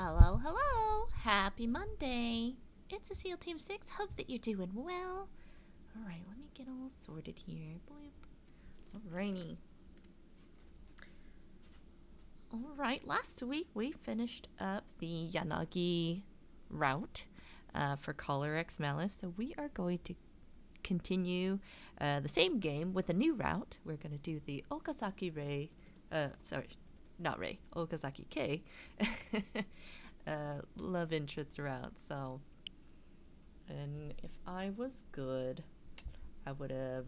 Hello, hello. Happy Monday. It's Cecile Team 6. Hope that you're doing well. Alright, let me get all sorted here. Bloop. Alrighty. Alright, last week we finished up the Yanagi route uh, for Collar X Malice. So we are going to continue uh, the same game with a new route. We're going to do the Okazaki Ray, uh, sorry, not Rei, Okazaki Kei, uh, love interest route. So, and if I was good, I would have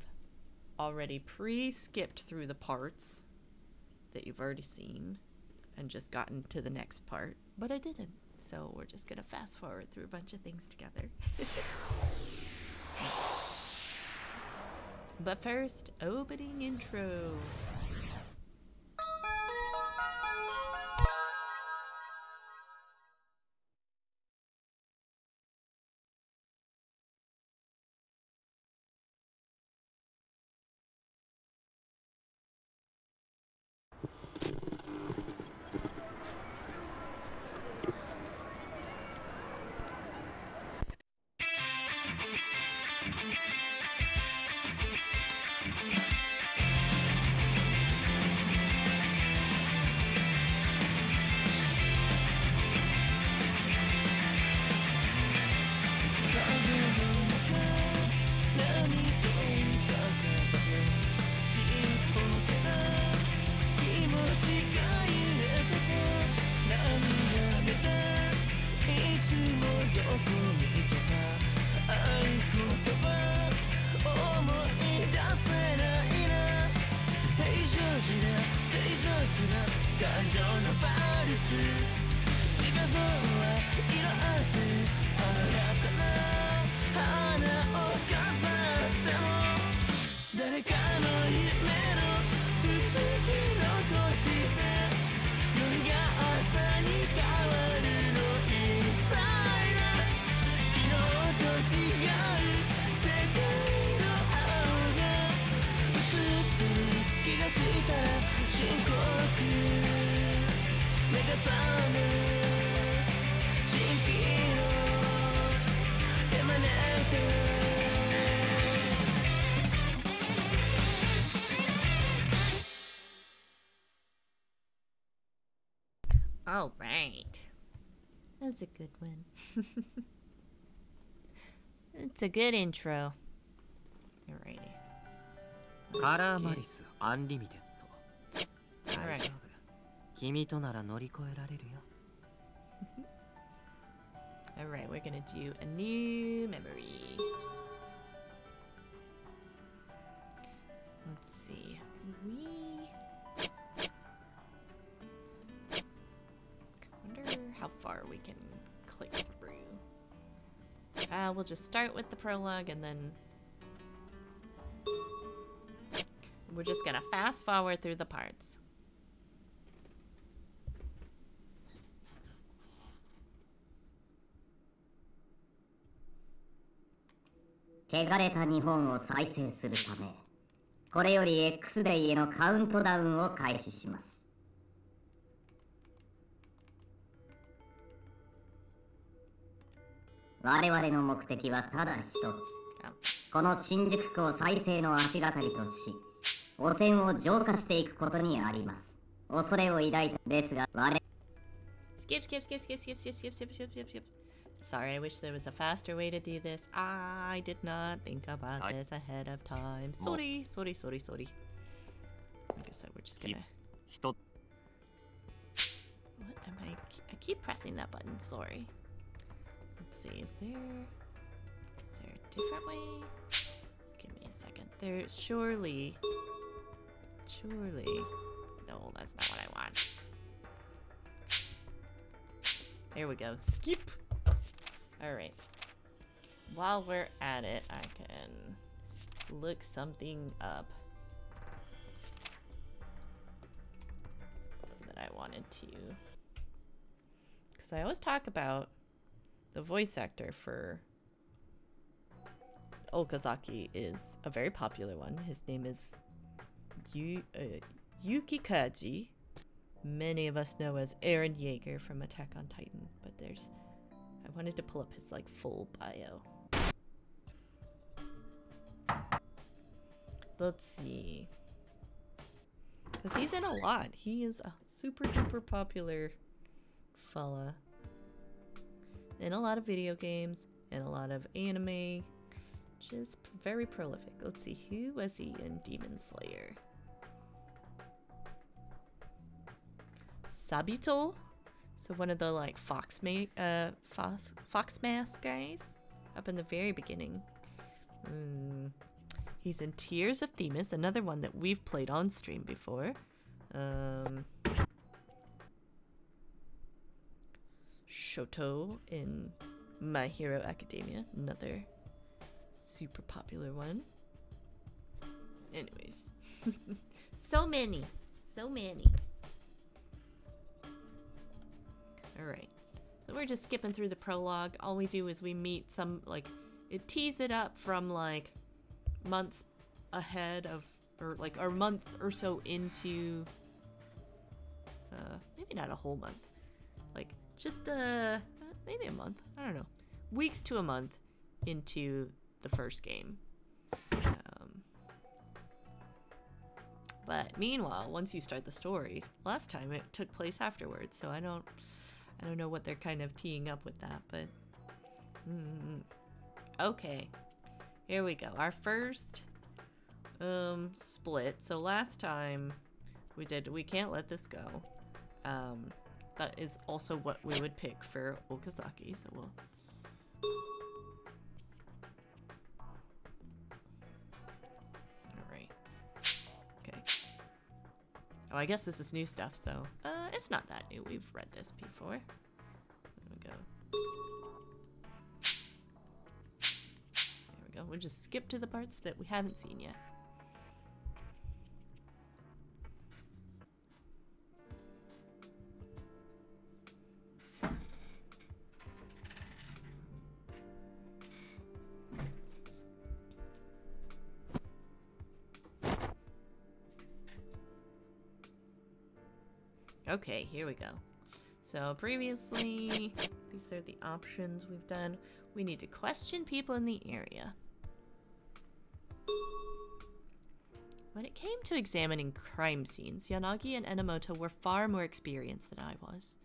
already pre skipped through the parts that you've already seen and just gotten to the next part, but I didn't. So we're just gonna fast forward through a bunch of things together. but first, opening intro. It's a good intro. Alrighty. Collar Malice Unlimited. Alright. Alright, we're gonna do a new memory. Uh, we'll just start with the prologue and then. We're just gonna fast forward through the parts. 汚れた日本を再生するためこれより X デイへのカウントダウンを開始します 我々の目的はただ一つ Oh, この新宿港再生の足がかりとし汚染を浄化していくことにあります恐れを抱いたですが我 Skip, skip, skip, skip, skip, skip, skip, skip, skip, skip, skip. Sorry, I wish there was a faster way to do this. I did not think about Sorry. this ahead of time. Sorry, sorry, sorry, sorry. Like I said, we're just gonna. 人 What am I? I keep pressing that button. Sorry. Let's see. Is there? Is there a different way? Give me a second. There surely. Surely. No, that's not what I want. There we go. Skip. All right. While we're at it, I can look something up that I wanted to. Because I always talk about the voice actor for Okazaki is a very popular one. His name is Yu, uh, Yuki Kaji. many of us know as Eren Yeager from Attack on Titan, but there's I wanted to pull up his like full bio. Let's see. Cuz he's in a lot. He is a super duper popular fella. In a lot of video games, in a lot of anime, just very prolific. Let's see, who was he in Demon Slayer? Sabito? So one of the like Fox ma- uh Fox Fox Mask guys up in the very beginning. Mm. He's in Tears of Themis, another one that we've played on stream before. Um, Shoto in My Hero Academia, another super popular one. Anyways, so many, so many. All right. So we're just skipping through the prologue. All we do is we meet some like it tees it up from like months ahead of or like or months or so into uh maybe not a whole month. Just uh maybe a month. I don't know. Weeks to a month into the first game. Um, but meanwhile, once you start the story, last time it took place afterwards, so I don't I don't know what they're kind of teeing up with that, but mm, okay. Here we go. Our first um split. So last time we did we can't let this go. Um that is also what we would pick for Okazaki, so we'll Alright. Okay. Oh, I guess this is new stuff, so uh it's not that new. We've read this before. There we go. There we go. We'll just skip to the parts that we haven't seen yet. Okay, here we go. So previously, these are the options we've done. We need to question people in the area. When it came to examining crime scenes, Yanagi and Enomoto were far more experienced than I was.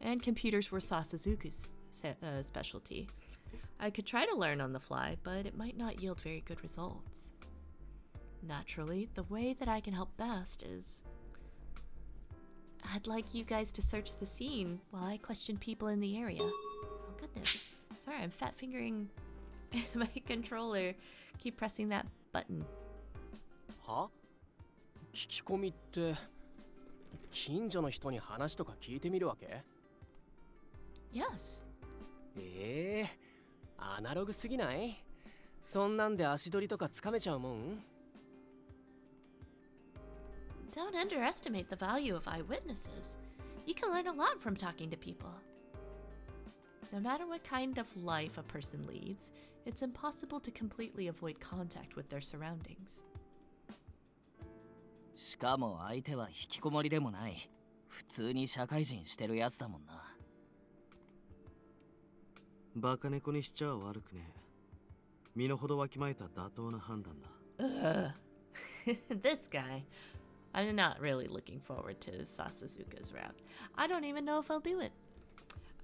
And computers were Sasazuka's uh, specialty. I could try to learn on the fly, but it might not yield very good results. Naturally, the way that I can help best is I'd like you guys to search the scene while I question people in the area. Oh goodness. Sorry, I'm fat fingering my controller. Keep pressing that button. は聞き込みって近所の人に話とか聞いてみるわけ Yes. ええアナログすぎないそんなんで足取りとかつかめちゃうもん Don't underestimate the value of eyewitnesses. You can learn a lot from talking to people. No matter what kind of life a person leads, it's impossible to completely avoid contact with their surroundings. しかも相手は引きこもりでもない普通に社会人してるやつだもんなバカ猫にしちゃ悪くね身の程わきまえた妥当な判断だ Ugh. this guy. I'm not really looking forward to Sasazuka's route. I don't even know if I'll do it.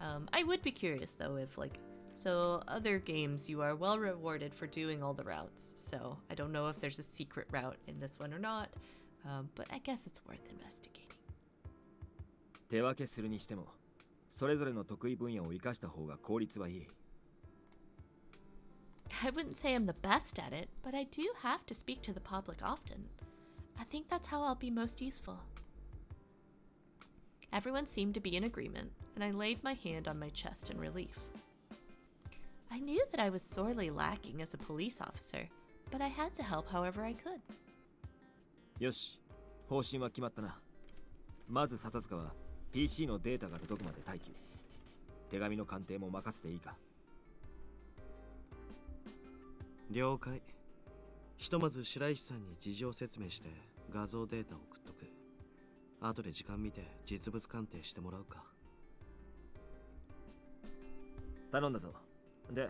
Um, I would be curious though if like so other games you are well rewarded for doing all the routes. So I don't know if there's a secret route in this one or not. Um, but I guess it's worth investigating. 手分けするにしてもそれぞれの得意分野を生かした方が効率はいい I wouldn't say I'm the best at it, but I do have to speak to the public often. I think that's how I'll be most useful. Everyone seemed to be in agreement, and I laid my hand on my chest in relief. I knew that I was sorely lacking as a police officer, but I had to help however I could. よし方針は決まったなまず笹塚は PC のデータが届くまで待機手紙の鑑定も任せていいか了解 ひとまず白石さんに事情説明して画像データを送っとく。後で時間見て実物鑑定してもらうか。頼んだぞ。で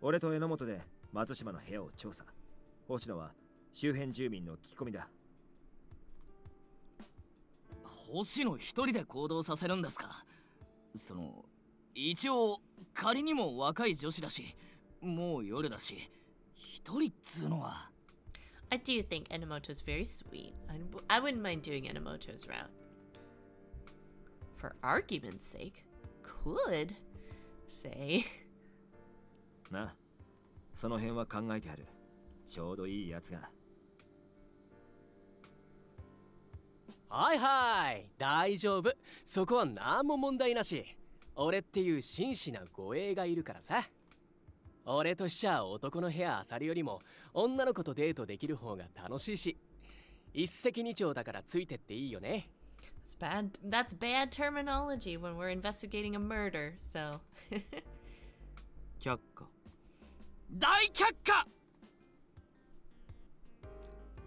俺と榎本で松島の部屋を調査。星野は周辺住民の聞き込みだ。星野一人で行動させるんですか？その一応仮にも若い女子だしもう夜だし一人っつうのは I do think Enomoto's very sweet. I, I wouldn't mind doing Enomoto's route. For argument's sake, could say. なその辺は考えてあるちょうどいいやつがはいはい大丈夫そこは何も問題なし俺っていう真摯な護衛がいるからさ俺としちゃ男の部屋あさりよりも女の子とデートできる方が楽しいし一石二鳥だからついてっていいよね It's bad. That's bad terminology when we're investigating a murder. So, 却下大却下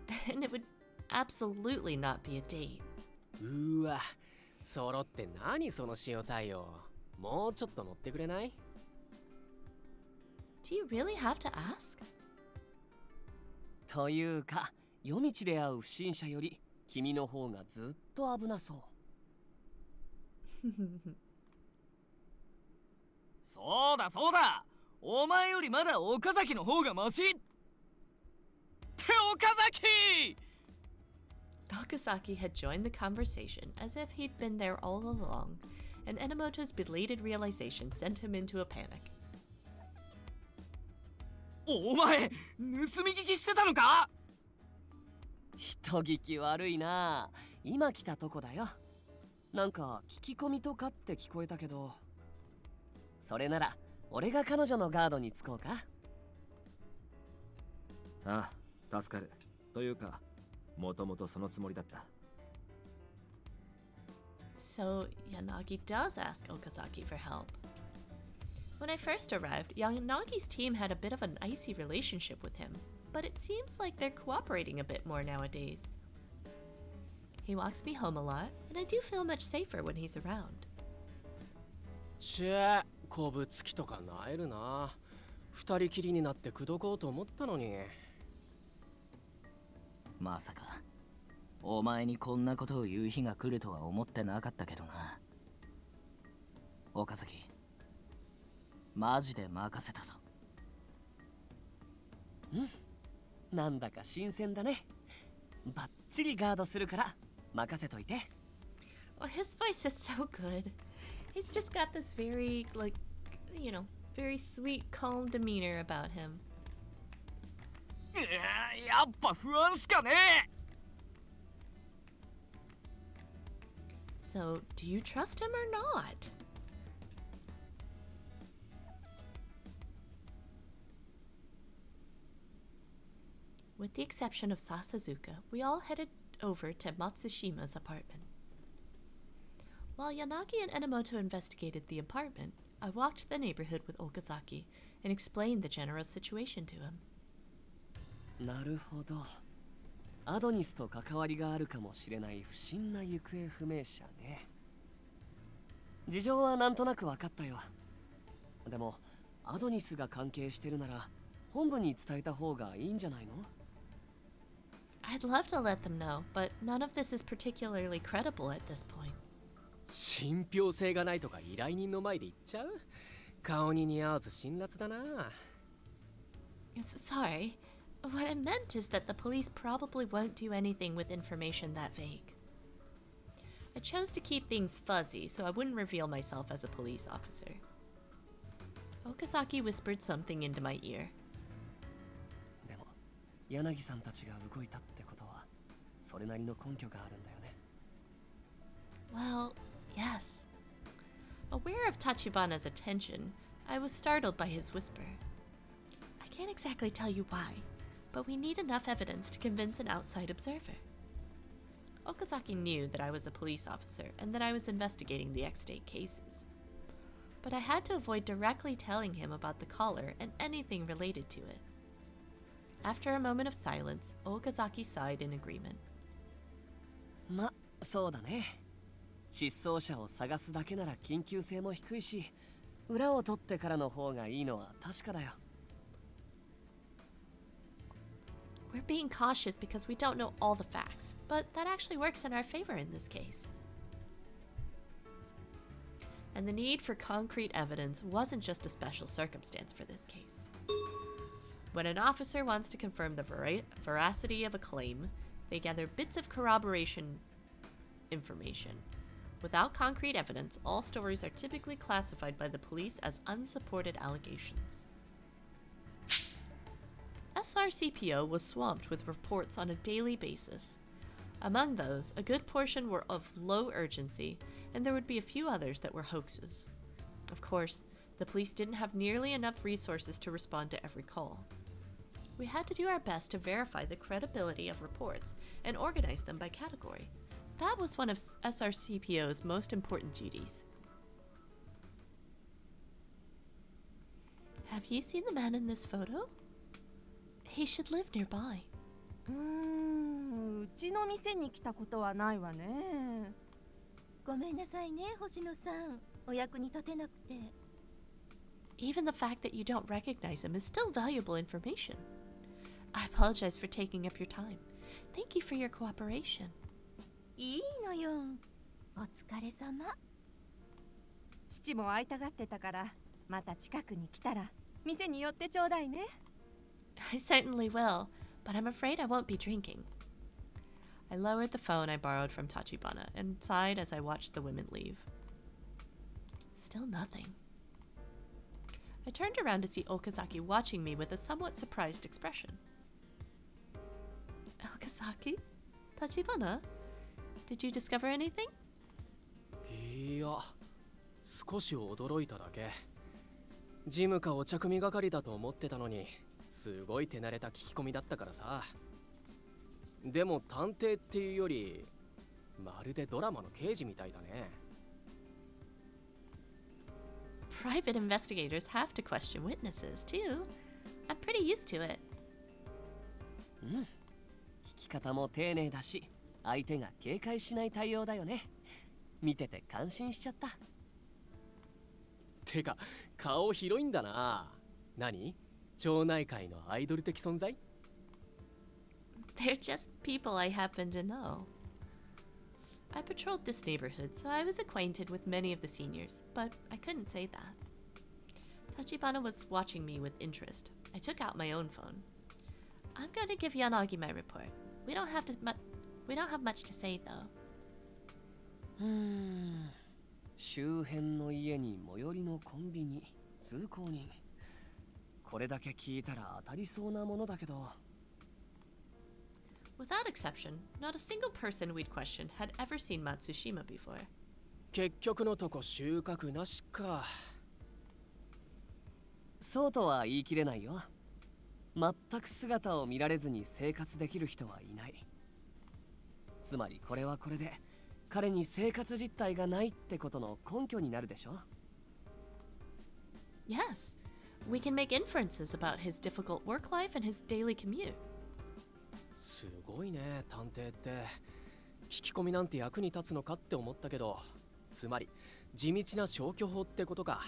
and it would absolutely not be a date. うーわ揃って何その塩対応もうちょっと乗ってくれない Do you really have to ask? というか夜道で会う不審者より君の方がずっと危なそうそうだそうだお前よりまだ岡崎の方がマシって岡崎 Okazaki had joined the conversation as if he'd been there all along, and Enomoto's belated realization sent him into a panic. お前盗み聞きしてたのか？人聞き悪いな。今来たとこだよ。なんか聞き込みとかって聞こえたけど。それなら俺が彼女のガードにつこうか。ああ助かる。というかもともとそのつもりだった。So Yanagi does ask Okazaki for help. When I first arrived, Yanagi's team had a bit of an icy relationship with him, but it seems like they're cooperating a bit more nowadays. He walks me home a lot, and I do feel much safer when he's around. ちぇこぶつきとかなえるな二人きりになって口説こうと思ったのにまさかお前にこんなことを言う日が来るとは思ってなかったけどな岡崎 マジで任せたぞんなんだか新鮮だねバッチリガードするから任せといて Well, his voice is so good. He's just got this very, like, you know, very sweet, calm demeanor about him. いややっぱ不安しかね So, do you trust him or not? With the exception of Sasazuka, we all headed over to Matsushima's apartment. While Yanagi and Enomoto investigated the apartment, I walked the neighborhood with Okazaki and explained the general situation to him. なるほどアドニスと関わりがあるかもしれない不審な行方不明者ね事情はなんとなく分かったよでもアドニスが関係してるなら本部に伝えた方がいいんじゃないの I'd love to let them know, but none of this is particularly credible at this point. 信憑性がないとか依頼人の前で言っちゃう顔に似合わず辛辣だな S- Sorry. What I meant is that the police probably won't do anything with information that vague. I chose to keep things fuzzy so I wouldn't reveal myself as a police officer. Okazaki whispered something into my ear. でも柳さんたちが動いたってことは well, yes. Aware of Tachibana's attention, I was startled by his whisper. I can't exactly tell you why, but we need enough evidence to convince an outside observer. Okazaki knew that I was a police officer and that I was investigating the X-Day cases. But I had to avoid directly telling him about the collar and anything related to it. After a moment of silence, Okazaki sighed in agreement. ま そうだね失踪者を探すだけなら緊急性も低いし裏を取ってからの方がいいのは確かだよ We're being cautious because we don't know all the facts, but that actually works in our favor in this case. And the need for concrete evidence wasn't just a special circumstance for this case. When an officer wants to confirm the vera- veracity of a claim, they gather bits of corroboration information. Without concrete evidence, all stories are typically classified by the police as unsupported allegations. SRCPO was swamped with reports on a daily basis. Among those, a good portion were of low urgency, and there would be a few others that were hoaxes. Of course, the police didn't have nearly enough resources to respond to every call We had to do our best to verify the credibility of reports and organize them by category. That was one of SRCPO's most important duties. Have you seen the man in this photo? He should live nearby. うーんうちの店に来たことはないわねごめんなさいね星野さんお役に立てなくて Even the fact that you don't recognize him is still valuable information. I apologize for taking up your time. Thank you for your cooperation. I certainly will, but I'm afraid I won't be drinking. I lowered the phone I borrowed from Tachibana and sighed as I watched the women leave. Still nothing. I turned around to see Okazaki watching me with a somewhat surprised expression. Okazaki? Tachibana? Did you discover anything? いや少し驚いただけ事務かお茶組係だと思ってたのにすごい手慣れた聞き込みだったからさでも探偵っていうよりまるでドラマの刑事みたいだね Private investigators have to question witnesses, too. I'm pretty used to it. うん聞き方も丁寧だし相手が警戒しない対応だよね見てて感心しちゃったてか顔広いんだな何町内会のアイドル的存在 They're just people I happen to know. I patrolled this neighborhood, so I was acquainted with many of the seniors, but I couldn't say that. Tachibana was watching me with interest. I took out my own phone. I'm going to give Yanagi my report. We don't have to mu- we don't have much to say though. うーん周辺の家に最寄りのコンビニ通行人これだけ聞いたら当たりそうなものだけど Without exception, not a single person we'd questioned had ever seen Matsushima before. 結局のとこ収穫なしかそうとは言い切れないよ 全く姿を見られずに生活できる人はいない。つまりこれはこれで彼に生活実態がないってことの根拠になるでしょ Yes, we can make inferences about his difficult work life and his daily commute. すごいね探偵って。聞き込みなんて役に立つのかって思ったけどつまり地道な消去法ってことか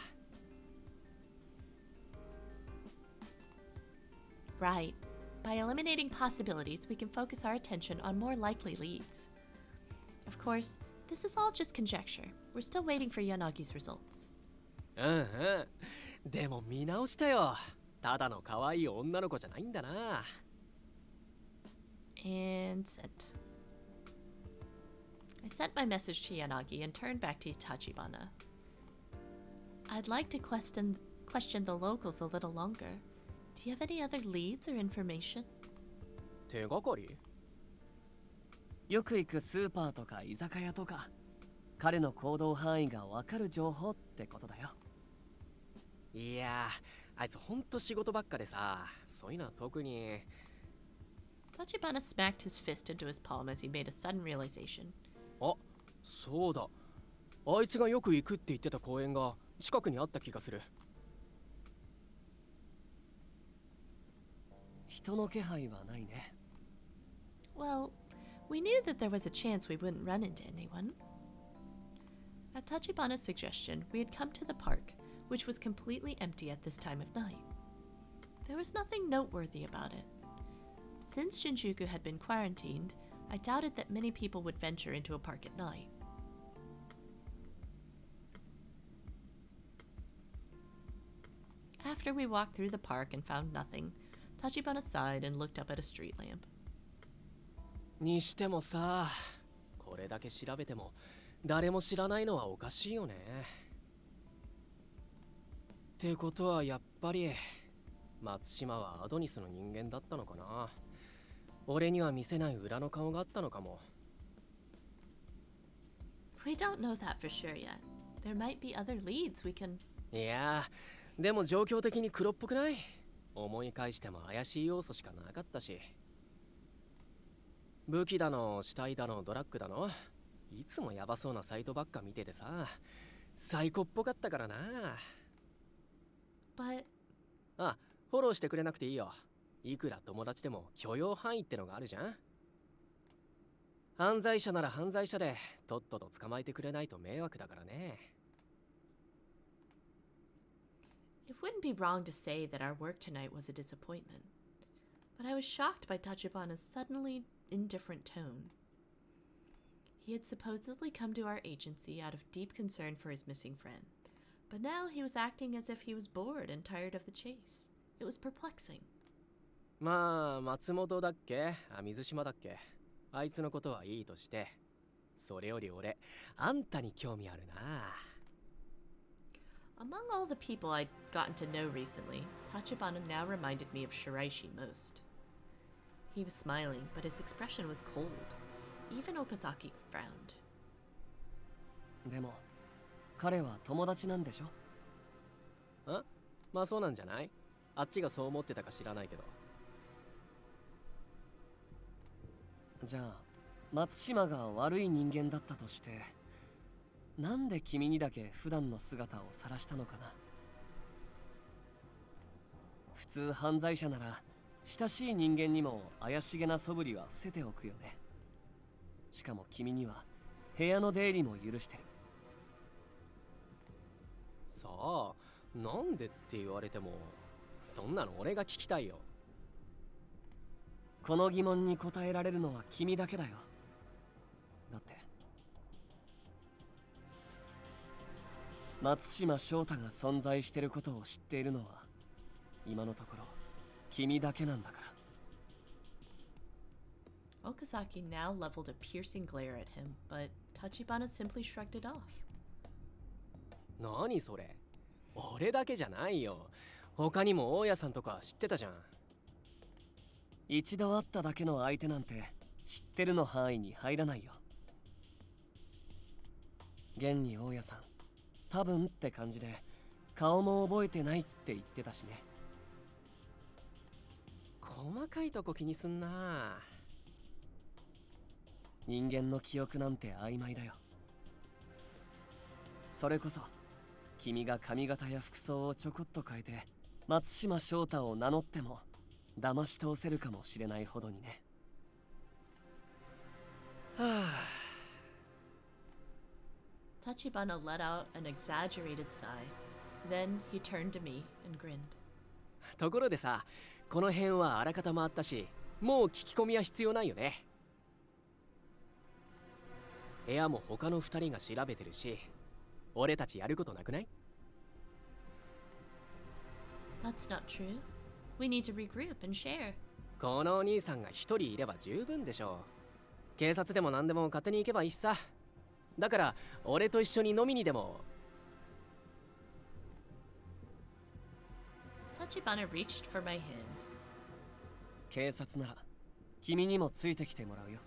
Right. By eliminating possibilities, we can focus our attention on more likely leads. Of course, this is all just conjecture. We're still waiting for Yanagi's results. うんうんでも見直したよただの可愛い女の子じゃないんだな And sent. I sent my message to Yanagi and turned back to Tachibana. I'd like to question question the locals a little longer. Do you have any other leads or information? 手がかりよく行くスーパーとか居酒屋とか彼の行動範囲がわかる情報ってことだよいやあいつほんと仕事ばっかでさそういうのは特に Tachibana smacked his fist into his palm as he made a sudden realization. あそうだあいつがよく行くって言ってた公園が近くにあった気がする 人の気配はないね Well, We knew that there was a chance we wouldn't run into anyone. At Tachibana's suggestion, we had come to the park, which was completely empty at this time of night. There was nothing noteworthy about it. Since Shinjuku had been quarantined, I doubted that many people would venture into a park at night. After we walked through the park and found nothing, Tachibana sighed and looked up at a street lamp. にしてもさこれだけ調べても誰も知らないのはおかしいよねってことはやっぱり松島はアドニスの人間だったのかな俺には見せない裏の顔があったのかも We don't know that for sure yet. There might be other leads we can. いやーでも状況的に黒っぽくない思い返しても怪しい要素しかなかったし。武器だの死体だのドラッグだの。いつもヤバそうなサイトばっか見ててさ。サイコっぽかったからな。But あフォローしてくれなくていいよ。いくら友達でも許容範囲ってのがあるじゃん。犯罪者なら犯罪者でとっとと捕まえてくれないと迷惑だからね it wouldn't be wrong to say that our work tonight was a disappointment. But I was shocked by Tachibana's suddenly indifferent tone. He had supposedly come to our agency out of deep concern for his missing friend, but now he was acting as if he was bored and tired of the chase. It was perplexing. まあ松本だっけあ水島だっけあいつのことはいいとしてそれより俺あんたに興味あるな Among all the people I'd gotten to know recently, Tachibana now reminded me of Shiraishi most. He was smiling, but his expression was cold. Even Okazaki frowned. でも彼は友達なんでしょんまあそうなんじゃないあっちがそう思ってたか知らないけどじゃあ松島が悪い人間だったとして なんで君にだけ普段の姿を晒したのかな？普通犯罪者なら親しい人間にも怪しげな素振りは伏せておくよね。しかも君には部屋の出入りも許してる。さあなんでって言われてもそんなの俺が聞きたいよ。この疑問に答えられるのは君だけだよ松島翔太が存在してることを知っているのは今のところ君だけなんだから。Okazaki now leveled a piercing glare at him, but Tachibana simply shrugged it off. 何それ俺だけじゃないよ。他にも大家さんとか知ってたじゃん。一度会っただけの相手なんて知ってるの範囲に入らないよ。現に大家さん多分って感じで顔も覚えてないって言ってたしね。細かいとこ気にすんな。人間の記憶なんて曖昧だよ。それこそ君が髪型や服装をちょこっと変えて松島翔太を名乗っても騙し通せるかもしれないほどにね。はあ Tachibana let out an exaggerated sigh. Then he turned to me and grinned. ところでさこの辺はあらかた回ったしもう聞き込みは必要ないよね部屋も他の二人が調べてるし俺たちやることなくない That's not true. We need to regroup and share. このお兄さんが一人いれば十分でしょう警察でも何でも勝手に行けばいいしさだから俺と一緒に飲みにでも Tachibana reached for my hand. 警察なら君にもついてきてもらうよ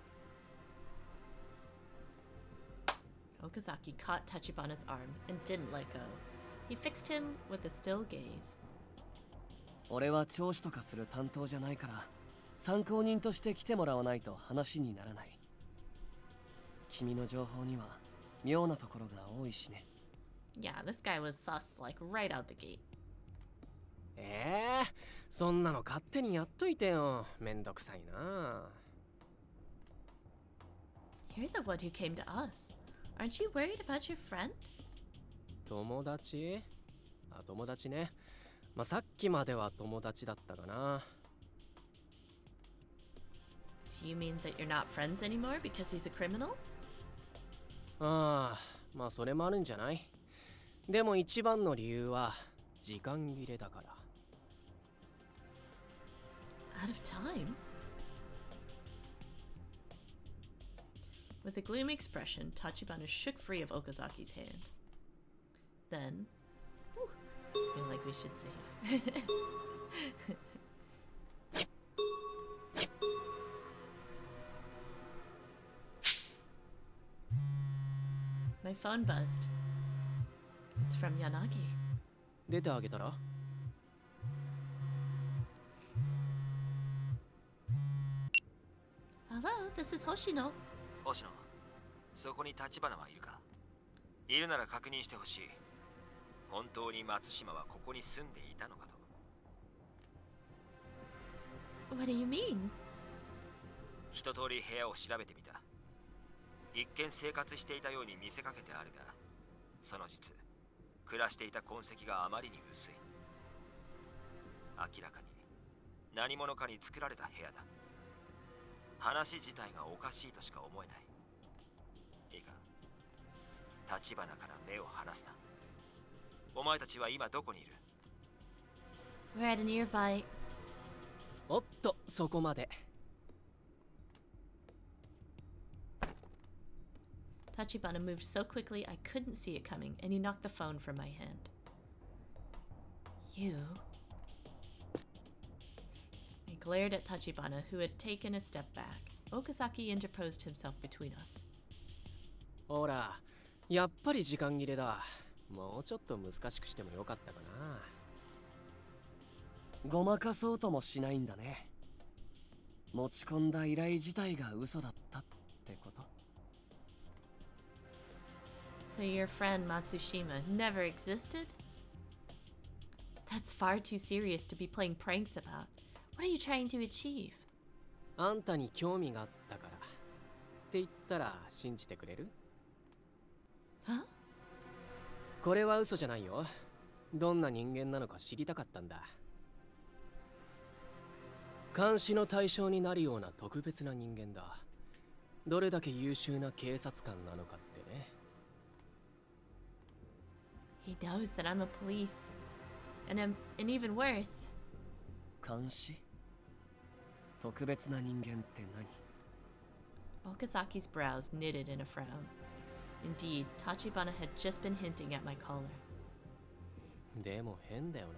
Okazaki caught Tachibana's arm and didn't let go. He fixed him with a still gaze. 俺は聴取とかする担当じゃないから参考人として来てもらわないと話にならない君の情報には妙なところが多いしね Yeah, this guy was sus like right out the gate. ええそんなの勝手にやっといてよめんどくさいな You're the one who came to us. Aren't you worried about your friend? 友達あ友達ねまあさっきまでは友達だったかな Do you mean that you're not friends anymore because he's a criminal? ああまあそれもあるんじゃないでも一番の理由は時間切れだから Out of time? With a gloomy expression, Tachibana shook free of Okazaki's hand. Then, Whew, feel like we should save. My phone buzzed. It's from Yanagi. 出てあげたら Hello, this is Hoshino. 星野そこに立花はいるかいるなら確認してほしい本当に松島はここに住んでいたのかと What do you mean? 一通り部屋を調べてみた一見生活していたように見せかけてあるがその実暮らしていた痕跡があまりに薄い。明らかに何者かに作られた部屋だ。話自体がおかしいとしか思えない。いいか立花から目を離すな。お前たちは今どこにいる？We're at a nearby. おっとそこまで Tachibana moved so quickly I couldn't see it coming, and he knocked the phone from my hand. You. I glared at Tachibana, who had taken a step back. Okazaki interposed himself between us. ほらやっぱり時間切れだもうちょっと難しくしてもよかったかなごまかそうともしないんだね持ち込んだ依頼自体が嘘だったっ So your friend Matsushima never existed? That's far too serious to be playing pranks about. What are you trying to achieve? あんたに興味があったからって言ったら信じてくれる?これは嘘じゃないよどんな人間なのか知りたかったんだ監視の対象になるような特別な人間だどれだけ優秀な警察官なのか He knows that I'm a police. And I'm, and even worse, 監視特別な人間って何 Okazaki's brows knitted in a frown. Indeed, Tachibana had just been hinting at my collar. でも変だよな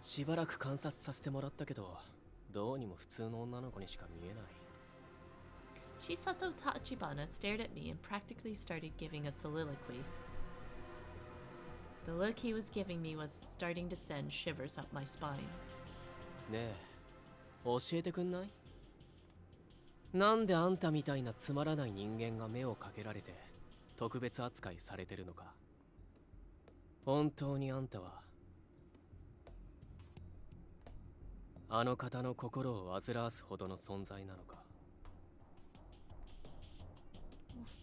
しばらく観察させてもらったけどどうにも普通の女の子にしか見えない Chisato Tachibana stared at me and practically started giving a soliloquy. The look he was giving me was starting to send shivers up my spine. ねえ教えてくんないなんであんたみたいなつまらない人間が目をかけられて特別扱いされてるのか本当にあんたはあの方の心を煩わすほどの存在なのか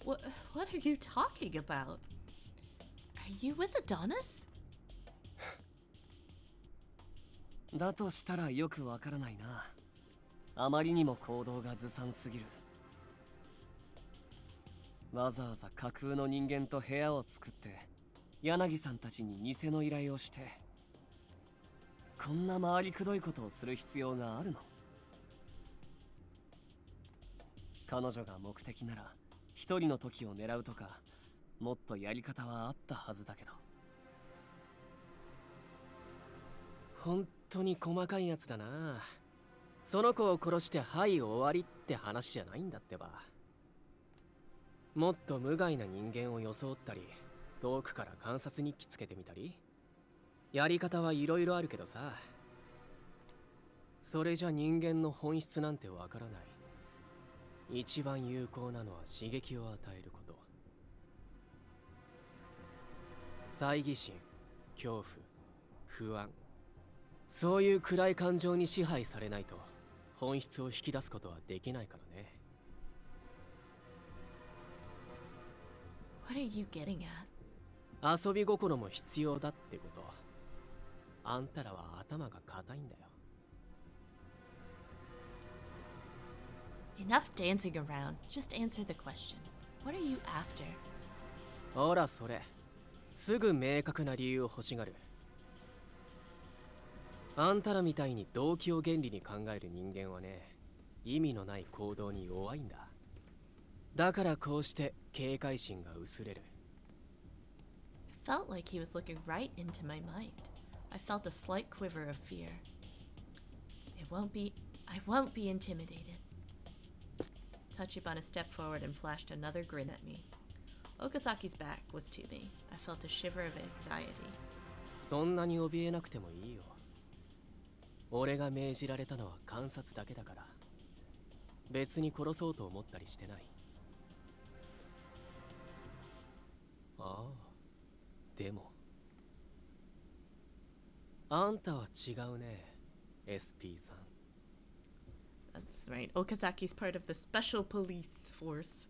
What, what are you talking about? Are you with Adonis? だとしたらよくわからないな。あまりにも行動がずさんすぎる。わざわざ架空の人間と部屋を作って柳さんたちに偽の依頼をしてこんな回りくどいことをする必要があるの？彼女が目的なら一人の時を狙うとかもっとやり方はあったはずだけど。本当に細かいやつだな。その子を殺してはい終わりって話じゃないんだってば。もっと無害な人間を装ったり遠くから観察日記つけてみたり。やり方はいろいろあるけどさ。それじゃ人間の本質なんてわからない。一番有効なのは刺激を与えること。猜疑心恐怖不安そういう暗い感情に支配されないと本質を引き出すことはできないからね What are you getting at? 遊び心も必要だってことあんたらは頭が固いんだよ Enough dancing around. Just answer the question. What are you after? ほらそれすぐ明確な理由を欲しがるあんたらみたいに動機を原理に考える人間はね意味のない行動に弱いんだだからこうして警戒心が薄れる felt like he was looking right into my mind. I felt a slight quiver of fear. It won't be. I won't be intimidated. Tachibana stepped forward and flashed another grin at me. Okasaki's back was to me. I felt a shiver of anxiety. そんなに怯えなくてもいいよ俺が命じられたのは観察だけだから別に殺そうと思ったりしてないああでもあんたは違うね SP さん That's right. Okasaki's part of the special police force.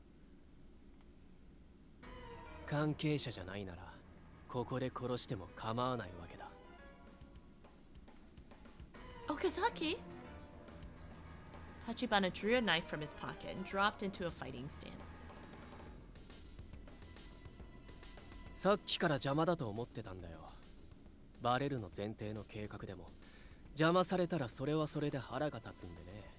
関係者じゃないならここで殺しても構わないわけだ Okazaki? Tachibana drew a knife from his pocket and dropped into a fighting stance. さっきから邪魔だと思ってたんだよバレるの前提の計画でも邪魔されたらそれはそれで腹が立つんでね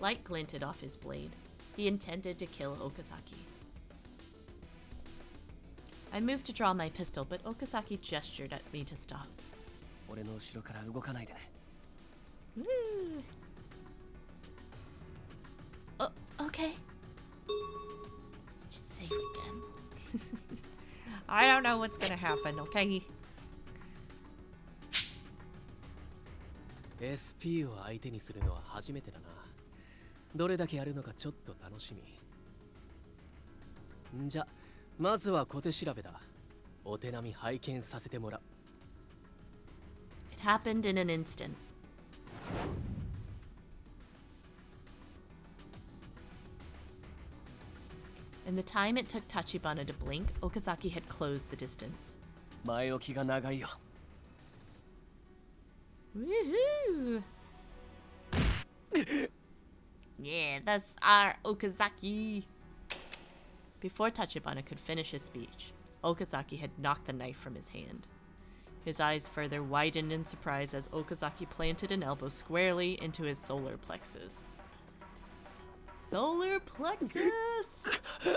Light glinted off his blade. He intended to kill Okazaki. I moved to draw my pistol, but Okazaki gestured at me to stop. 俺の後ろから動かないでね Woo. Oh, okay. Just save again. I don't know what's gonna happen, okay? SP を相手にするのは初めてだな どれだけやるのかちょっと楽しみんじゃまずは小手調べだお手並み拝見させてもらう It happened in an instant. In the time it took Tachibana to blink, Okazaki had closed the distance. 前置きが長いよ Woohoo! Yeah, that's our Okazaki. Before Tachibana could finish his speech, Okazaki had knocked the knife from his hand. His eyes further widened in surprise as Okazaki planted an elbow squarely into his solar plexus. Solar plexus!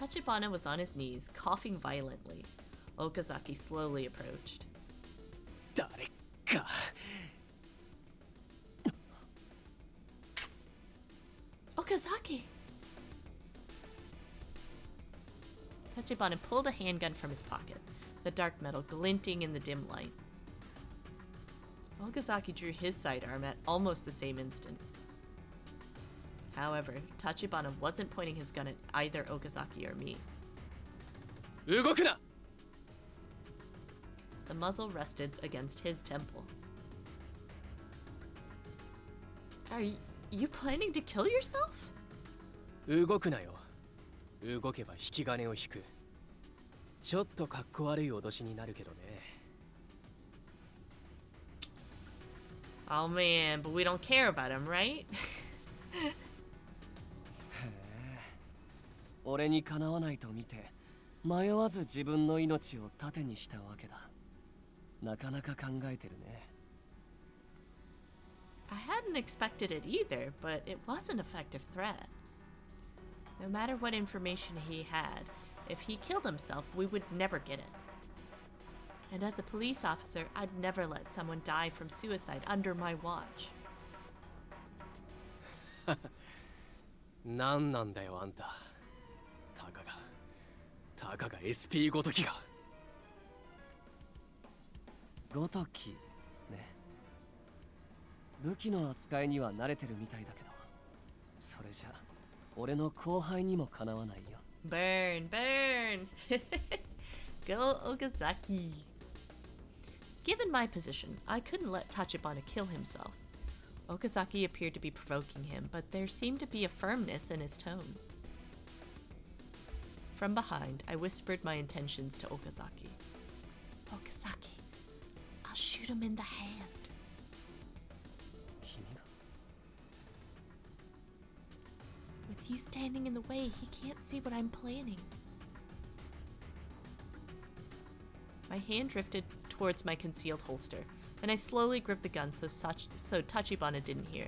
Tachibana was on his knees, coughing violently. Okazaki slowly approached. Dareka. Okazaki! Tachibana pulled a handgun from his pocket, the dark metal glinting in the dim light. Okazaki drew his sidearm at almost the same instant. However, Tachibana wasn't pointing his gun at either Okazaki or me. 動くな The muzzle rested against his temple. Are y- you planning to kill yourself? 動くなよ動けば引き金を引くちょっとかっこ悪い脅しになるけどね Oh man, but we don't care about him, right? 俺にかなわないと見て迷わず自分の命を盾にしたわけだなかなか考えてるね I hadn't expected it either, but it was an effective threat. No matter what information he had, if he killed himself, we would never get it. And as a police officer, I'd never let someone die from suicide under my watch. 何なんだよあんたたかが SP ごときがごときね武器の扱いには慣れてるみたいだけどそれじゃ俺の後輩にもかなわないよ Burn, burn! Go Okazaki! Given my position, I couldn't let Tachibana kill himself. Okazaki appeared to be provoking him, but there seemed to be a firmness in his tone. From behind, I whispered my intentions to Okazaki. Okazaki, I'll shoot him in the hand. With you standing in the way, he can't see what I'm planning. My hand drifted towards my concealed holster, and I slowly gripped the gun so such so Tachibana didn't hear.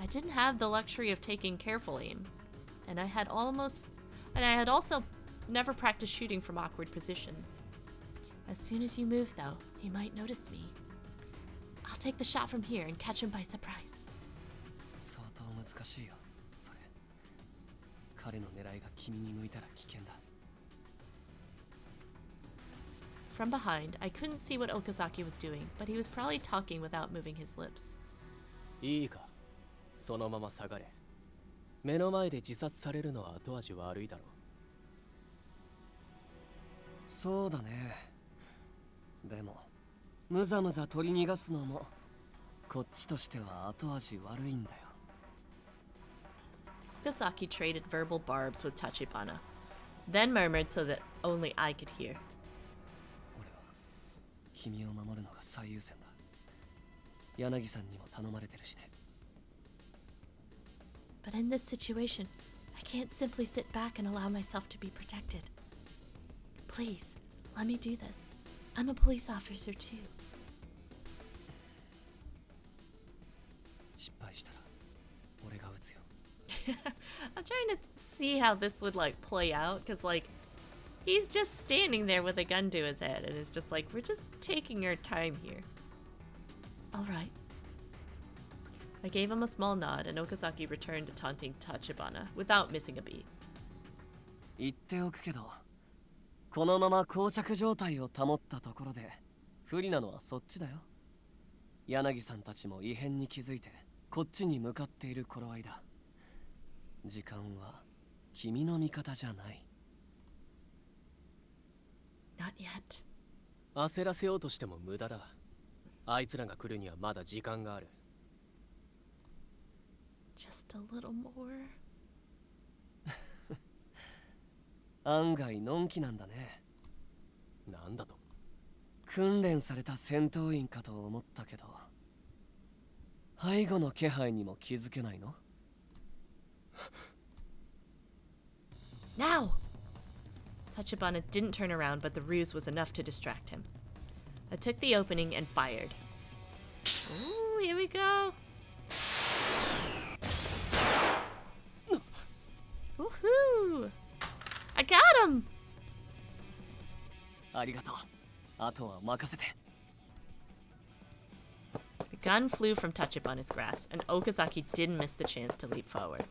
I didn't have the luxury of taking careful aim, and I had almost and I had also never practiced shooting from awkward positions. As soon as you move though, he might notice me. I'll take the shot from here and catch him by surprise. 相当難しいよそれ彼の狙いが君に向いたら危険だ From behind, I couldn't see what Okazaki was doing, but he was probably talking without moving his lips. いいかそのまま下がれ 目の前で自殺されるのは後味悪いだろそうだね。でもむざむざ取り逃がすのもこっちとしては後味悪いんだよ。Okazaki traded verbal barbs with Tachibana, then murmured so that only I could hear. 俺は君を守るのが最優先だ。柳さんにも頼まれてるしね But in this situation, I can't simply sit back and allow myself to be protected. Please, let me do this. I'm a police officer too. I'm trying to see how this would like play out because like he's just standing there with a gun to his head and it's just like we're just taking our time here. All right. I gave him a small nod and Okazaki returned to taunting Tachibana without missing a beat. 言っておくけどこのまま膠着状態を保ったところで不利なのはそっちだよ。柳さんたちも異変に気づいてこっちに向かっている頃合いだ。時間は君の味方じゃない。Not yet. 焦らせようとしても無駄だ。あいつらが来るにはまだ時間がある Just a little more. 案外のんきなんだねなんだと訓練された戦闘員かと思ったけど背後の気配にも気づけないの Now! Tachibana didn't turn around, but the ruse was enough to distract him. I took the opening and fired. Ooh, here we go. Woohoo! I got him! ありがとうあとは任せて The gun flew from Tachibana's grasp, and Okazaki didn't miss the chance to leap forward.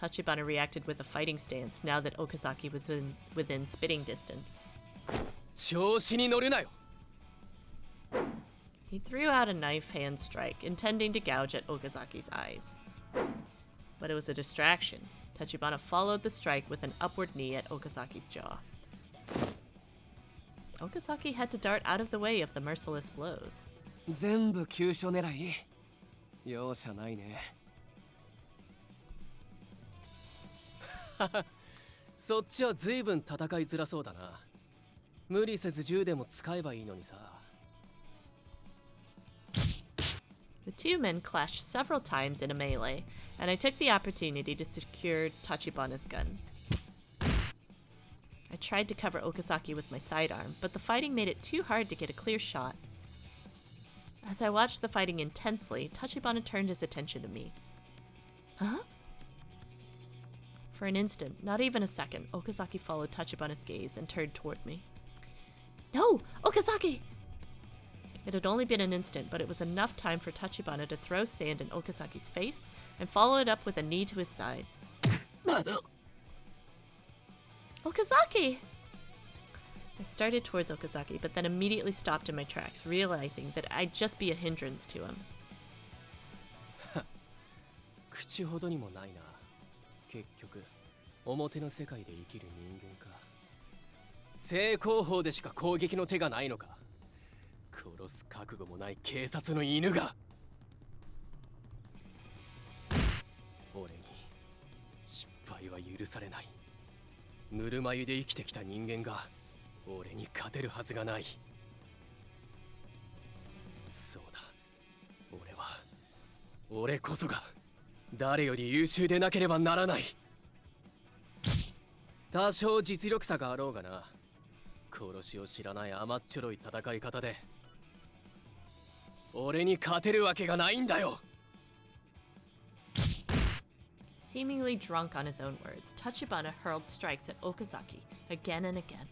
Tachibana reacted with a fighting stance now that Okazaki was in, within spitting distance. 調子に乗るなよ He threw out a knife hand strike, intending to gouge at Okazaki's eyes. But it was a distraction. Tachibana followed the strike with an upward knee at Okazaki's jaw. Okazaki had to dart out of the way of the merciless blows. 全部急所狙い容赦ないねそっちは随分戦いづらそうだな無理せず銃でも使えばいいのにさ The two men clashed several times in a melee, and I took the opportunity to secure Tachibana's gun. I tried to cover Okazaki with my sidearm, but the fighting made it too hard to get a clear shot. As I watched the fighting intensely, Tachibana turned his attention to me. Huh? For an instant, not even a second, Okazaki followed Tachibana's gaze and turned toward me. No! Okazaki! It had only been an instant, but it was enough time for Tachibana to throw sand in Okazaki's face and follow it up with a knee to his side. Okazaki! I started towards Okazaki, but then immediately stopped in my tracks, realizing that I'd just be a hindrance to him. 口ほどにもないな結局 表の世界で生きる人間か正攻法でしか攻撃の手がないのか殺す覚悟もない警察の犬が 敗は許されない。ぬるま湯で生きてきた人間が俺に勝てるはずがない。そうだ。俺は俺こそが誰より優秀でなければならない。多少実力差があろうがな殺しを知らない甘っちょろい戦い方で俺に勝てるわけがないんだよ。Seemingly drunk on his own words, Tachibana hurled strikes at Okazaki again and again.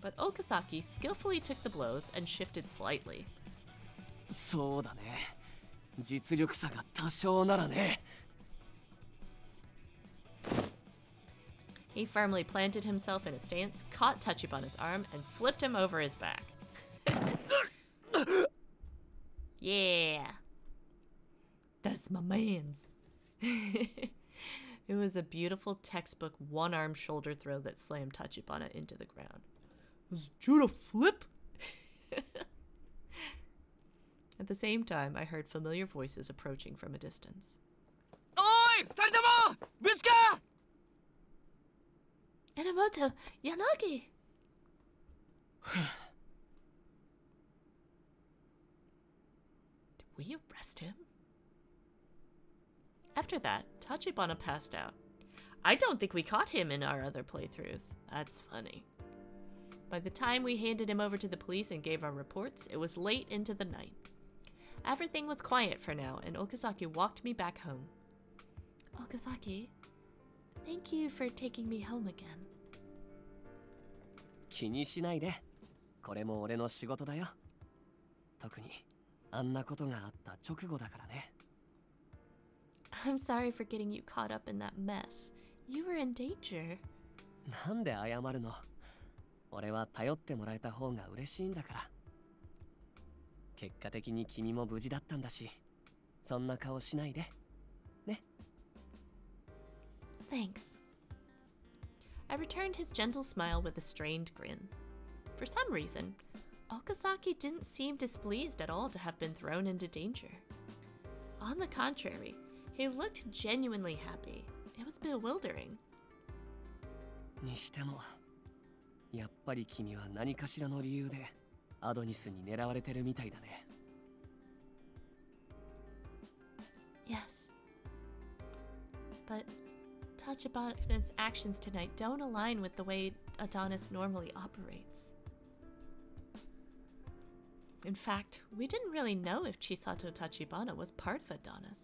But Okazaki skillfully took the blows and shifted slightly. そうだね実力差が多少ならね He firmly planted himself in a stance, caught Tachibana's arm, and flipped him over his back. yeah. That's my man's. it was a beautiful textbook one arm shoulder throw that slammed Tachibana into the ground. Was Judah flip? At the same time, I heard familiar voices approaching from a distance. Oi! Tanama! Miska! Enomoto! Yanagi! Did we arrest him? After that, Tachibana passed out. I don't think we caught him in our other playthroughs. That's funny. By the time we handed him over to the police and gave our reports, it was late into the night. Everything was quiet for now, and Okazaki walked me back home. Okazaki, thank you for taking me home again. 気にしないでこれも俺の仕事だよ特にあんなことがあった直後だからね I'm sorry for getting you caught up in that mess. You were in danger. なんで謝るの俺は頼ってもらえた方が嬉しいんだから結果的に君も無事だったんだしそんな顔しないで Thanks. I returned his gentle smile with a strained grin. For some reason, Okazaki didn't seem displeased at all to have been thrown into danger. On the contrary, he looked genuinely happy. It was bewildering. にしてもやっぱり君は何かしらの理由でアドニスに狙われてるみたいだね Yes. But Tachibana's actions tonight don't align with the way Adonis normally operates. In fact, we didn't really know if Chisato Tachibana was part of Adonis.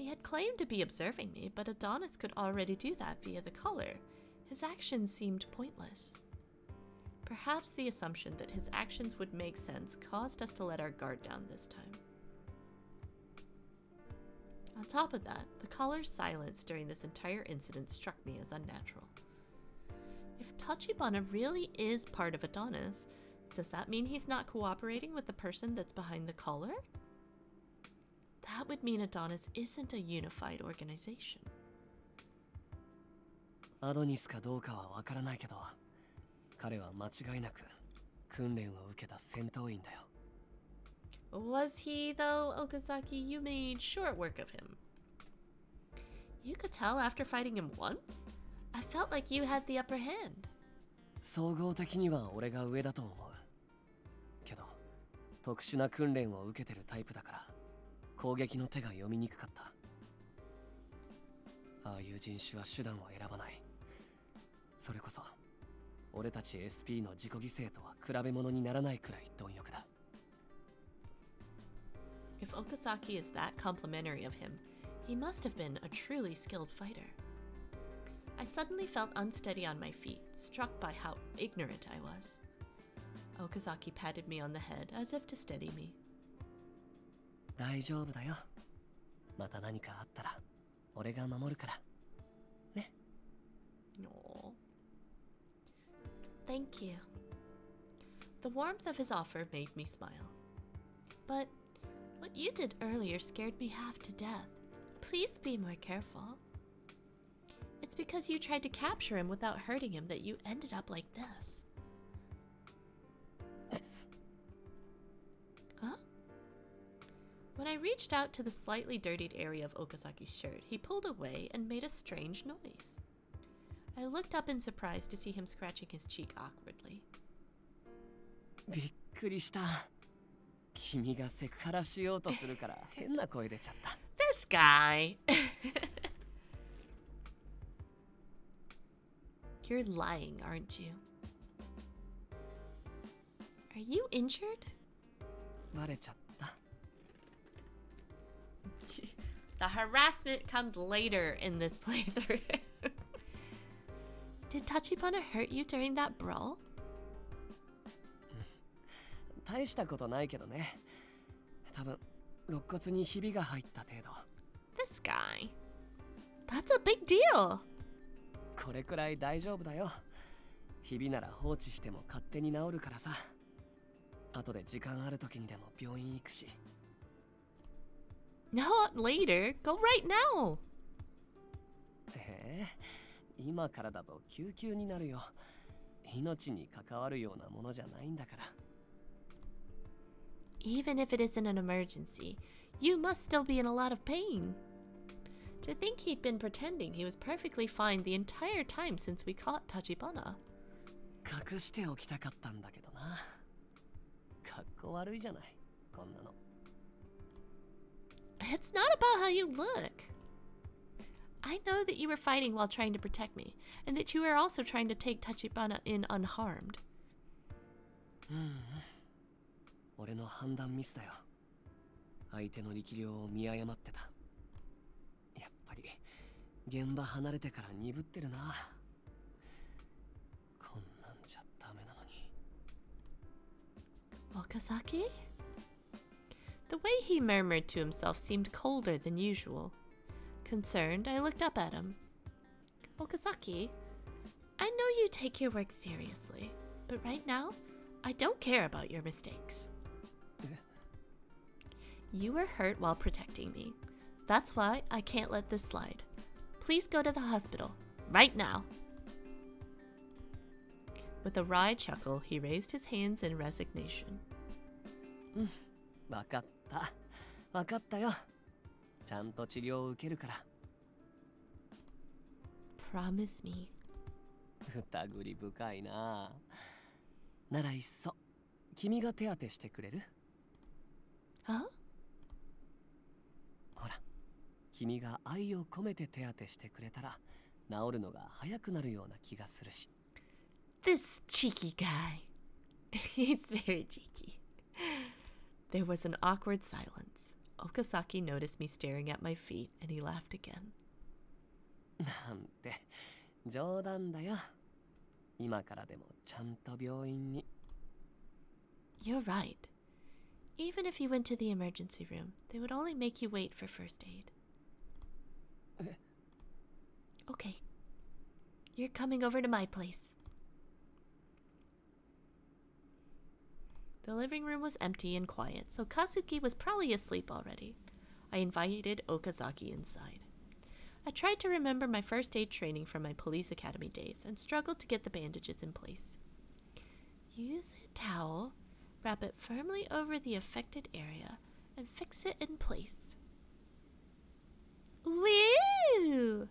He had claimed to be observing me, but Adonis could already do that via the collar. His actions seemed pointless. Perhaps the assumption that his actions would make sense caused us to let our guard down this time. On top of that, the collar's silence during this entire incident struck me as unnatural. If Tachibana really is part of Adonis, does that mean he's not cooperating with the person that's behind the collar? That would mean Adonis isn't a unified organization. アドニスかどうかはわからないけど彼は間違いなく訓練を受けた戦闘員だよ Was he, though, Okazaki? You made short work of him. You could tell after fighting him once? I felt like you had the upper hand. 総合的には俺が上だと思うけど特殊な訓練を受けてるタイプだから 攻撃の手が読みにくかったああいう人種は手段を選ばないそれこそ俺たち SP の自己犠牲とは比べ物にならないくらい貪欲だ If Okazaki is that complimentary of him, he must have been a truly skilled fighter. I suddenly felt unsteady on my feet, struck by how ignorant I was. Okazaki patted me on the head as if to steady me. 大丈夫だよまた何かあったら俺が守るから Aw. Thank you. The warmth of his offer made me smile. But what you did earlier scared me half to death. Please be more careful. because you tried to capture him without hurting him that you ended up like this. When I reached out to the slightly dirtied area of Okazaki's shirt, he pulled away and made a strange noise. I looked up in surprise to see him scratching his cheek awkwardly. This guy! You're lying, aren't you? Are you injured? The harassment comes later in this playthrough. Did Tachibana hurt you during that brawl? 大したことないけどね多分肋骨にひびが入った程度 This guy. That's a big deal. これくらい大丈夫だよひびなら放置しても勝手に治るからさ後で時間ある時にでも病院行くし Not later. Go right now. ええ今からだと救急になるよ命に関わるようなものじゃないんだから Even if it isn't an emergency, you must still be in a lot of pain. To think he'd been pretending he was perfectly fine the entire time since we caught Tachibana. 隠しておきたかったんだけどなかっこ悪いじゃないこんなの It's not about how you look. I know that you were fighting while trying to protect me, and that you were also trying to take Tachibana in unharmed. うんうん俺の判断ミスだよ相手の力量を見誤ってたやっぱり現場離れてから鈍ってるなこんなんじゃダメなのに Okazaki? The way he murmured to himself seemed colder than usual. Concerned, I looked up at him. Okazaki, I know you take your work seriously, but right now, I don't care about your mistakes. You were hurt while protecting me. That's why I can't let this slide. Please go to the hospital, right now. With a wry chuckle, he raised his hands in resignation. わかったわかったよちゃんと治療を受けるから Promise me. 疑り深いなならいっそ君が手当てしてくれる？Huh? ほら君が愛を込めて手当てしてくれたら治るのが早くなるような気がするし This cheeky guy. He's very cheeky. There was an awkward silence. Okazaki noticed me staring at my feet and he laughed again. なんて冗談だよ。今からでもちゃんと病院に。You're right. Even if you went to the emergency room, they would only make you wait for first aid. Okay. You're coming over to my place. The living room was empty and quiet, so Kazuki was probably asleep already. I invited Okazaki inside. I tried to remember my first aid training from my police academy days and struggled to get the bandages in place. Use a towel, wrap it firmly over the affected area, and fix it in place. Woo!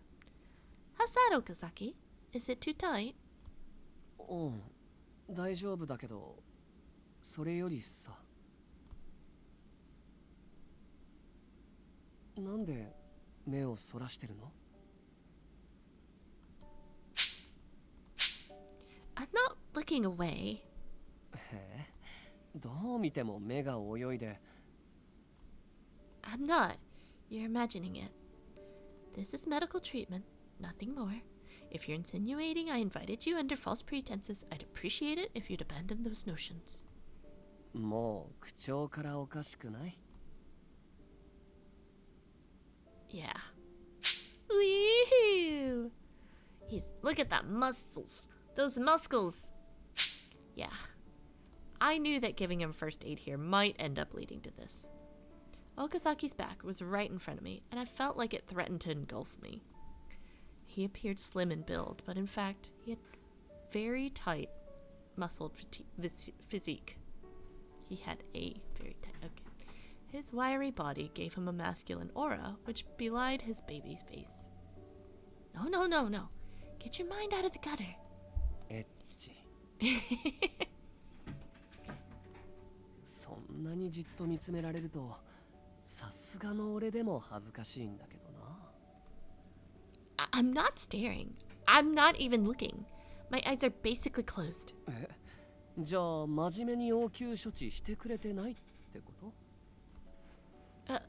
How's that, Okazaki? Is it too tight? うん大丈夫だけど それよりさなんで目をそらしてるの I'm not looking away. へえどう見ても目が泳いで I'm not. You're imagining it. This is medical treatment, nothing more. If you're insinuating I invited you under false pretenses, I'd appreciate it if you'd abandon those notions. もう口調からおかしくない Yeah. Woo! He's look at that muscles. Those muscles. Yeah. I knew that giving him first aid here might end up leading to this. Okazaki's back was right in front of me, and I felt like it threatened to engulf me. He appeared slim in build, but in fact, he had very tight, muscled phyti- vis- physique. He had a very tight. Okay. His wiry body gave him a masculine aura, which belied his baby's face. No, no, no, no. Get your mind out of the gutter. Itchy. I'm not staring. I'm not even looking. My eyes are basically closed. えじゃあ真面目に要求処置してくれてないってことあ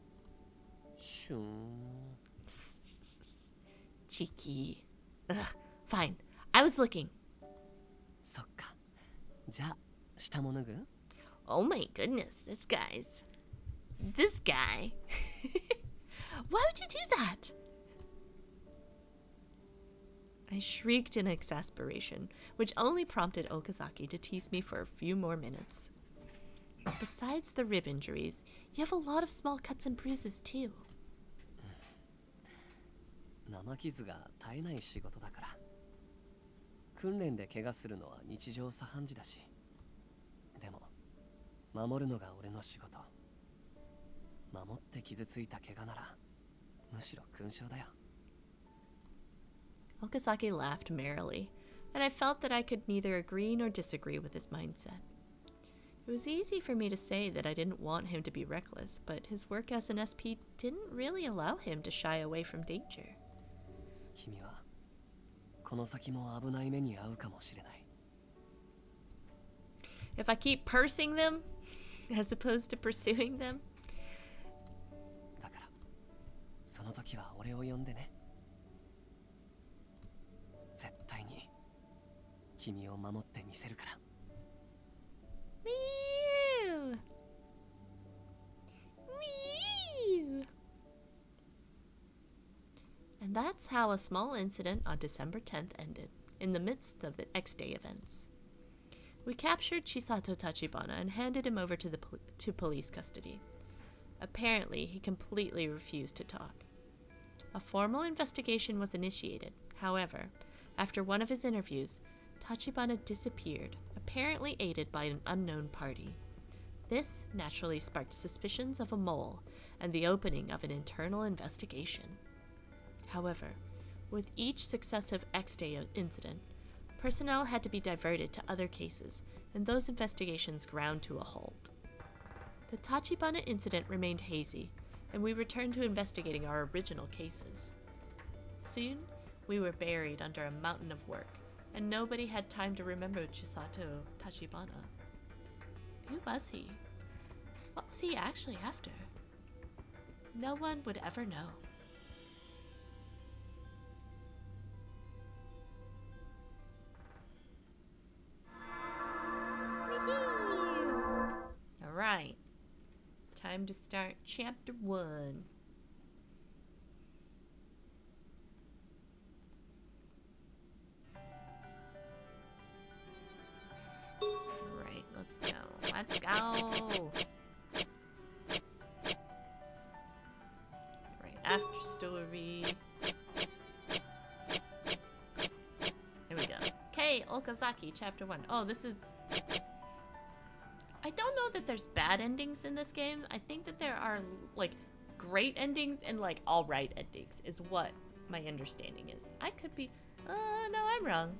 シューン Cheeky. Ugh. Fine. I was looking. そっかじゃあ下も脱ぐ Oh my goodness, this guy's. This guy. Why would you do that? I shrieked in exasperation, which only prompted Okazaki to tease me for a few more minutes. Besides the rib injuries, you have a lot of small cuts and bruises too. 生傷が絶えない仕事だから訓練で怪我するのは日常茶飯事だしでも守るのが俺の仕事守って傷ついた怪我ならむしろ勲章だよ Okazaki laughed merrily, and I felt that I could neither agree nor disagree with his mindset. It was easy for me to say that I didn't want him to be reckless, but his work as an SP didn't really allow him to shy away from danger. 君はこの先も危ない目に遭うかもしれない If I keep pursing them, as opposed to pursuing them, だからその時は俺を呼んでね 君を守ってみせるから meow, meow. And that's how a small incident on December 10th ended, in the midst of the X Day events. We captured Chisato Tachibana and handed him over to the pol- to police custody. Apparently, he completely refused to talk. A formal investigation was initiated. However, after one of his interviews, Tachibana disappeared, apparently aided by an unknown party. This naturally sparked suspicions of a mole and the opening of an internal investigation. However, with each successive X Day incident, personnel had to be diverted to other cases, and those investigations ground to a halt. The Tachibana incident remained hazy, and we returned to investigating our original cases. Soon, we were buried under a mountain of work, and nobody had time to remember Chisato Tachibana. Who was he? What was he actually after? No one would ever know. All right. Time to start chapter one. Go. All right, after story. Here we go. Okay, Okazaki, chapter one. Oh, this is. I don't know that there's bad endings in this game. I think that there are like great endings and like all right endings is what my understanding is. I could be. Uh, no, I'm wrong.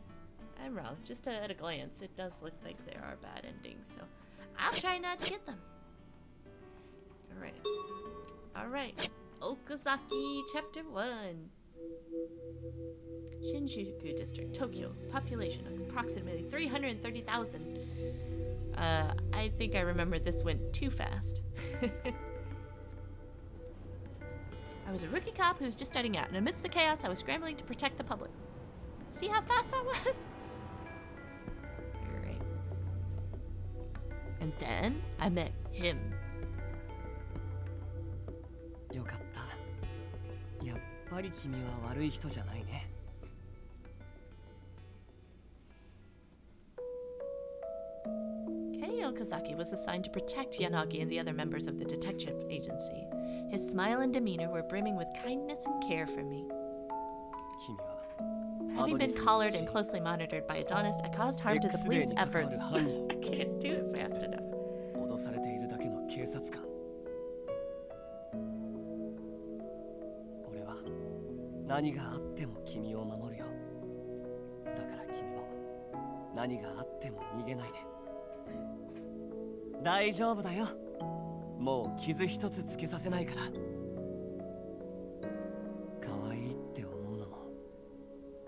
I'm wrong. Just at a glance, it does look like there are bad endings. So I'll try not to get them. All right. All right. Okazaki, chapter one. Shinjuku District, Tokyo. Population of approximately 330,000. Uh, I think I remember this went too fast. I was a rookie cop who was just starting out, and amidst the chaos, I was scrambling to protect the public. See how fast that was? And then I met him. よかったやっぱり君は悪い人じゃないね Kei Okazaki was assigned to protect Yanagi and the other members of the detective agency. His smile and demeanor were brimming with kindness and care for me. 君は Having been collared and closely monitored by Adonis, I caused harm to the police efforts. I can't do it fast enough. 脅されているだけの警察官俺は何があっても君を守るよだから君も何があっても逃げないで大丈夫だよもう傷一つつけさせないから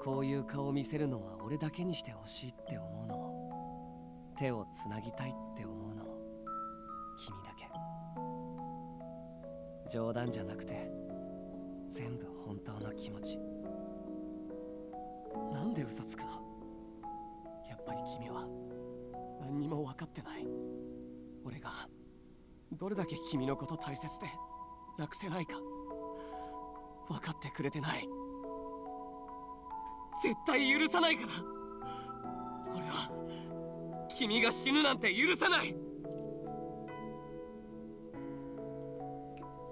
こういう顔を見せるのは俺だけにしてほしいって思うの。も手をつなぎたいって思うのも。君だけ。冗談じゃなくて全部本当の気持ち。なんで嘘つくの？やっぱり君は。何にも分かってない。俺がどれだけ君のこと大切でなくせないか。分かってくれてない。絶対許さないから。俺は君が死ぬなんて許さない。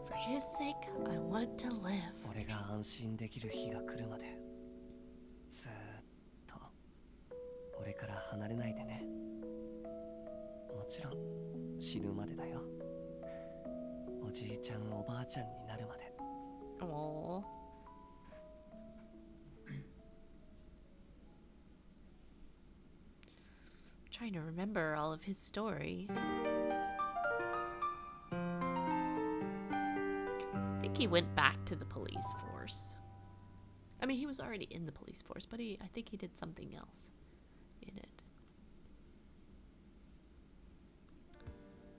For his sake, I want to live. 俺が安心できる日が来るまでずーっと俺から離れないでね。もちろん死ぬまでだよ。おじいちゃんおばあちゃんになるまで。Aww. Trying to remember all of his story. I think he went back to the police force. I mean, he was already in the police force, but he I think he did something else in it.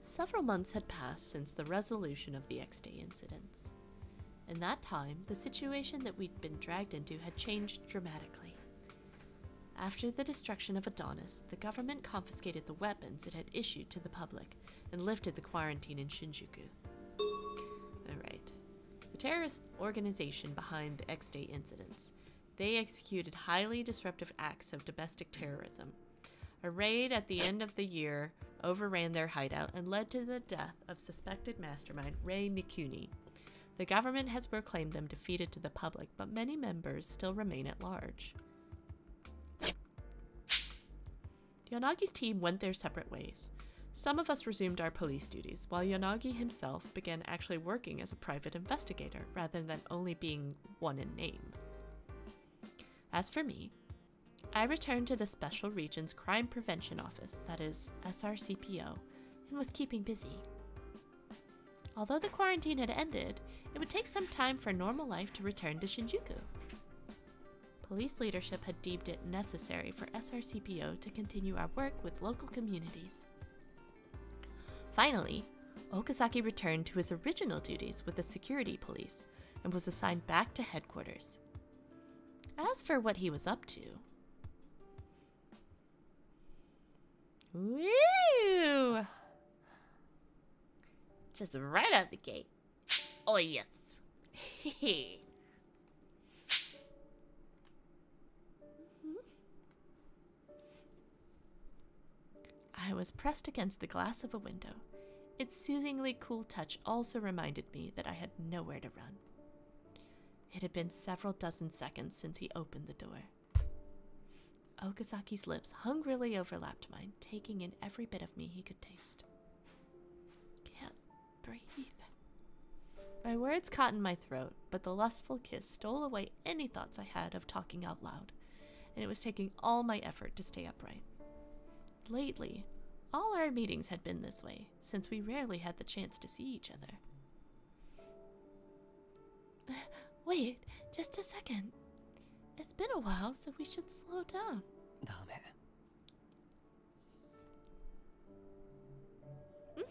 Several months had passed since the resolution of the X Day incidents. In that time, the situation that we'd been dragged into had changed dramatically. After the destruction of Adonis, the government confiscated the weapons it had issued to the public and lifted the quarantine in Shinjuku. Alright. The terrorist organization behind the X Day incidents. They executed highly disruptive acts of domestic terrorism. A raid at the end of the year overran their hideout and led to the death of suspected mastermind Ray Mikuni. The government has proclaimed them defeated to the public, but many members still remain at large. Yanagi's team went their separate ways. Some of us resumed our police duties, while Yanagi himself began actually working as a private investigator rather than only being one in name. As for me, I returned to the Special Region's Crime Prevention Office, that is, SRCPO, and was keeping busy. Although the quarantine had ended, it would take some time for normal life to return to Shinjuku. Police leadership had deemed it necessary for SRCPO to continue our work with local communities. Finally, Okazaki returned to his original duties with the security police and was assigned back to headquarters. As for what he was up to, Woo! Just right out the gate. Oh, yes. I was pressed against the glass of a window. Its soothingly cool touch also reminded me that I had nowhere to run. It had been several dozen seconds since he opened the door. Okazaki's lips hungrily overlapped mine, taking in every bit of me he could taste. Can't breathe. My words caught in my throat, but the lustful kiss stole away any thoughts I had of talking out loud, and it was taking all my effort to stay upright. Lately, all our meetings had been this way, since we rarely had the chance to see each other. Wait, just a second. It's been a while, so we should slow down.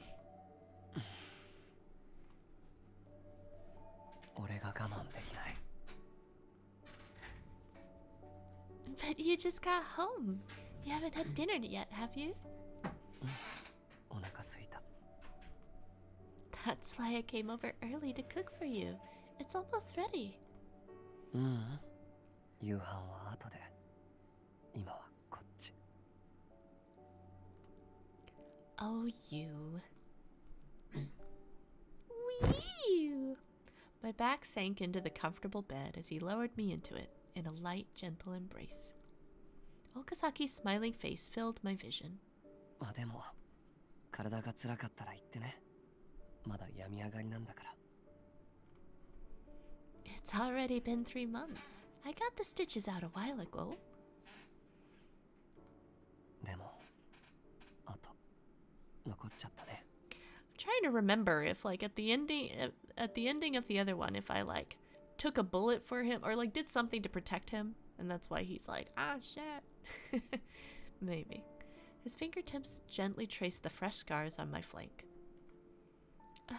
but you just got home. You haven't had dinner yet, have you? That's why I came over early to cook for you. It's almost ready. Mm. Oh, you. Mm. Wee! My back sank into the comfortable bed as he lowered me into it in a light, gentle embrace. Okazaki's smiling face filled my vision. まあでも体が辛かったら言ってねまだ病み上がりなんだから It's already been three months. I got the stitches out a while ago. でもあと残っちゃったね I'm trying to remember if, like, at the ending, at the ending of the other one, if I like took a bullet for him or like did something to protect him, and that's why he's like, ah, shit. Maybe. His fingertips gently traced the fresh scars on my flank.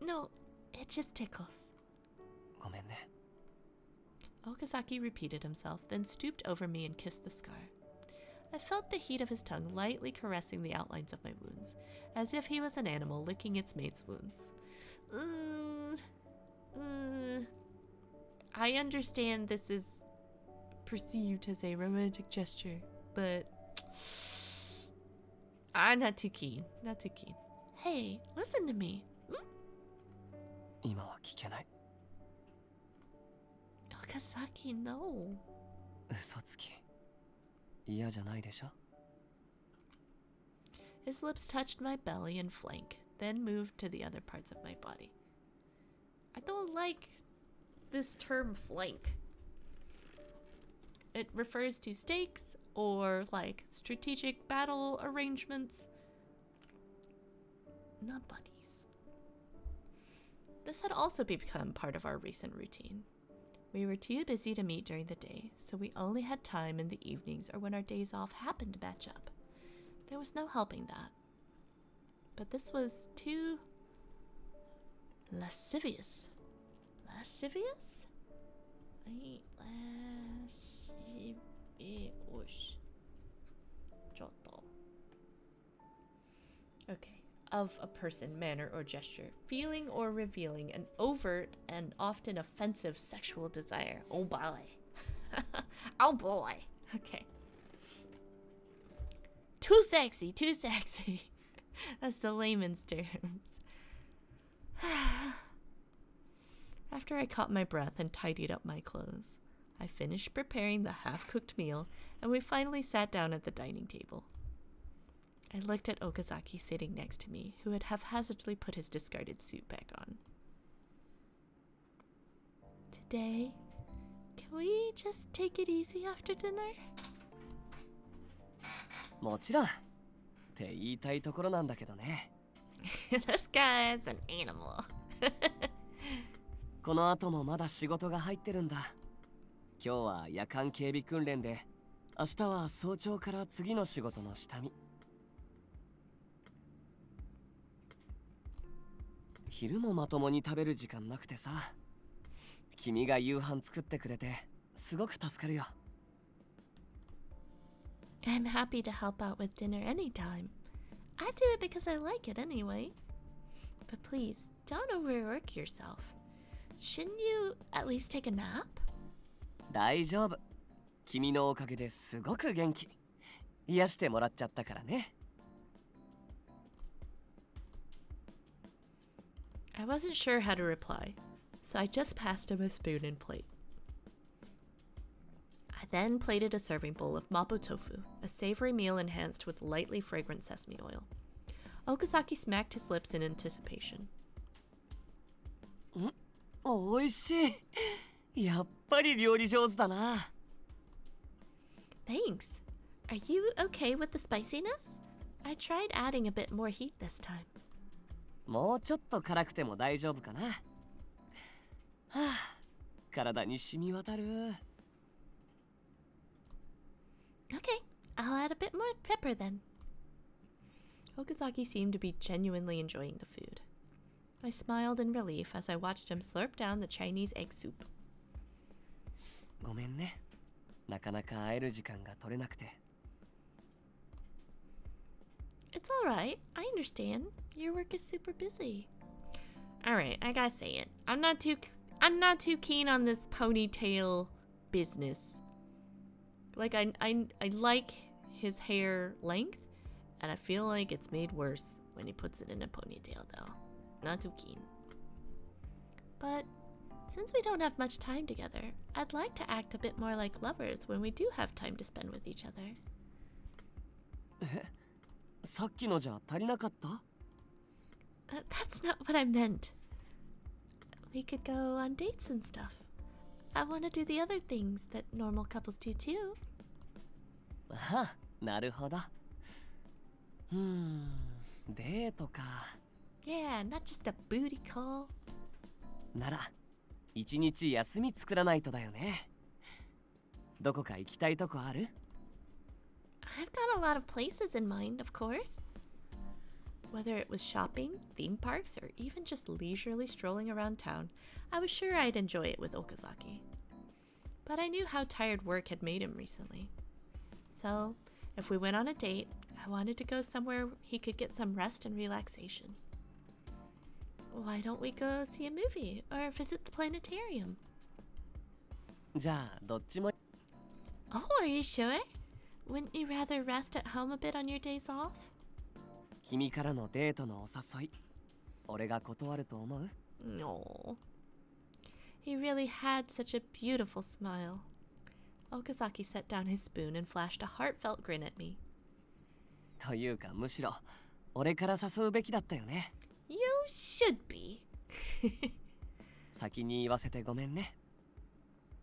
No, it just tickles. Okazaki repeated himself, then stooped over me and kissed the scar. I felt the heat of his tongue lightly caressing the outlines of my wounds, as if he was an animal licking its mate's wounds. Mm, mm. I understand this is perceived as a romantic gesture, but I'm not too keen. Not too keen. Hey, listen to me. Mm? Okazaki, no. His lips touched my belly and flank, then moved to the other parts of my body. I don't like this term flank. It refers to stakes or like strategic battle arrangements. Not buddies. This had also become part of our recent routine. We were too busy to meet during the day, so we only had time in the evenings or when our days off happened to match up. There was no helping that. But this was too lascivious. Lascivious? Okay. Of a person, manner, or gesture, feeling or revealing an overt and often offensive sexual desire. Oh boy. oh boy. Okay. Too sexy, too sexy. That's the layman's terms. After I caught my breath and tidied up my clothes, I finished preparing the half cooked meal and we finally sat down at the dining table. I looked at Okazaki sitting next to me, who had haphazardly put his discarded suit back on. Today, can we just take it easy after dinner? もちろんって言いたいところなんだけどね this guy's an animal. この後もまだ仕事が入ってるんだ 今日は夜間警備訓練で明日は早朝から次の仕事の下見昼もまともに食べる時間なくてさ君が夕飯作ってくれてすごく助かるよ I'm happy to help out with dinner anytime. I do it because I like it anyway. But please, don't overwork yourself. Shouldn't you at least take a nap? 大丈夫君のおかげですごく元気癒してもらっちゃったからね I wasn't sure how to reply, so I just passed him a spoon and plate. I then plated a serving bowl of mapo tofu, a savory meal enhanced with lightly fragrant sesame oil. Okazaki smacked his lips in anticipation. おいしい やっぱり料理上手だな Thanks. Are you okay with the spiciness? I tried adding a bit more heat this time. もうちょっと辛くても大丈夫かなはあ体に染み渡る Okay, I'll add a bit more pepper then. Okazaki seemed to be genuinely enjoying the food. I smiled in relief as I watched him slurp down the Chinese egg soup. ごめんねなかなか会える時間が取れなくて It's alright, I understand. Your work is super busy. Alright, I gotta say it. I'm not too I'm not too keen on this ponytail business. Like I I I like his hair length, and I feel like it's made worse when he puts it in a ponytail though. Not too keen. But since we don't have much time together, I'd like to act a bit more like lovers when we do have time to spend with each other. さっきのじゃ足りなかった Uh, that's not what I meant. We could go on dates and stuff. I want to do the other things that normal couples do too. ああなるほどうーんデートか Yeah, not just a booty call. なら 一日休み作らないとだよねどこか行きたいとこある I've got a lot of places in mind, of course. Whether it was shopping, theme parks, or even just leisurely strolling around town, I was sure I'd enjoy it with Okazaki. But I knew how tired work had made him recently. So, if we went on a date, I wanted to go somewhere he could get some rest and relaxation. Why don't we go see a movie or visit the planetarium? じゃあどっちも Oh, are you sure? Wouldn't you rather rest at home a bit on your days off? 君からのデートのお誘い俺が断ると思う No. He really had such a beautiful smile. Okazaki set down his spoon and flashed a heartfelt grin at me. というかむしろ俺から誘うべきだったよね You should be. 先に言わせてごめんね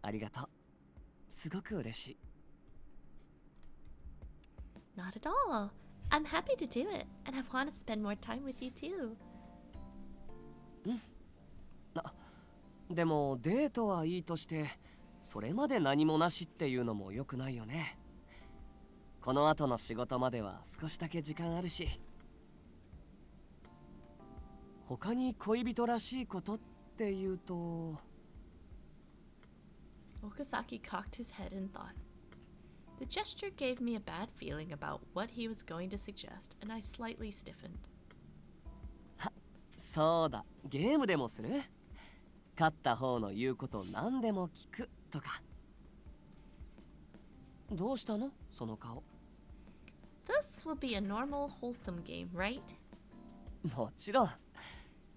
ありがとうすごく嬉しい Not at all. I'm happy to do it, and I want to spend more time with you too. でもデートはいいとしてそれまで何もなしっていうのも良くないよねこの後の仕事までは少しだけ時間あるし他に恋人らしいことっていうと Okazaki cocked his head in thought. The gesture gave me a bad feeling about what he was going to suggest, and I slightly stiffened. そうだゲームでもする勝った方の言うこと何でも聞くとかどうしたのその顔 This will be a normal, wholesome game, right? もちろん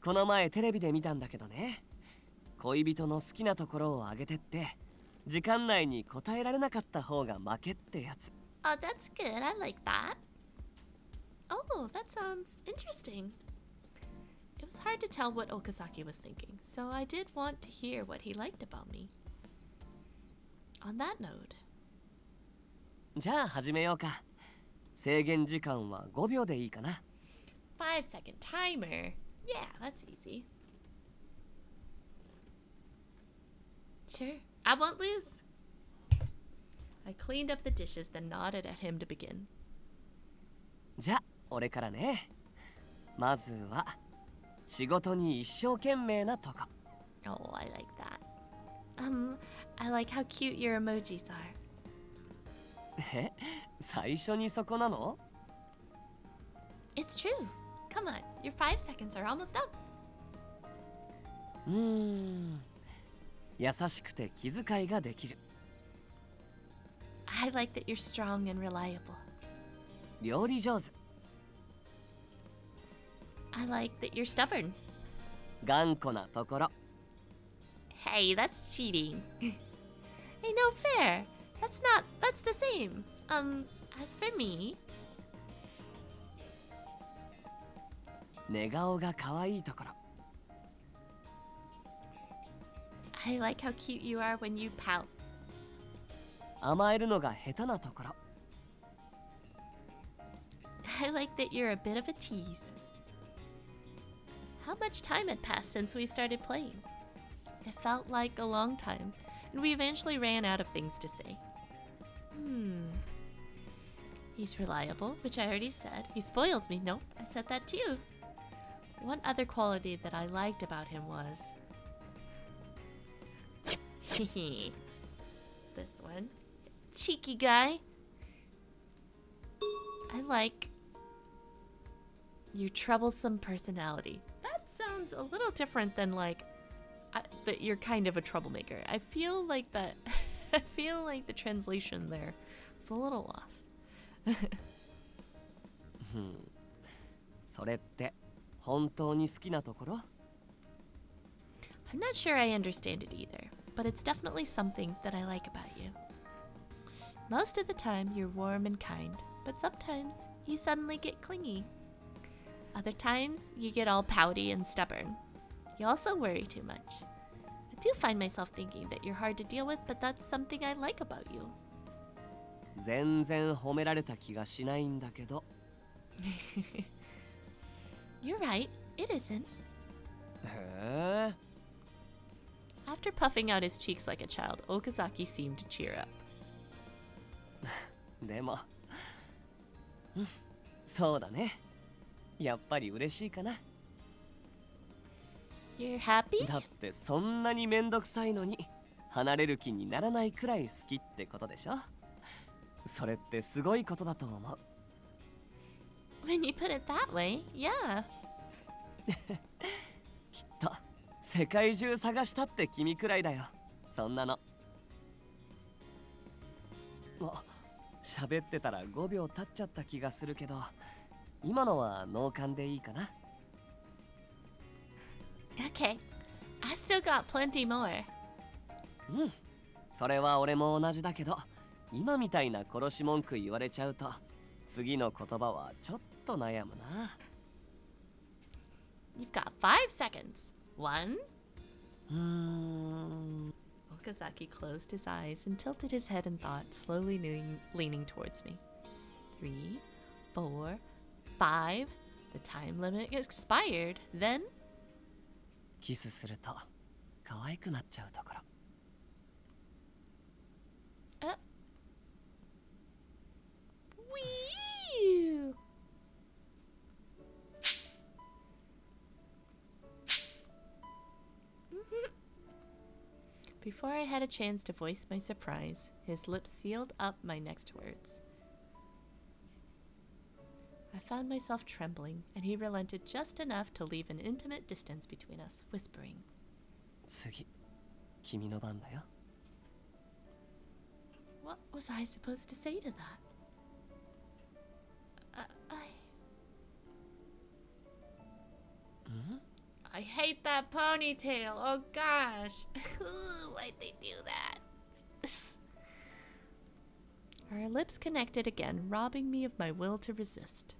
この前テレビで見たんだけどね恋人の好きなところを挙げてって時間内に答えられなかった方が負けってやつ Oh, that's good. I like that. Oh, that sounds interesting. It was hard to tell what Okazaki was thinking, so I did want to hear what he liked about me. On that note, じゃあ始めようか制限時間は5秒でいいかな five second timer. Yeah, that's easy. Sure, I won't lose. I cleaned up the dishes, then nodded at him to begin. じゃあ俺からねまずは仕事に一生懸命なとこ Oh, I like that. Um, I like how cute your emojis are. え最初にそこなの It's true. Come on, your five seconds are almost up. うーん優しくて気遣いができる I like that you're strong and reliable. 料理上手 I like that you're stubborn. 頑固なところ Hey, that's cheating. hey, no fair. That's not. That's the same. Um, as for me, 寝顔が可愛いところ I like how cute you are when you pout. 甘えるのが下手なところ I like that you're a bit of a tease. How much time had passed since we started playing? It felt like a long time, and we eventually ran out of things to say. Hmm. He's reliable, which I already said. He spoils me. Nope, I said that too. One other quality that I liked about him was. Hehe. this one. Cheeky guy. I like your troublesome personality. That sounds a little different than like I, that you're kind of a troublemaker. I feel like that. I feel like the translation there was a little lost. うんそれって 本当に好きなところ I'm not sure I understand it either, but it's definitely something that I like about you. Most of the time, you're warm and kind, but sometimes you suddenly get clingy. Other times, you get all pouty and stubborn. You also worry too much. I do find myself thinking that you're hard to deal with, but that's something I like about you. 全然褒められた気がしないんだけど You're right, it isn't. へえ After puffing out his cheeks like a child, Okazaki seemed to cheer up. でもうんそうだねやっぱり嬉しいかな You're happy? だってそんなにめんどくさいのに離れる気にならないくらい好きってことでしょそれってすごいことだと思う When you put it that way, yeah. きっと世界中探したって君くらいだよそんなのあ喋ってたら5秒経っちゃった気がするけど今のは脳幹でいいかな Okay. I've still got plenty more. うんそれは俺も同じだけど今みたいな殺し文句言われちゃうと次の言葉はちょっと 悩むな You've got five seconds. One. うーん Okazaki closed his eyes and tilted his head in thought, slowly leaning, leaning towards me. Three, four, five. The time limit expired. Then キスすると可愛くなっちゃうところ Before I had a chance to voice my surprise, his lips sealed up my next words. I found myself trembling, and he relented just enough to leave an intimate distance between us, whispering, 次君の番だよ What was I supposed to say to that? Uh, I. ん I hate that ponytail. Oh gosh. Why'd they do that? Our lips connected again, robbing me of my will to resist.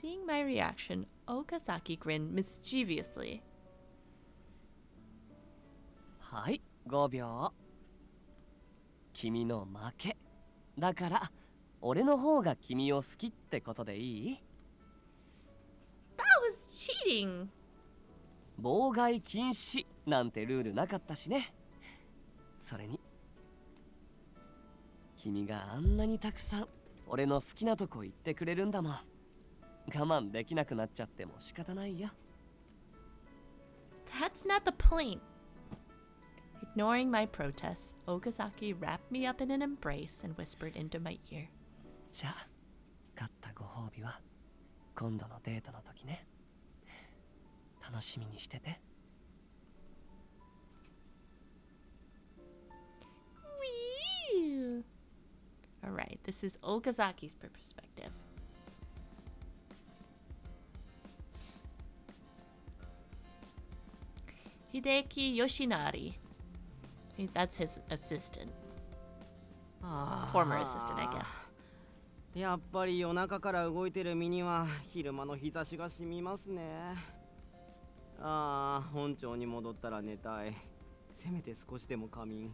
Seeing my reaction, Okazaki grinned mischievously. はい5秒君の負けだから俺の方が君を好きってことでいい That was cheating! 妨害禁止なんてルールなかったしねそれに君があんなにたくさん俺の好きなとこ言ってくれるんだもん我慢できなくなっちゃっても仕方ないよ That's not the point. Ignoring my protests, Okazaki wrapped me up in an embrace and whispered into my ear. じゃあ勝ったご褒美は今度のデートの時ね楽しみにしてて Wee! Alright, this is Okazaki's perspective. Hideki Yoshinari. He- That's his assistant. Former assistant, I guess. やっぱり夜中から動いてる身には昼間の日差しが染みますねああ本庁に戻ったら寝たい。せめて少しでも仮眠。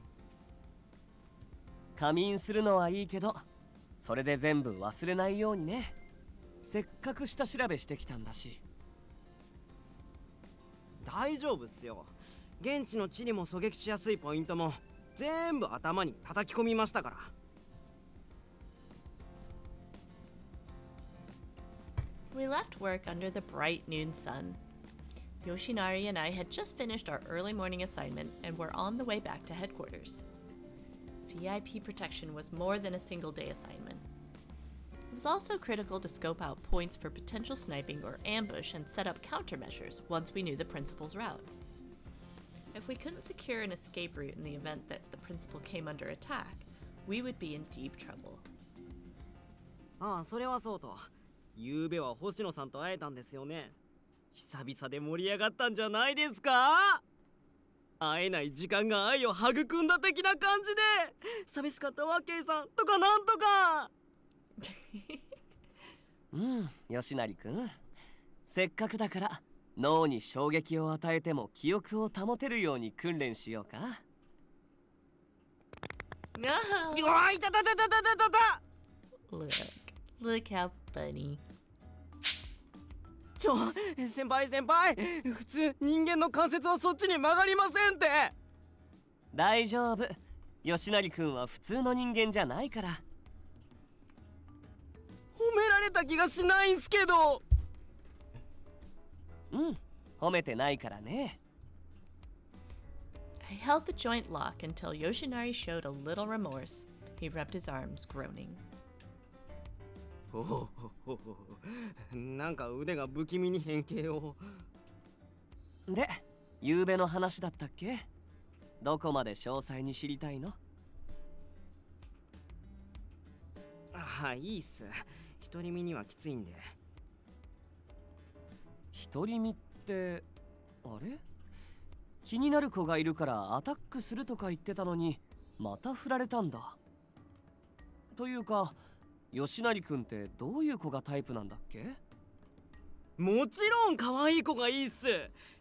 仮眠するのはいいけどそれで全部忘れないようにね。せっかく下調べしてきたんだし。大丈夫っすよ。現地の地理も狙撃しやすいポイントも全部頭に叩き込みましたから。We left work under the bright noon sun. Yoshinari and I had just finished our early morning assignment and were on the way back to headquarters. VIP protection was more than a single day assignment. It was also critical to scope out points for potential sniping or ambush and set up countermeasures once we knew the principal's route. If we couldn't secure an escape route in the event that the principal came under attack, we would be in deep trouble. ああそれはそうと昨べは星野さんと会えたんですよね 久々で盛り上がったんじゃないですか？会えない時間が愛を育んだ的な感じで寂しかったわけイさん。とかなんとか。うん吉成君せっかくだから脳に衝撃を与えても記憶を保てるように訓練しようか。うわいたたたたたたた。Look, look how funny. ちょ先輩先輩普通人間の関節はそっちに曲がりませんって大丈夫吉成くんは普通の人間じゃないから褒められた気がしないんすけどうん褒めてないからね I held the joint lock until Yoshinari showed a little remorse. He rubbed his arms, groaning. おほほほなんか腕が不気味に変形を。で昨べの話だったっけ？どこまで詳細に知りたいの？あいいっす。独り身にはきついんで。独り身ってあれ？気になる子がいるからアタックするとか言ってたのにまた振られたんだ。というか吉成くんってどういう子がタイプなんだっけ？もちろん可愛い子がいいっす。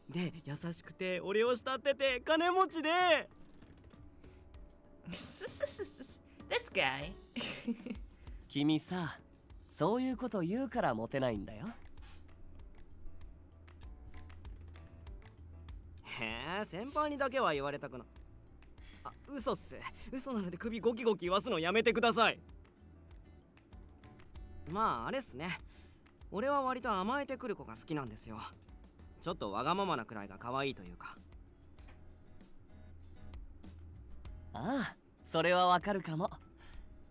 で優しくて俺を慕ってて金持ちで。This guy. 君さそういうこと言うからモテないんだよ。へえ先輩にだけは言われたくな。あ嘘っす。嘘なので首ゴキゴキ言わすのやめてくださいまああれっすね。俺は割と甘えてくる子が好きなんですよ。ちょっとわがままなくらいが可愛いというか。ああそれはわかるかも。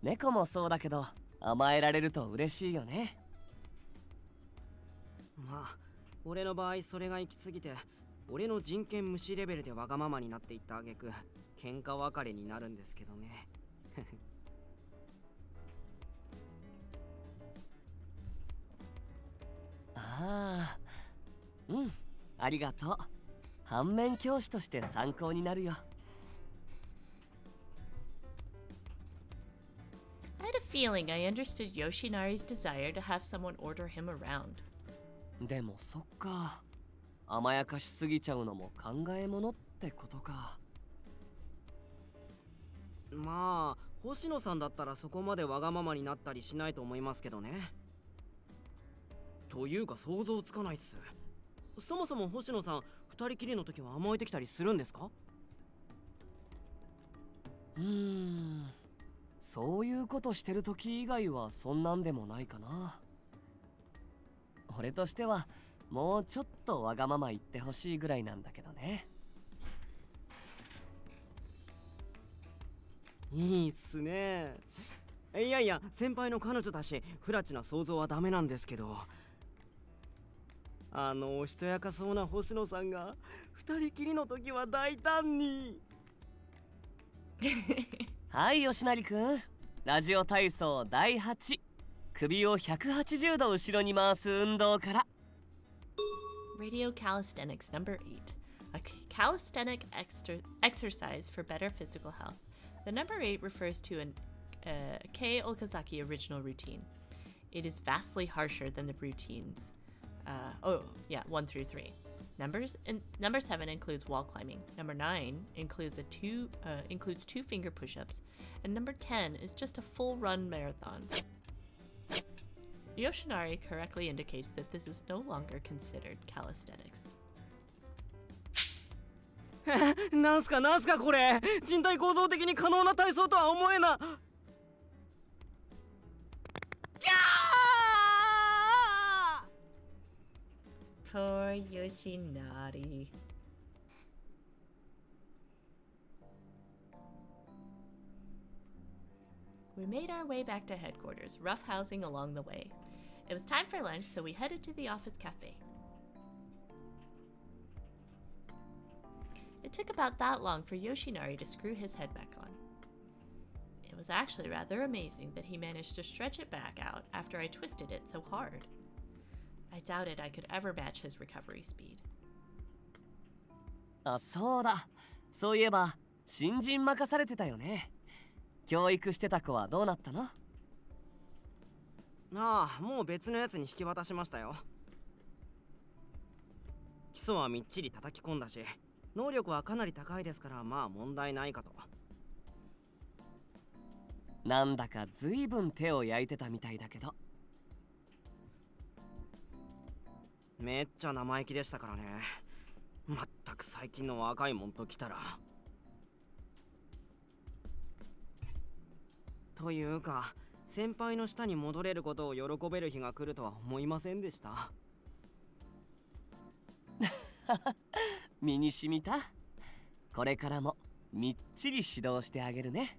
猫もそうだけど甘えられると嬉しいよね。まあ俺の場合それが行き過ぎて俺の人権無視レベルでわがままになっていった挙句喧嘩別れになるんですけどねああうん。ありがとう。反面教師として参考になるよ。I had a feeling I understood Yoshinari's desire to have someone order him around. でもそっか。甘やかしすぎちゃうのも考えものってことか。まあ星野さんだったらそこまでわがままになったりしないと思いますけどねというか想像つかないっす。そもそも星野さん二人きりの時は甘えてきたりするんですか？うーん。そういうことしてる時以外はそんなんでもないかな。俺としてはもうちょっとわがまま言ってほしいぐらいなんだけどね。いいっすね。いやいや先輩の彼女だしフラチな想像はダメなんですけどあのおしとやかそうな星野さんが二人きりの時は大胆にはい吉成くんラジオ体操第8首を180度後ろに回す運動から Radio Calisthenics number 8. A calisthenic exter- exercise for better physical health. The number 8 refers to an uh, Kei Okazaki original routine. It is vastly harsher than the routines. Uh, oh, yeah, 1 through 3. Numbers and number 7 includes wall climbing. Number 9 includes a two uh, includes two finger push-ups and number 10 is just a full run marathon. Yoshinari correctly indicates that this is no longer considered calisthenics. なんすかなんすかこれ人体構造的に可能な体操とは思えな Poor Yoshinari. We made our way back to headquarters, roughhousing along the way. It was time for lunch, so we headed to the office cafe. It took about that long for Yoshinari to screw his head back on. It was actually rather amazing that he managed to stretch it back out after I twisted it so hard. I doubted I could ever match his recovery speed. あそうだ。そういえば新人任されてたよね。教育してた子はどうなったの？ああもう別のやつに引き渡しましたよ。基礎はみっちり叩き込んだし能力はかなり高いですからまあ問題ないかと。なんだか随分手を焼いてたみたいだけどめっちゃ生意気でしたからね。まったく最近の若いもんと来たら。というか先輩の下に戻れることを喜べる日が来るとは思いませんでした？身に染みた？これからもみっちり指導してあげるね。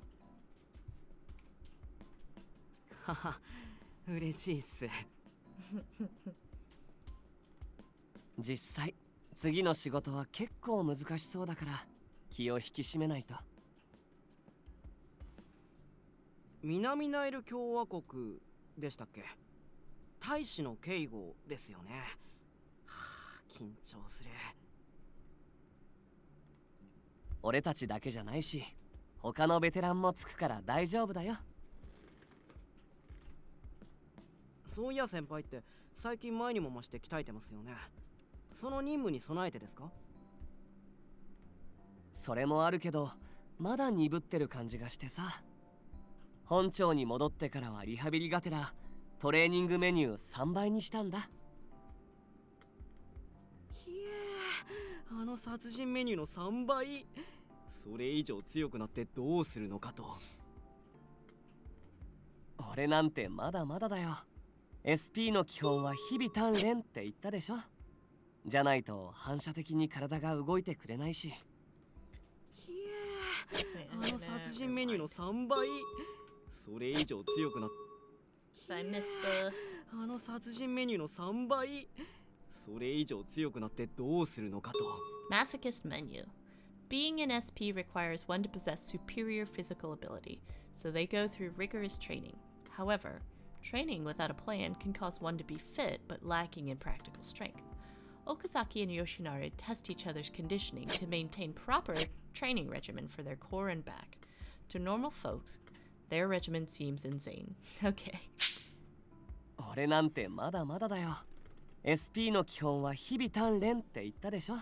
はは嬉しいっす実際次の仕事は結構難しそうだから気を引き締めないと。南ナイル共和国でしたっけ？大使の警護ですよね。はあ緊張する。俺たちだけじゃないし他のベテランもつくから大丈夫だよ。そういや先輩って最近前にも増して鍛えてますよねその任務に備えてですか？それもあるけどまだ鈍ってる感じがしてさ。本庁に戻ってからはリハビリがてらトレーニングメニュー3倍にしたんだ。ひえあの殺人メニューの3倍。それ以上強くなってどうするのかと。俺なんてまだまだだよ。SP の基本は日々鍛錬って言ったでしょじゃないと反射的に体が動いてくれないしひえあの殺人メニューの3倍それ以上強くなっあの殺人メニューの3倍それ以上強くなってどうするのかと masochist menu. Being an SP requires one to possess superior physical ability, so they go through rigorous training. However, training without a plan can cause one to be fit but lacking in practical strength. Okazaki and Yoshinari test each other's conditioning to maintain proper training regimen for their core and back. To normal folks, their regimen seems insane. Okay. 俺なんてまだまだだよ SP の基本は日々鍛錬って言ったでしょ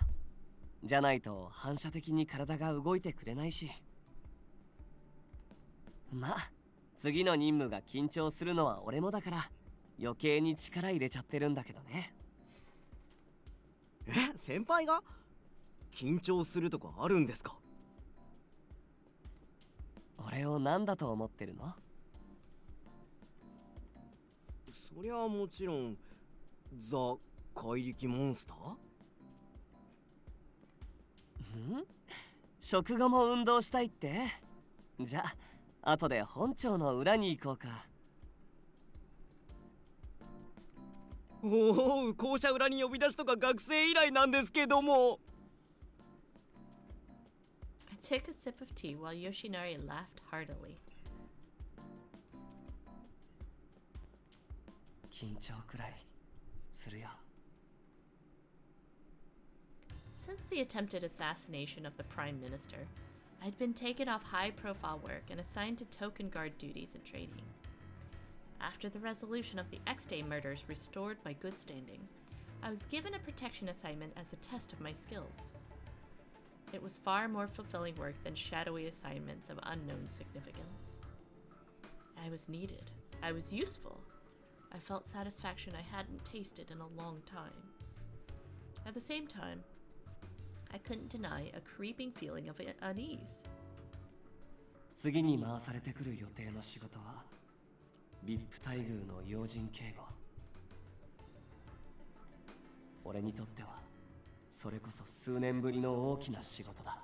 じゃないと反射的に体が動いてくれないしまあ次の任務が緊張するのは俺もだから余計に力入れちゃってるんだけどねえ？先輩が？緊張するとかあるんですか？俺を何だと思ってるの？そりゃもちろんザ怪力モンスター？ん？食後も運動したいって？じゃあ後で本庁の裏に行こうかおお校舎裏に呼び出しとか学生以来なんですけども I took a sip of tea while Yoshinari laughed heartily. 緊張くらいするよ Since the attempted assassination of the Prime Minister, I'd been taken off high profile work and assigned to token guard duties and training. After the resolution of the X Day murders restored my good standing, I was given a protection assignment as a test of my skills. It was far more fulfilling work than shadowy assignments of unknown significance. I was needed, I was useful. I felt satisfaction I hadn't tasted in a long time. At the same time, I couldn't deny a creeping feeling of unease. 次に回されてくる予定の仕事は VIP 待遇の要人警護俺にとってはそれこそ数年ぶりの大きな仕事だ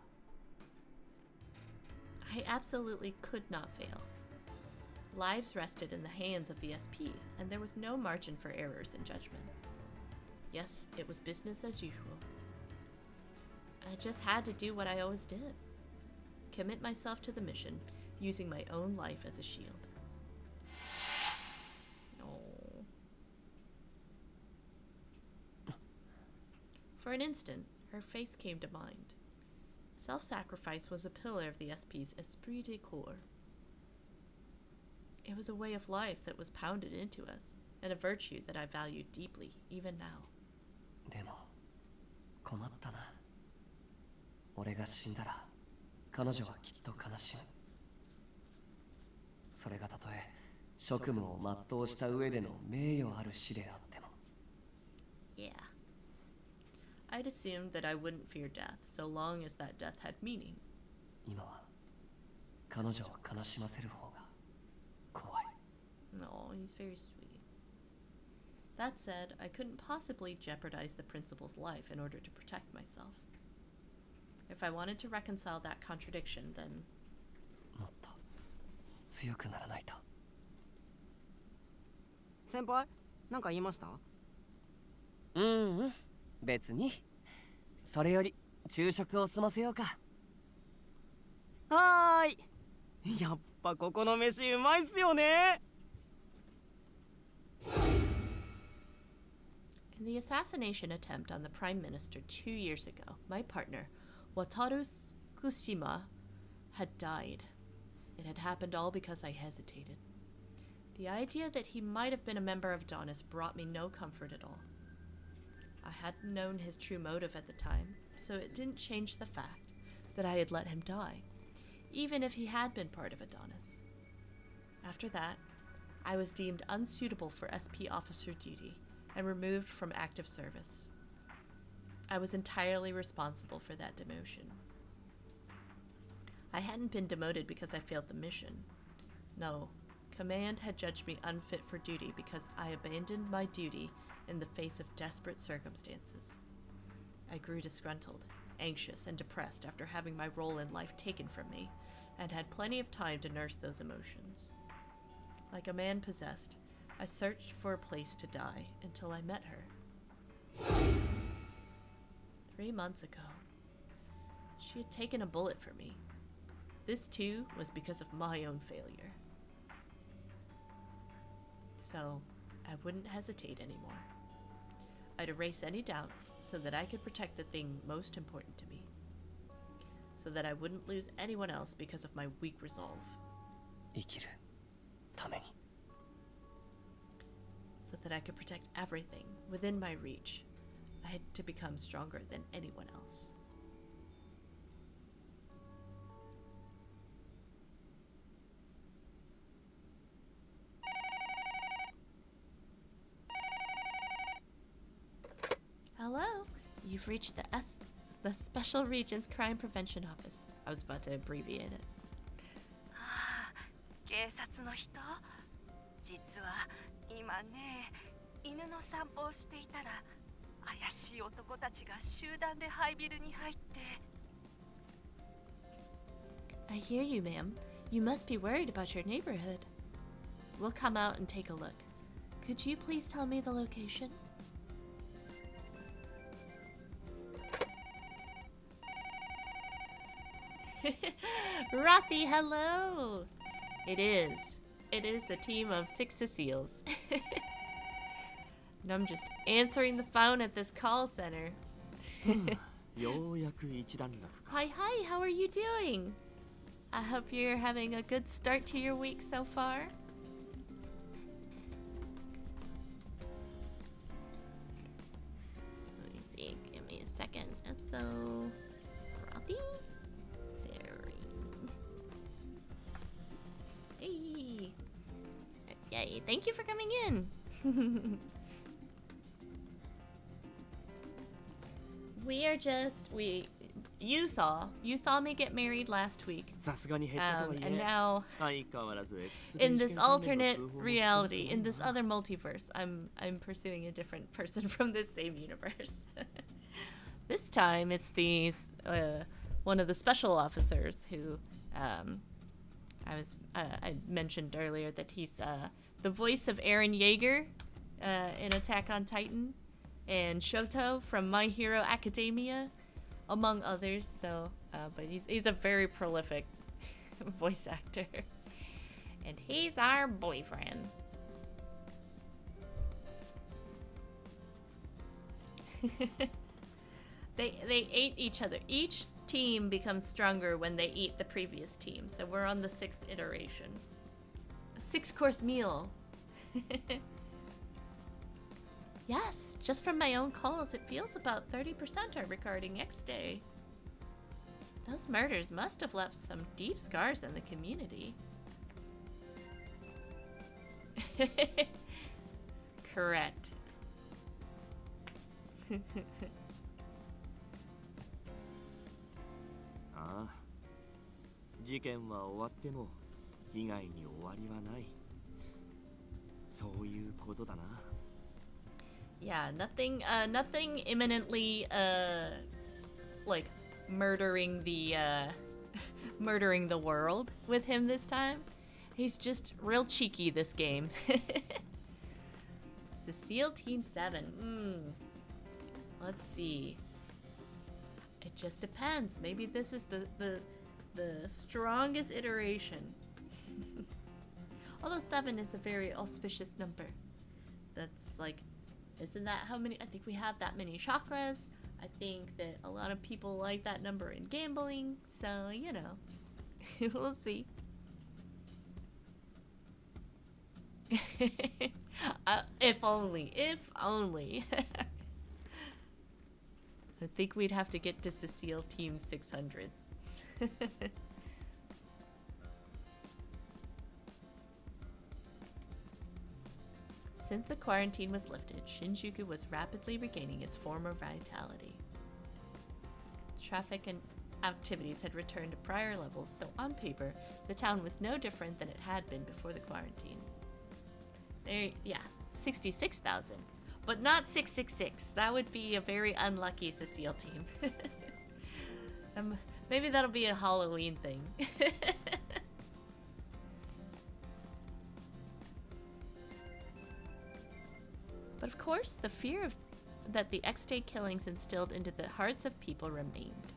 I absolutely could not fail. Lives rested in the hands of the SP, and there was no margin for errors in judgment. Yes, it was business as usual. I just had to do what I always did commit myself to the mission, using my own life as a shield. For an instant, her face came to mind. Self sacrifice was a pillar of the SP's esprit de corps. It was a way of life that was pounded into us, and a virtue that I value deeply, even now. でも困ったな俺が死んだら彼女はきっと悲しむそれがたとえ職務を全うした上での名誉ある死であっても Yeah. I'd assumed that I wouldn't fear death so long as that death had meaning. 今は彼女を悲しませる方が怖い No, he's very sweet. That said, I couldn't possibly jeopardize the principal's life in order to protect myself. If I wanted to reconcile that contradiction, then もっと強くならないと先輩なんか言いましたうんうん 別にそれより昼食を済ませようかはーいやっぱここの飯うまいっすよね In the assassination attempt on the Prime Minister two years ago, my partner, Wataru Fukushima had died. It had happened all because I hesitated. The idea that he might have been a member of Adonis brought me no comfort at all. I hadn't known his true motive at the time, so it didn't change the fact that I had let him die, even if he had been part of Adonis. After that, I was deemed unsuitable for SP officer duty and removed from active service. I was entirely responsible for that demotion. I hadn't been demoted because I failed the mission. No, command had judged me unfit for duty because I abandoned my duty in the face of desperate circumstances. I grew disgruntled, anxious, and depressed after having my role in life taken from me, and had plenty of time to nurse those emotions. Like a man possessed, I searched for a place to die until I met her. Three months ago, she had taken a bullet for me. This too was because of my own failure. So, I wouldn't hesitate anymore. I'd erase any doubts so that I could protect the thing most important to me. So that I wouldn't lose anyone else because of my weak resolve. So that I could protect everything within my reach, I had to become stronger than anyone else. you've reached the S, the Special Regions Crime Prevention Office. I was about to abbreviate it. 警察の人実は今ね犬の散歩をしていたら怪しい男たちが集団でハイビルに入って I hear you, ma'am. You must be worried about your neighborhood. We'll come out and take a look. Could you please tell me the location? Roppy, hello! It is. It is the team of six Ceciles. and I'm just answering the phone at this call center. Hmm. hi, hi, how are you doing? I hope you're having a good start to your week so far. Thank you for coming in. we are just we you saw you saw me get married last week. Um, and now in this alternate reality in this other multiverse i'm i'm pursuing a different person from this same universe. This time it's the uh, one of the special officers who um, i was uh, i mentioned earlier that he's uh, the voice of Eren Yeager uh, in Attack on Titan, and Shoto from My Hero Academia, among others. So, uh, but he's he's a very prolific voice actor, and he's our boyfriend. they they ate each other. Each team becomes stronger when they eat the previous team. So we're on the sixth iteration A six course meal. yes, just from my own calls, it feels about 30% are regarding X Day. Those murders must have left some deep scars in the community. Correct. ああ事件は終わっても 被害に終わりはないそういうことだな yeah, nothing uh nothing imminently uh like murdering the uh murdering the world with him this time. He's just real cheeky this game. Cecile Team 7. Mm. Let's see. It just depends. Maybe this is the the the strongest iteration. Although 7 is a very auspicious number. That's like isn't that how many I think we have that many chakras. I think that a lot of people like that number in gambling, so you know. we'll see. uh, if only, if only. I think we'd have to get to Cecile Team 600. Since the quarantine was lifted, Shinjuku was rapidly regaining its former vitality. Traffic and activities had returned to prior levels, so on paper, the town was no different than it had been before the quarantine. There, yeah, 66,000. But not 666. That would be a very unlucky Cecile team. um, maybe that'll be a Halloween thing. but of course, the fear of that the X-Day killings instilled into the hearts of people remained.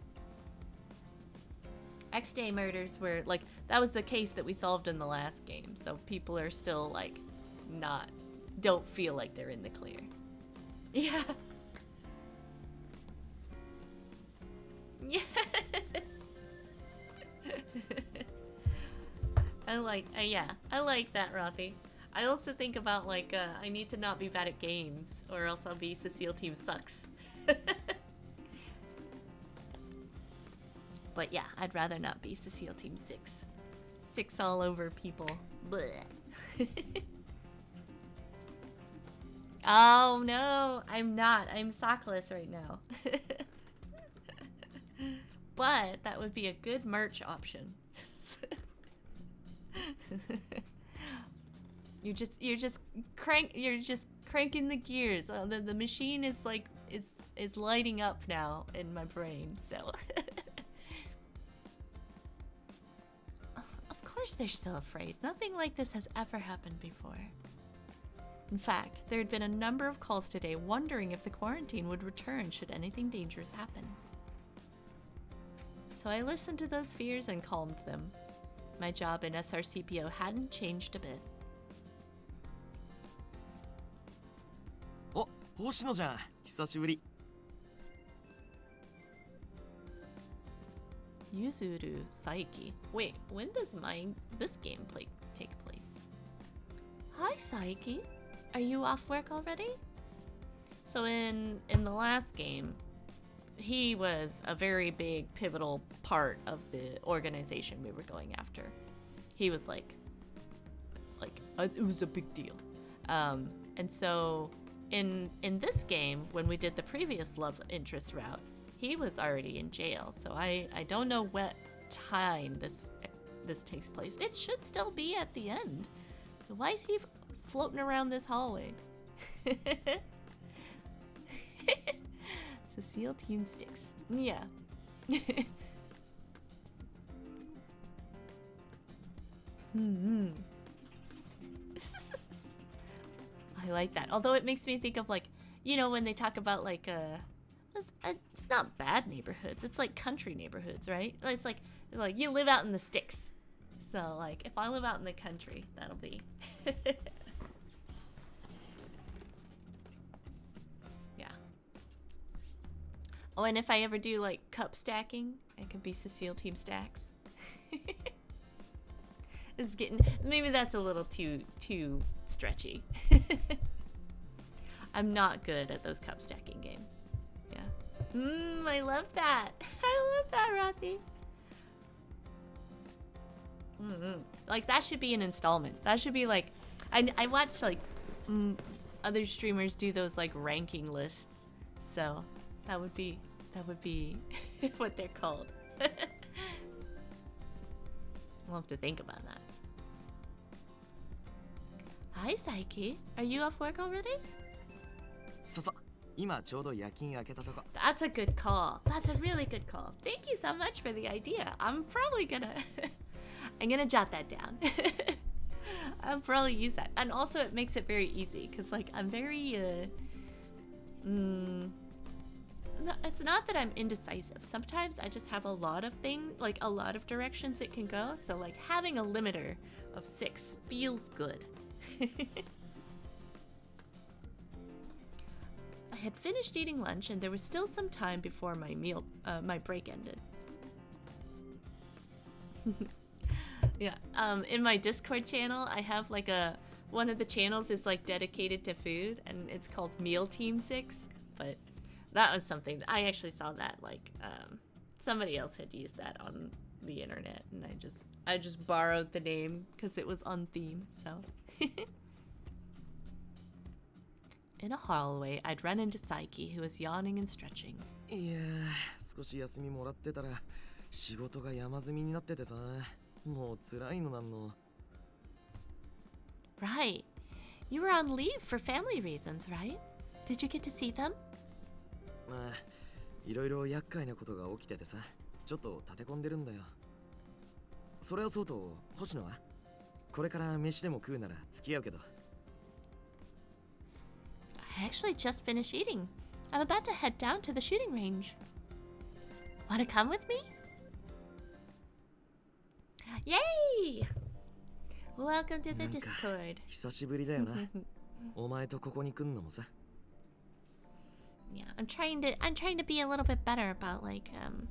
X-Day murders were like that was the case that we solved in the last game, so people are still like not don't feel like they're in the clear. Yeah. Yeah. I like, uh, yeah, I like that, Rothy. I also think about like, uh, I need to not be bad at games, or else I'll be Cecile Team Sucks. but yeah, I'd rather not be Cecile Team 6. Six all over people. oh no, I'm not. I'm sockless right now. but that would be a good merch option. You're just you're just crank you're just cranking the gears. Uh, the the machine is like is is lighting up now in my brain. So Of course they're still afraid. Nothing like this has ever happened before. In fact, there had been a number of calls today wondering if the quarantine would return should anything dangerous happen. So I listened to those fears and calmed them. My job in SRCPO hadn't changed a bit. 星野じゃん久しぶり Yuzuru Saiki. Wait, when does my this gameplay take place? Hi Saiki. Are you off work already? So in in the last game, he was a very big pivotal part of the organization we were going after. He was like like uh, it was a big deal. Um, and so in in this game when we did the previous love interest route, he was already in jail. So I I don't know what time this this takes place. It should still be at the end. So why is he floating around this hallway? Cecile Team Sticks. Yeah. hmm. I like that. Although it makes me think of like, you know, when they talk about like uh it's, it's not bad neighborhoods. It's like country neighborhoods, right? It's like like you live out in the sticks. So like if I live out in the country, that'll be Yeah. Oh, and if I ever do like cup stacking, it could be Cecile Team Stacks. it's getting maybe that's a little too too stretchy. I'm not good at those cup stacking games. Yeah. Mmm, I love that. I love that, Rothy. Mm -hmm. Like that should be an installment. That should be like, I I watch like mm, other streamers do those like ranking lists, so that would be that would be what they're called. I'll have to think about that. Hi, Saiki. Are you off work already? So, so. That's a good call. That's a really good call. Thank you so much for the idea. I'm probably gonna... I'm gonna jot that down. I'll probably use that. And also it makes it very easy because like I'm very... Uh, mm, it's not that I'm indecisive. Sometimes I just have a lot of things, like a lot of directions it can go. So like having a limiter of six feels good. I had finished eating lunch and there was still some time before my meal, uh, my break ended. yeah, um, in my Discord channel, I have like a, one of the channels is like dedicated to food and it's called Meal Team 6, but that was something, I actually saw that like, um, somebody else had used that on the internet and I just, I just borrowed the name because it was on theme, so. In a hallway, I'd run into Saiki, who was yawning and stretching. Right. You were on leave for family reasons, right? Did you get to see them? まあ、いろいろ厄介なことが起きててさ、ちょっと立て込んでるんだよ。それはそうと、星野はこれから飯でも食うなら付き合うけど。I actually just finished eating. I'm about to head down to the shooting range. Want to come with me? Yay! Welcome to the Discord. 久しぶりだよな。お前とここに来んのもさ。Yeah, I'm trying to I'm trying to be a little bit better about like um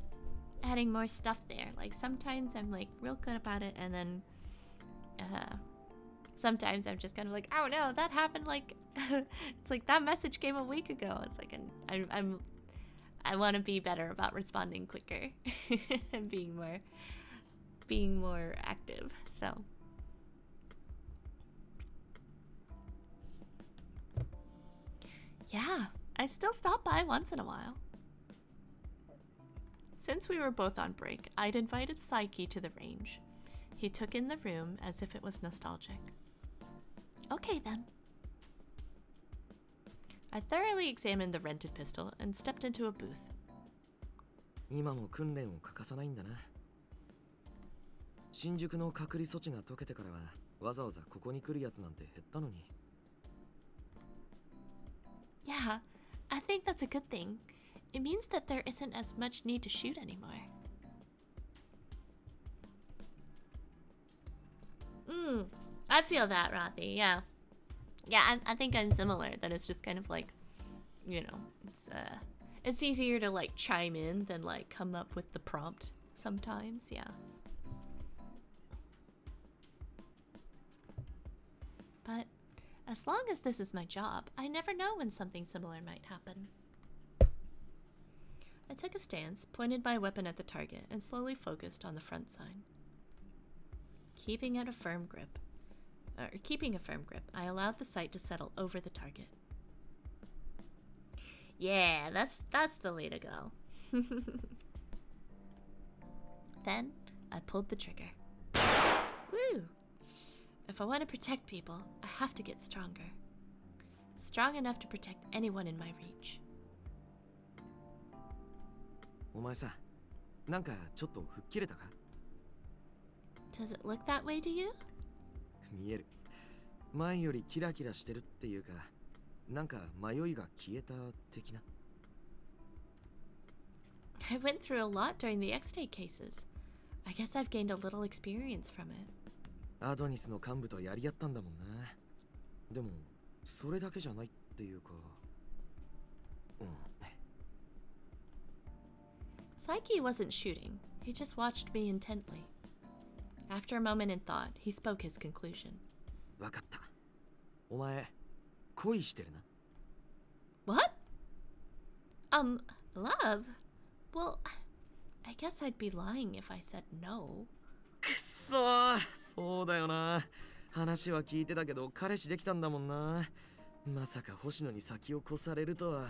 adding more stuff there. Like sometimes I'm like real good about it and then uh sometimes I'm just kind of like, oh no, that happened like it's like that message came a week ago. It's like an, I'm I'm I want to be better about responding quicker and being more being more active. So Yeah, I still stop by once in a while. Since we were both on break, I'd invited Saiki to the range. He took in the room as if it was nostalgic. Okay then. I thoroughly examined the rented pistol and stepped into a booth. 今も訓練を欠かさないんだな新宿の隔離措置が解けてからはわざわざここに来るやつなんて減ったのに Yeah, I think that's a good thing. It means that there isn't as much need to shoot anymore. Hmm, I feel that, Rothy, yeah. Yeah, I, I think I'm similar, that it's just kind of like, you know, it's, uh, it's easier to, like, chime in than, like, come up with the prompt sometimes, yeah. But as long as this is my job, I never know when something similar might happen. I took a stance, pointed my weapon at the target, and slowly focused on the front sign Keeping it a firm grip, or keeping a firm grip, I allowed the sight to settle over the target. Yeah, that's that's the way to go. then I pulled the trigger. Woo! If I want to protect people, I have to get stronger. Strong enough to protect anyone in my reach. お前さなんかちょっと吹っ切れたか does it look that way to you? 見える。前よりキラキラしてるっていうか、なんか迷いが消えた的な。I went through a lot during the X-Day cases. I guess I've gained a little experience from it. アドニスの幹部とやり合ったんだもんな。でも、それだけじゃないっていうか。うん。Saiki wasn't shooting. He just watched me intently. After a moment in thought, he spoke his conclusion. わかったお前恋してるな What? Um, love? Well, I guess I'd be lying if I said no. くっそーそうだよな話は聞いてたけど彼氏できたんだもんなまさか星野に先を越されるとは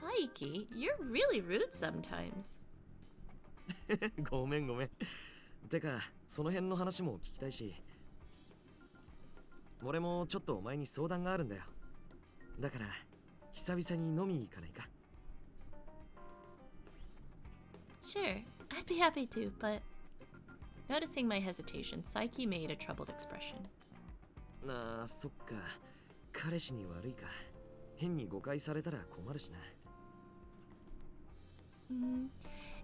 Saiki, you're really rude sometimes. ごめんごめん。てかその辺の話も聞きたいし俺もちょっとお前に相談があるんだよ。だから久々に飲み行かないか。Sure, I'd be happy to, but. Noticing my hesitation, Saiki made a troubled expression. なあそっか。彼氏に悪いか。変に誤解されたら困るしな。Mm,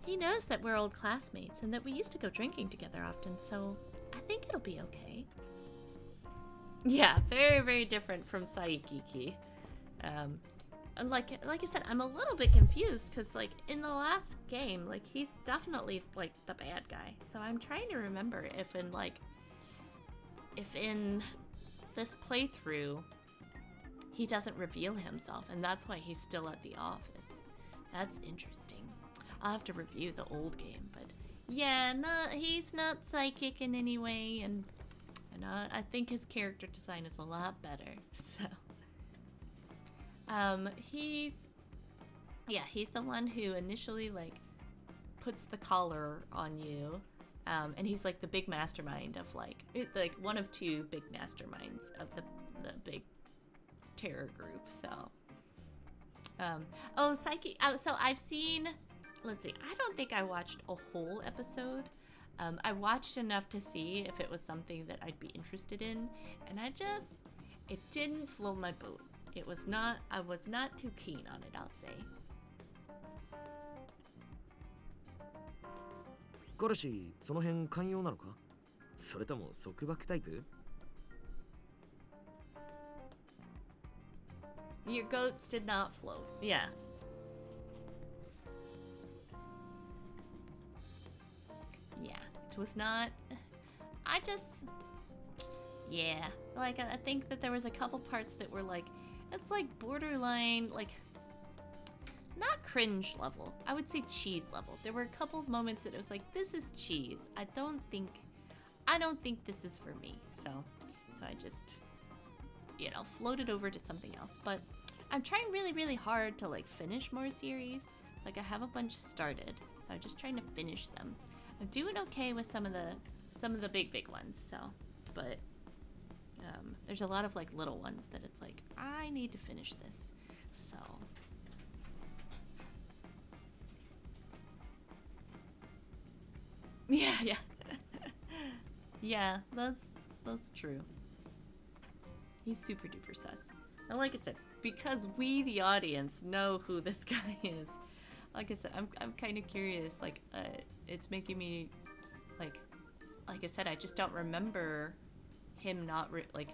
he knows that we're old classmates and that we used to go drinking together often, so I think it'll be okay. Yeah, very, very different from Saikiki. Um, and like, like I said, I'm a little bit confused because, like, in the last game, like, he's definitely like the bad guy. So I'm trying to remember if in like, if in this playthrough, he doesn't reveal himself, and that's why he's still at the office. That's interesting. I'll have to review the old game, but yeah, not he's not psychic in any way, and and uh, I think his character design is a lot better. So, um, he's yeah, he's the one who initially like puts the collar on you. Um, and he's like the big mastermind of like like one of two big masterminds of the the big terror group. So, um, oh, Psyche. Oh, so I've seen Let's see. I don't think I watched a whole episode. Um, I watched enough to see if it was something that I'd be interested in, and I just it didn't float my boat. It was not. I was not too keen on it. I'll say. 彼氏その辺寛容なのかそれとも束縛タイプ Your goats did not float. Yeah. was not. I just. Yeah, like I think that there was a couple parts that were like, it's like borderline, like not cringe level. I would say cheese level. There were a couple moments that it was like, this is cheese. I don't think, I don't think this is for me. So, so I just, you know, floated over to something else. But I'm trying really, really hard to like finish more series. Like I have a bunch started, so I'm just trying to finish them. I'm doing okay with some of the, some of the big, big ones. So, but um, there's a lot of like little ones that it's like I need to finish this. So. Yeah, yeah. yeah, that's that's true. He's super duper sus. And like I said, because we the audience know who this guy is, like I said, I'm I'm kind of curious. Like, uh, it's making me, like, like I said, I just don't remember him not re- like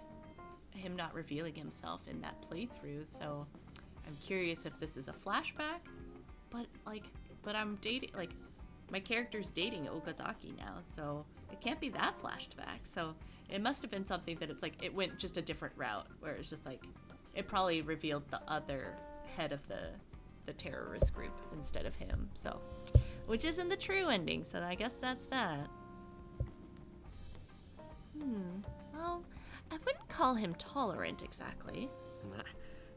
him not revealing himself in that playthrough. So I'm curious if this is a flashback. But like, but I'm dating like my character's dating Okazaki now, so it can't be that flashback. So it must have been something that it's like it went just a different route, where it's just like it probably revealed the other head of the the terrorist group instead of him. So, which isn't the true ending. So I guess that's that. Hmm. Well, I wouldn't call him tolerant exactly. まあ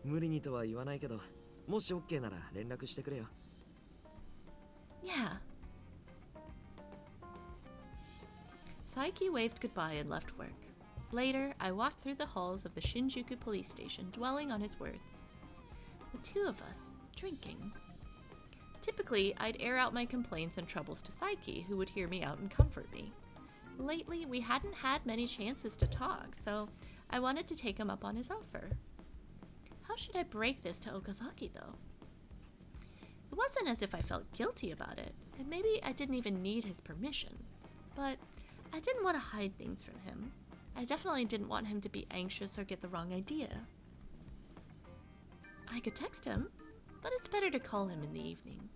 無理にとは言わないけどもし OK なら連絡してくれよ Yeah. Saiki waved goodbye and left work. Later, I walked through the halls of the Shinjuku police station, dwelling on his words. The two of us, drinking. Typically, I'd air out my complaints and troubles to Saiki, who would hear me out and comfort me. Lately, we hadn't had many chances to talk, so I wanted to take him up on his offer. How should I break this to Okazaki, though? It wasn't as if I felt guilty about it, and maybe I didn't even need his permission. But I didn't want to hide things from him. I definitely didn't want him to be anxious or get the wrong idea. I could text him. but it's better to call him in the evening.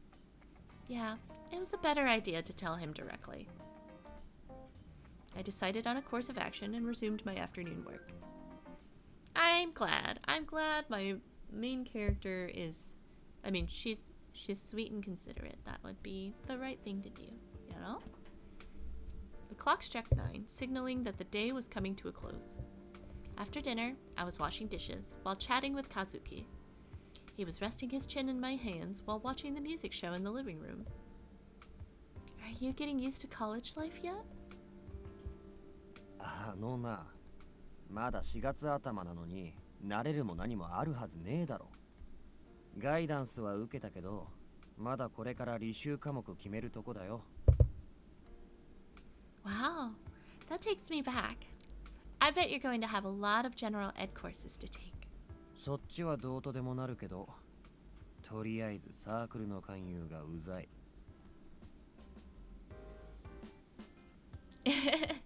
Yeah, it was a better idea to tell him directly. I decided on a course of action and resumed my afternoon work. I'm glad. I'm glad my main character is I mean, she's she's sweet and considerate. That would be the right thing to do, you know? The clock struck 9, signaling that the day was coming to a close. After dinner, I was washing dishes while chatting with Kazuki. He was resting his chin in my hands while watching the music show in the living room. Are you getting used to college life yet? あのなまだ4月頭なのに慣れるも何もあるはずねえだろガイダンスは受けたけどまだこれから履修科目決めるとこだよ Wow, that takes me back. I bet you're going to have a lot of general ed courses to take. そっちはどうとでもなるけどとりあえずサークルの勧誘がうざい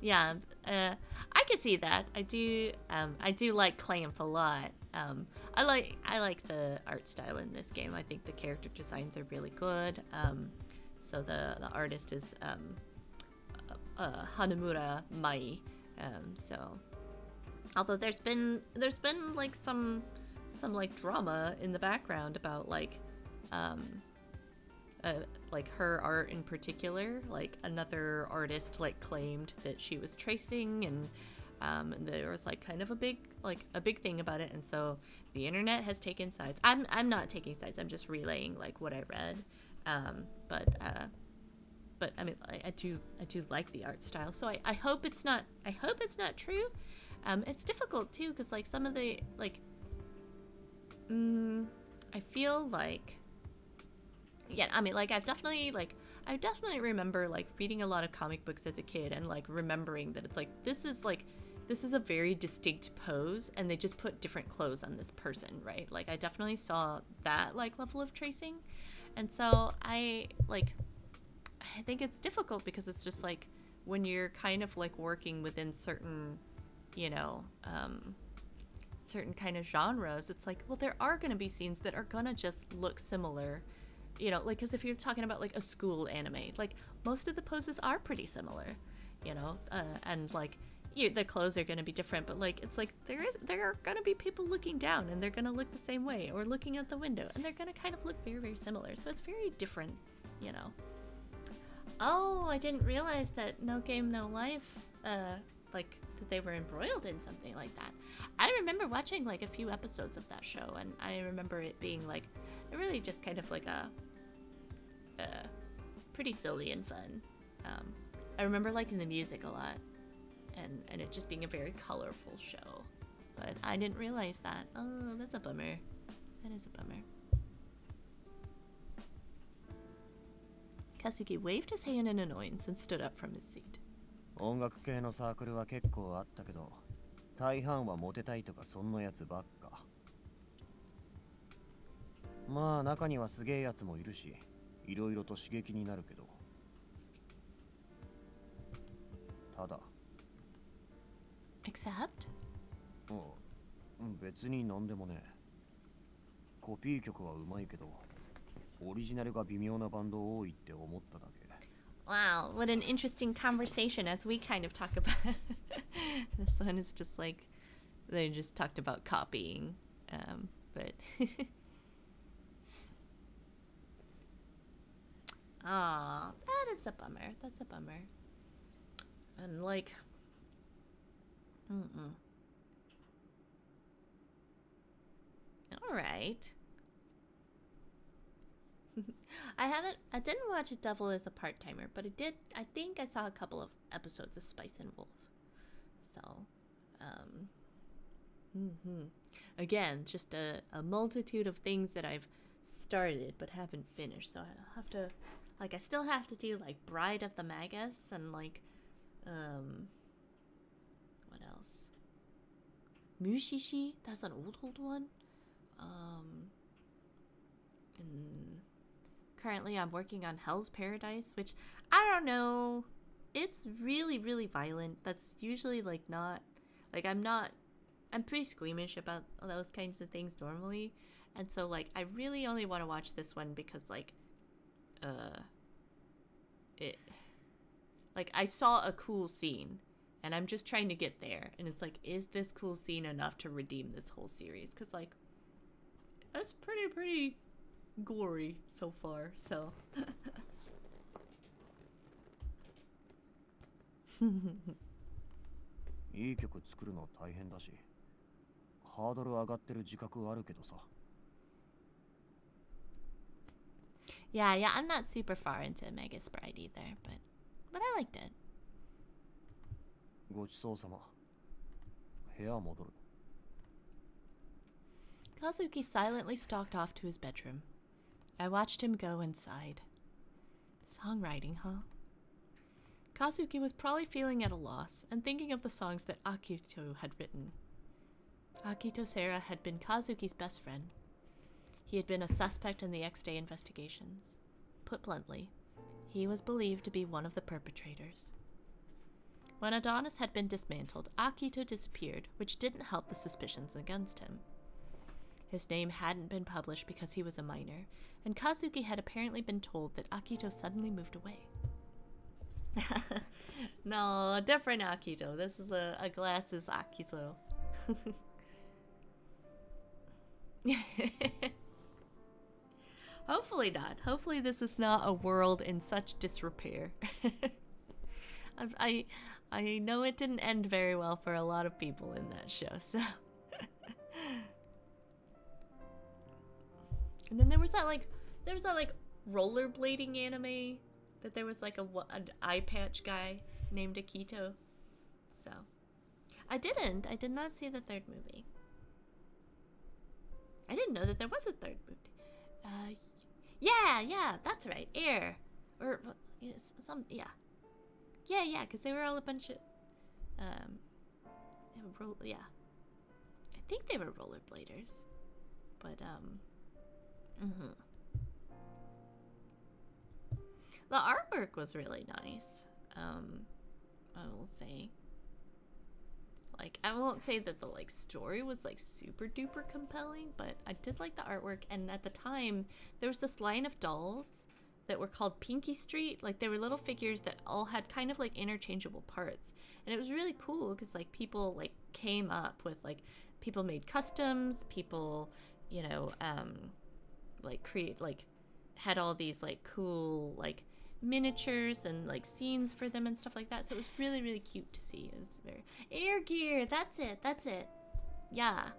yeah, uh, I could see that. I do. Um, I do like Clamp a lot. Um, I like I like the art style in this game. I think the character designs are really good. Um, so the the artist is um, uh, uh, Hanamura Mai. Um, so although there's been there's been like some some like drama in the background about like um, uh, like her art in particular. Like another artist like claimed that she was tracing, and um, and there was like kind of a big like a big thing about it. And so the internet has taken sides. I'm I'm not taking sides. I'm just relaying like what I read. Um, but uh, but I mean I, I do I do like the art style. So I, I hope it's not I hope it's not true. Um, it's difficult too because like some of the like. Mm, I feel like yeah, I mean, like I've definitely like I definitely remember like reading a lot of comic books as a kid and like remembering that it's like this is like this is a very distinct pose and they just put different clothes on this person, right? Like I definitely saw that like level of tracing. And so I like I think it's difficult because it's just like when you're kind of like working within certain, you know, um certain kind of genres, it's like, well there are going to be scenes that are going to just look similar you know, like, because if you're talking about like a school anime, like most of the poses are pretty similar, you know, uh, and like you, the clothes are going to be different, but like it's like there is there are going to be people looking down and they're going to look the same way, or looking out the window and they're going to kind of look very very similar. So it's very different, you know. Oh, I didn't realize that No Game No Life, uh, like that they were embroiled in something like that. I remember watching like a few episodes of that show, and I remember it being like really just kind of like a pretty silly and fun. Um, I remember liking the music a lot, and and it just being a very colorful show. But I didn't realize that. Oh, that's a bummer. That is a bummer. Kazuki waved his hand in annoyance and stood up from his seat. 音楽系のサークルは結構あったけど大半はモテたいとかそんなやつばっか。まあ中にはすげえやつもいるしいろいろと刺激になるけど。ただ。Except? うん。別になんでもねコピー曲はうまいけどオリジナルが微妙なバンド多いって思っただけ Wow, what an interesting conversation as we kind of talk about. this one is just like they just talked about copying, um, but ah, that is a bummer. That's a bummer. And like, mm-mm. All right. I haven't. I didn't watch Devil as a part timer, but I did. I think I saw a couple of episodes of Spice and Wolf. So, um, hmm again, just a, a multitude of things that I've started but haven't finished. So I'll have to, like, I still have to do like Bride of the Magus and like, um, what else? Mushishi. That's an old old one. Um, and currently I'm working on Hell's Paradise, which I don't know. It's really, really violent. That's usually like not like I'm not I'm pretty squeamish about those kinds of things normally. And so like I really only want to watch this one because like uh it like I saw a cool scene and I'm just trying to get there and it's like is this cool scene enough to redeem this whole series cuz like that's pretty pretty gory so far. So いい曲作るの大変だしハードル上がってる自覚あるけどさ Yeah, yeah, I'm not super far into Mega Sprite either, but but I liked it. ごちそうさま部屋戻る Kazuki silently stalked off to his bedroom. I watched him go and sighed. Songwriting, huh? Kazuki was probably feeling at a loss and thinking of the songs that Akito had written. Akito Sera had been Kazuki's best friend. He had been a suspect in the X Day investigations. Put bluntly, he was believed to be one of the perpetrators. When Adonis had been dismantled, Akito disappeared, which didn't help the suspicions against him. His name hadn't been published because he was a minor, and Kazuki had apparently been told that Akito suddenly moved away. no, different Akito. This is a, a glasses Akito. Hopefully not. Hopefully this is not a world in such disrepair. I I know it didn't end very well for a lot of people in that show, so And then there was that like there was that like rollerblading anime that there was like a an eye patch guy named Akito. So I didn't. I did not see the third movie. I didn't know that there was a third movie. Uh, yeah, yeah, that's right. Air, or some, yeah, yeah, yeah, because they were all a bunch of, um, roll, yeah. I think they were rollerbladers, but um, mm-hmm. The artwork was really nice. Um, I will say. Like, I won't say that the like story was like super duper compelling, but I did like the artwork. And at the time, there was this line of dolls that were called Pinky Street. Like, they were little figures that all had kind of like interchangeable parts, and it was really cool because like people like came up with like people made customs, people, you know, um, like create like had all these like cool like miniatures and like scenes for them and stuff like that. So it was really really cute to see. It was very air gear. That's it. That's it. Yeah.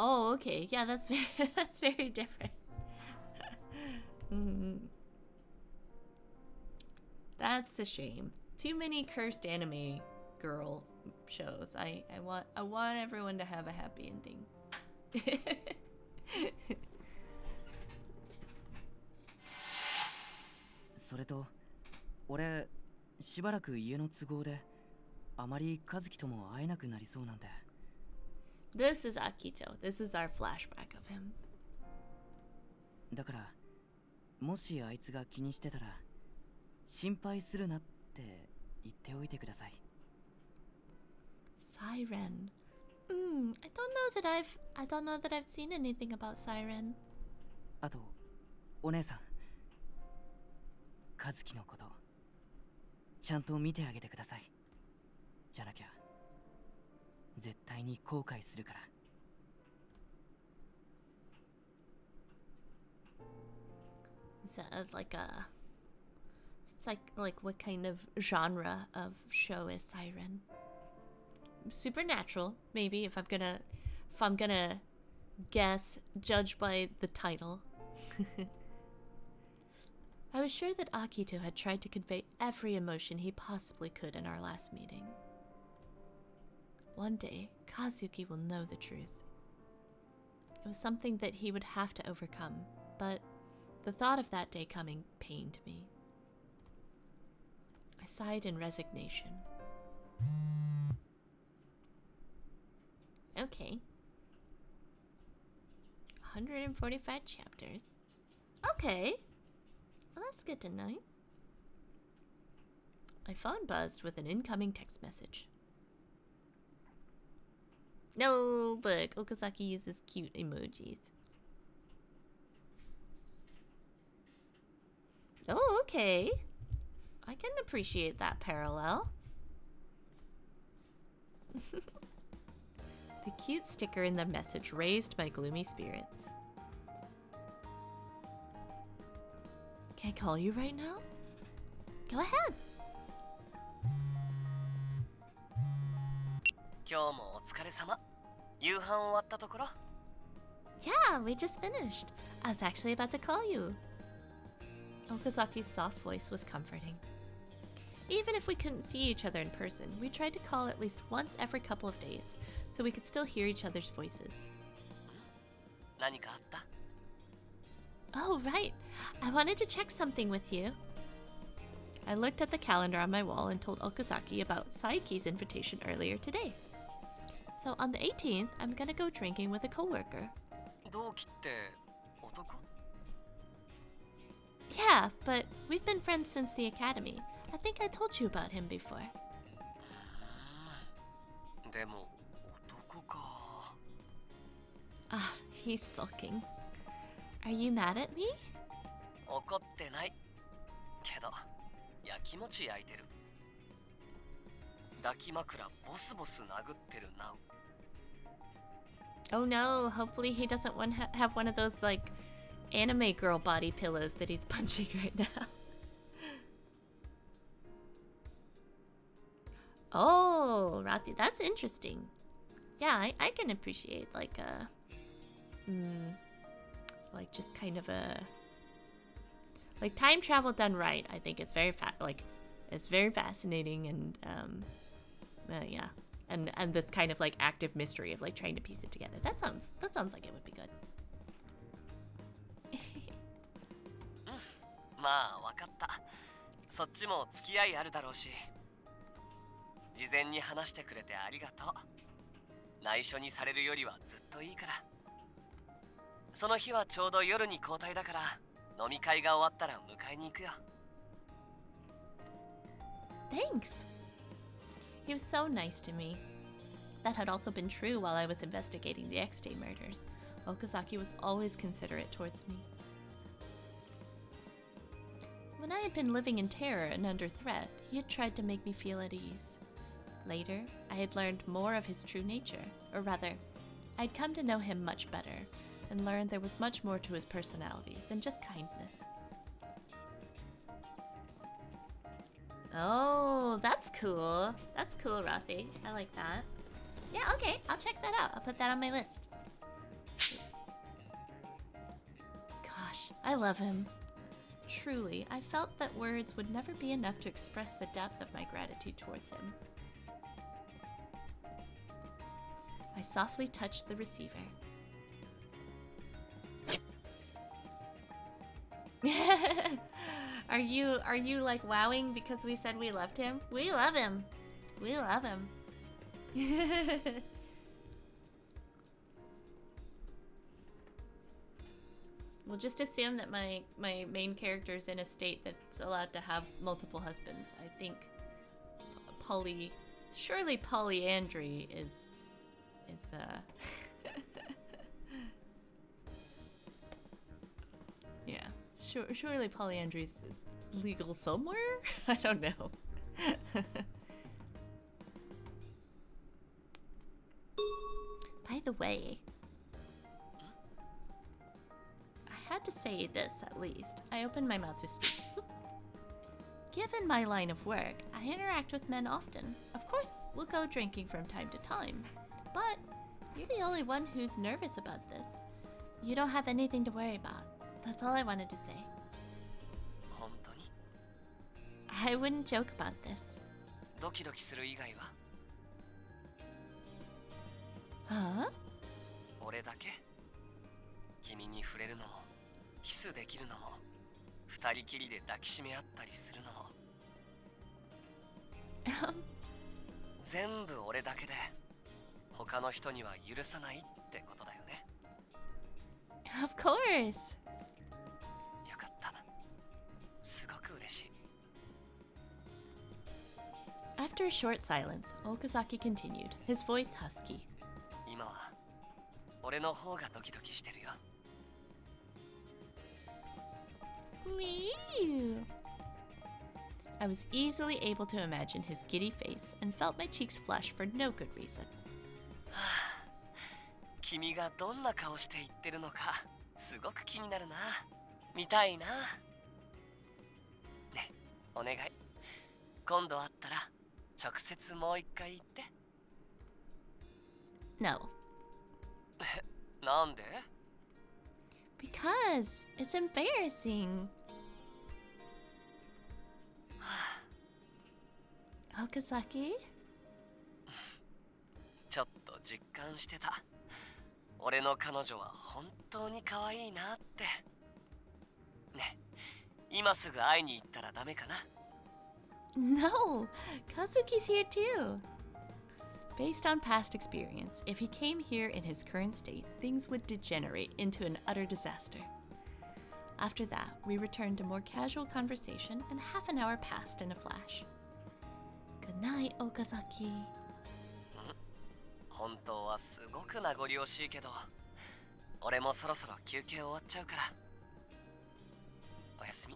Oh, okay. Yeah, that's very that's very different. mm. That's a shame. Too many cursed anime girl shows. I I want I want everyone to have a happy ending. それと俺しばらく家の都合であまり和樹とも会えなくなりそうなんで This is Akito. This is our flashback of him. だからもしあいつが気にしてたら心配するなって言っておいてください Siren. Hmm, I don't know that I've I don't know that I've seen anything about Siren. あとお姉さん和樹のことちゃんと見てあげてくださいじゃなきゃ絶対に後悔するから Is that like a It's like like what kind of genre of show is Siren? Supernatural, maybe if I'm gonna if I'm gonna guess, judge by the title. I was sure that Akito had tried to convey every emotion he possibly could in our last meeting. One day, Kazuki will know the truth. It was something that he would have to overcome, but the thought of that day coming pained me. I sighed in resignation. Okay. 145 chapters. Okay. Well, that's good to know. My phone buzzed with an incoming text message. No, look, Okazaki uses cute emojis. Oh, okay. I can appreciate that parallel. the cute sticker in the message raised my gloomy spirits. Can I call you right now? Go ahead. 今日もお疲れ様夕飯終わったところ Yeah, we just finished. I was actually about to call you. Okazaki's soft voice was comforting. Even if we couldn't see each other in person, we tried to call at least once every couple of days so we could still hear each other's voices. Oh, right. I wanted to check something with you. I looked at the calendar on my wall and told Okazaki about Saiki's invitation earlier today. So on the 18th, I'm gonna go drinking with a coworker. Yeah, but we've been friends since the academy. I think I told you about him before. he's sulking. Are you mad at me? 怒ってないけどやきもち焼いてる抱き枕ボスボス殴ってるな Oh no, hopefully he doesn't one ha- have one of those like anime girl body pillows that he's punching right now. oh, Rati, that's interesting. Yeah, I, I can appreciate like a mm, like just kind of a like time travel done right. I think it's very fa- like it's very fascinating and um uh, yeah. And and this kind of like active mystery of like trying to piece it together. That sounds that sounds like it would be good. まあわかったそっちも付き合いあるだろうし事前に話してくれてありがとう内緒にされるよりはずっといいから その日はちょうど夜に交代だから飲み会が終わったら迎えに行くよ Thanks. He was so nice to me. That had also been true while I was investigating the X Day murders. Okazaki was always considerate towards me. When I had been living in terror and under threat, he had tried to make me feel at ease. Later, I had learned more of his true nature, or rather, I'd come to know him much better and learned there was much more to his personality than just kindness. Oh, that's cool. That's cool, Rathi. I like that. Yeah, okay, I'll check that out. I'll put that on my list. Gosh, I love him. Truly, I felt that words would never be enough to express the depth of my gratitude towards him. I softly touched the receiver. are you are you like wowing because we said we loved him? We love him. We love him. we'll just assume that my my main character is in a state that's allowed to have multiple husbands. I think p- poly surely polyandry is is uh Sure, surely polyandry is legal somewhere? I don't know. By the way, I had to say this at least. I opened my mouth to speak. Given my line of work, I interact with men often. Of course, we'll go drinking from time to time. But you're the only one who's nervous about this. You don't have anything to worry about. That's all I wanted to say. 本当に I wouldn't joke about this. ドキドキする以外は Huh? 俺だけ君に触れるのもキスできるのも二人きりで抱きしめ合ったりするのも全部俺だけで他の人には許さないってことだよね Of course. After a short silence, Okazaki continued, his voice husky. 俺の方がドキドキしてるよ Me. I was easily able to imagine his giddy face and felt my cheeks flush for no good reason. 君がどんな顔して言ってるのかすごく気になるな見たいなね お願い。今度会ったら直接もう一回言って。No, なんで？Because it's embarrassing. Okazaki? ちょっと実感してた。俺の彼女は本当に可愛いなって。ね今すぐ会いに行ったらダメかな No, Kazuki's here too. Based on past experience, if he came here in his current state, things would degenerate into an utter disaster. After that, we returned to more casual conversation, and half an hour passed in a flash. Good night, Okazaki. 本当はすごく名残惜しいけど俺もそろそろ休憩終わっちゃうから おやすみ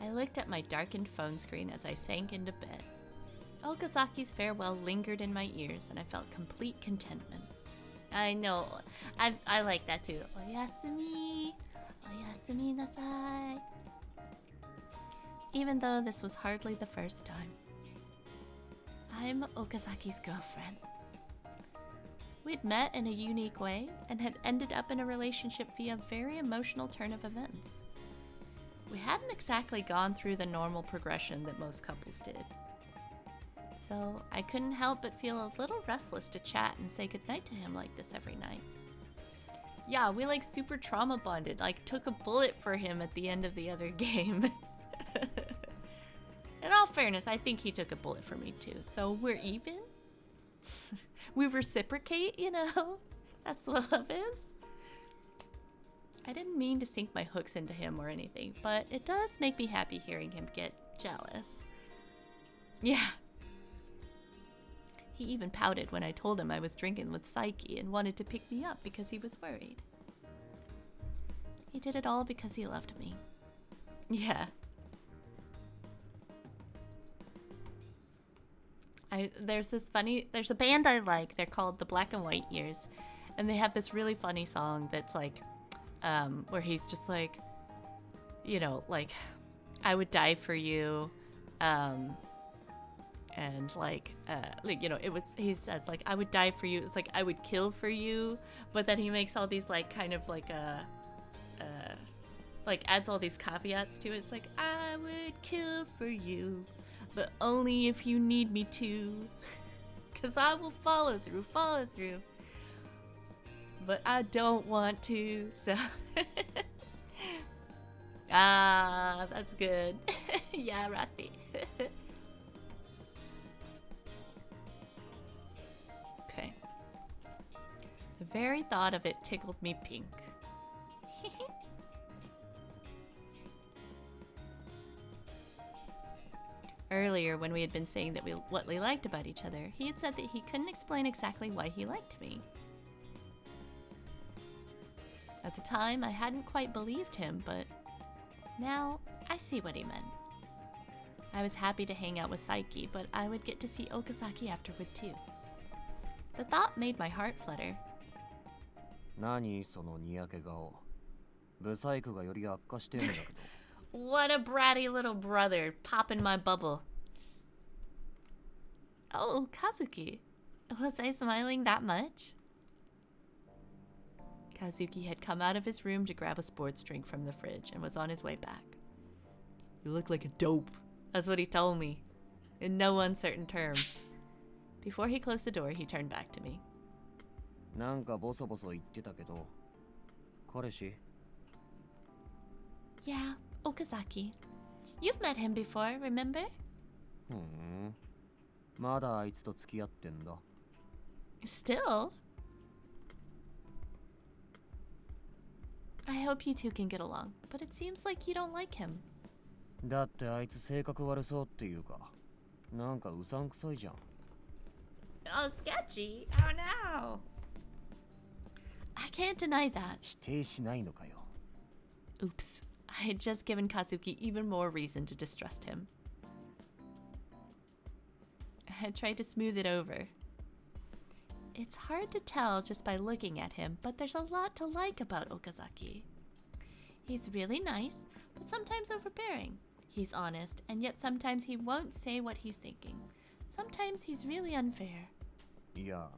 I looked at my darkened phone screen as I sank into bed. Okazaki's farewell lingered in my ears, and I felt complete contentment. I know, I I like that too. Oyasumi, oyasumi nasai. Even though this was hardly the first time. I'm Okazaki's girlfriend. We'd met in a unique way and had ended up in a relationship via a very emotional turn of events. We hadn't exactly gone through the normal progression that most couples did. So I couldn't help but feel a little restless to chat and say goodnight to him like this every night. Yeah, we like super trauma bonded, like took a bullet for him at the end of the other game. In all fairness, I think he took a bullet for me too, so we're even? we reciprocate, you know? That's what love is. I didn't mean to sink my hooks into him or anything, but it does make me happy hearing him get jealous. Yeah. He even pouted when I told him I was drinking with Saiki and wanted to pick me up because he was worried. He did it all because he loved me. Yeah. I there's this funny there's a band I like. They're called the Black and White Years. And they have this really funny song that's like um where he's just like you know, like I would die for you. Um and like uh like you know it was he says like i would die for you it's like i would kill for you but then he makes all these like kind of like a uh like adds all these caveats to it it's like i would kill for you but only if you need me to because i will follow through follow through but i don't want to so ah that's good yeah Rafi. Okay. The very thought of it tickled me pink. Earlier, when we had been saying that we, what we liked about each other, he had said that he couldn't explain exactly why he liked me. At the time, I hadn't quite believed him, but now I see what he meant. I was happy to hang out with Saiki, but I would get to see Okazaki afterward too. The thought made my heart flutter. 何そのにやけ顔。ブサイクがより悪化してるんだけど。What a bratty little brother, popping my bubble. Oh, Kazuki. Was I smiling that much? Kazuki had come out of his room to grab a sports drink from the fridge and was on his way back. You look like a dope. That's what he told me. In no uncertain terms. Before he closed the door, he turned back to me. なんかボソボソ言ってたけど彼氏 Yeah, Okazaki. You've met him before, remember? ふんまだあいつと付き合ってんだ Still? I hope you two can get along, but it seems like you don't like him. だってあいつ性格悪そうっていうかなんかうさんくさいじゃん Oh, sketchy. Oh no. I can't deny that. 否定しないのかよ Oops. I had just given Kazuki even more reason to distrust him. I had tried to smooth it over. It's hard to tell just by looking at him, but there's a lot to like about Okazaki. He's really nice, but sometimes overbearing. He's honest, and yet sometimes he won't say what he's thinking. Sometimes he's really unfair. いや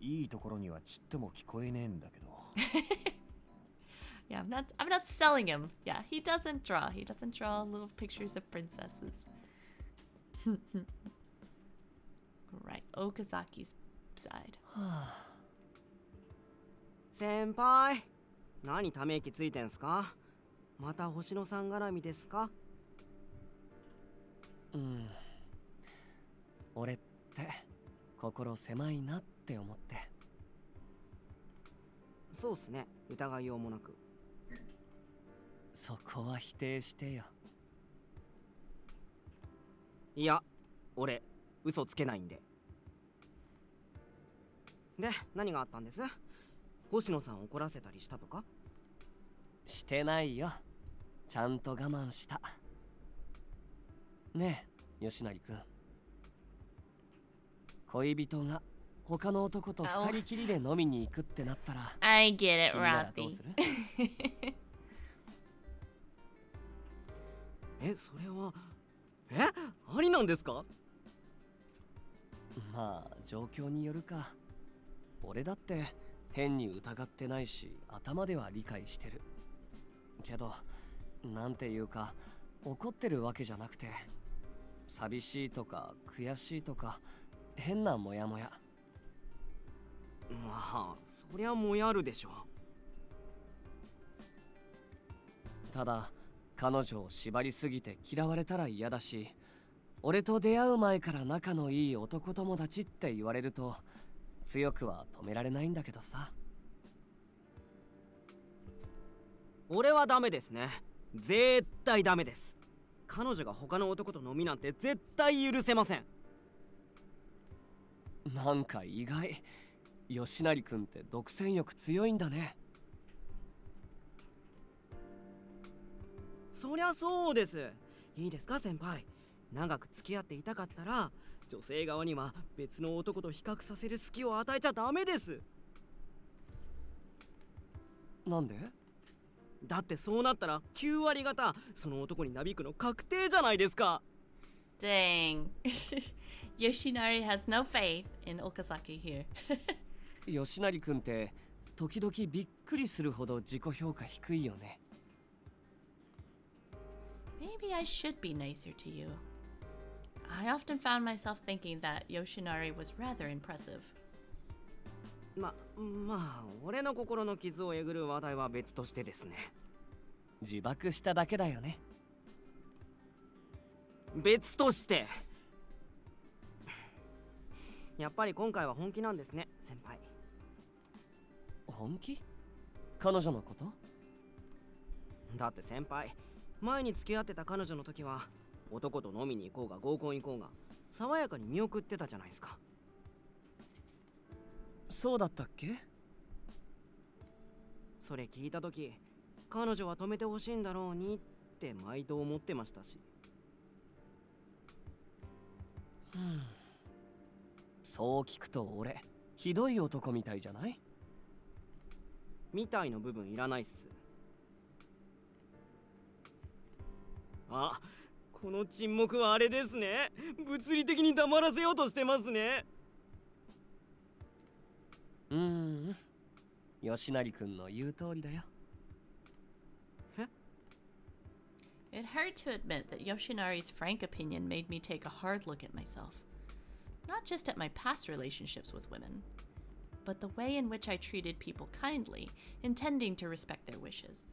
いいところにはちっとも聞こえねえんだけど Yeah, I'm not I'm not selling him. Yeah, he doesn't draw. He doesn't draw little pictures of princesses. right, Okazaki's side. 先輩何ため息ついてんすかまた星野さん絡みですかうん俺って心狭いなって思ってそうっすね疑いようもなくそこは否定してよ。いや俺嘘つけないんで。で何があったんです？星野さん怒らせたりしたとか？してないよ。ちゃんと我慢した。ねえ吉成君。恋人が他の男と二人きりで飲みに行くってなったら I get it, 君 えそれはえありなんですか？まあ状況によるか。俺だって変に疑ってないし頭では理解してる。けどなんていうか怒ってるわけじゃなくて寂しいとか悔しいとか変なモヤモヤ。まあそりゃもやるでしょ。ただ彼女を縛りすぎて嫌われたら嫌だし俺と出会う前から仲のいい男友達って言われると強くは止められないんだけどさ。俺はダメですね。絶対ダメです。彼女が他の男と飲みなんて絶対許せません。なんか意外。吉成君って独占欲強いんだねそりゃそうです。いいですか先輩。長く付き合っていたかったら女性側には別の男と比較させる隙を与えちゃダメです。なんで？だってそうなったら9割方その男になびくの確定じゃないですか。Dang. Yoshinari has no faith in Okazaki here. 吉成君って時々びっくりするほど自己評価低いよね Maybe I should be nicer to you. I often found myself thinking that Yoshinari was rather impressive. ままあ俺の心の傷をえぐる話題は別としてですね自爆しただけだよね別としてやっぱり今回は本気なんですね先輩本気彼女のことだって先輩前に付き合ってた彼女の時は男と飲みに行こうが合コン行こうが爽やかに見送ってたじゃないですか。そうだったっけ？それ聞いた時彼女は止めてほしいんだろうにって毎度思ってましたし。うん。そう聞くと俺ひどい男みたいじゃない？みたいの部分いらないっすあこの沈黙はあれですね物理的に黙らせようとしてますねうーん吉成君の言う通りだよ It hurt to admit that Yoshinari's frank opinion made me take a hard look at myself. Not just at my past relationships with women, but the way in which I treated people kindly, intending to respect their wishes.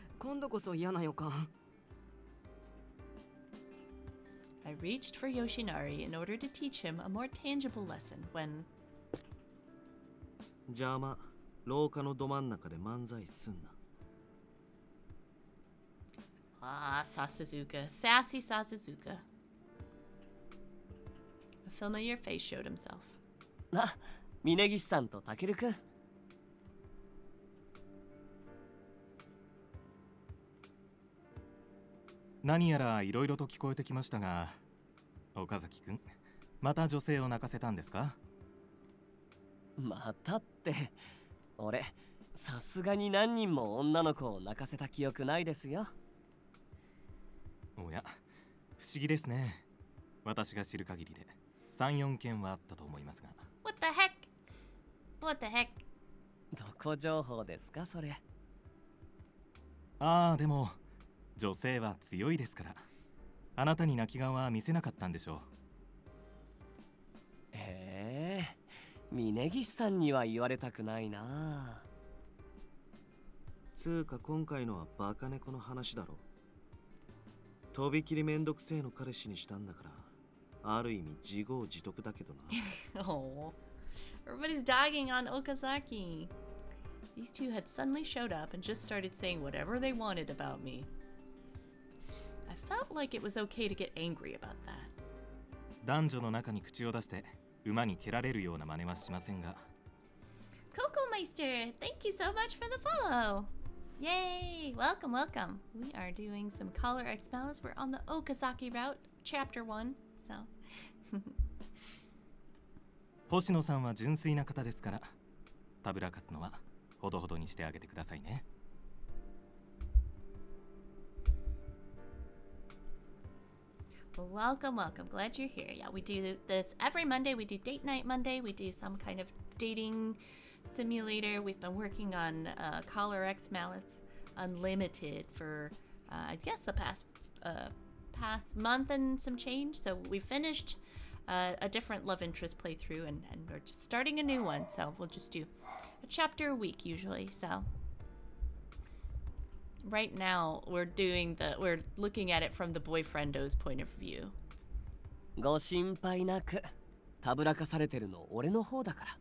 今度こそ嫌な予感 I reached for Yoshinari in order to teach him a more tangible lesson when 邪魔廊下のど真ん中で漫才すんな Ah, Sasuzuka. Sassy Sasuzuka. A familiar face showed himself. な峯岸さ何やらいろいろと聞こえてきましたが岡崎くんまた女性を泣かせたんですか？またって俺さすがに何人も女の子を泣かせた記憶ないですよ。おや不思議ですね。私が知る限りで34件はあったと思いますが。What the heck? What the heck? どこ情報ですかそれ。ああでも女性は強いですからあなたに泣き顔は見せなかったんでしょうへえ峯岸さんには言われたくないなつうか今回のはバカ猫の話だろとびきりめんどくせえの彼氏にしたんだからある意味自業自得だけどな oh. Everybody's dogging on Okazaki. These two had suddenly showed up and just started saying whatever they wanted about me. Felt like it was okay to get angry about that. 男女の中に口を出して馬に蹴られるような真似はしませんが Coco Meister, thank you so much for the follow. Yay! Welcome, welcome. We are doing some Collar X Malice. We're on the Okazaki route, chapter 1. So, 星野さんは純粋な方ですからたぶらかすのはほどほどにしてあげてくださいね welcome, welcome. Glad you're here. Yeah, we do this every Monday. We do date night Monday. We do some kind of dating simulator. We've been working on uh, X Malice Unlimited for, uh, I guess, the past uh, past month and some change. So we finished uh, a different love interest playthrough, and, and we're just starting a new one. So we'll just do a chapter a week usually. So right now we're doing the we're looking at it from the boyfriendo's point of view. ご心配なくたぶらかされてるの俺の方だから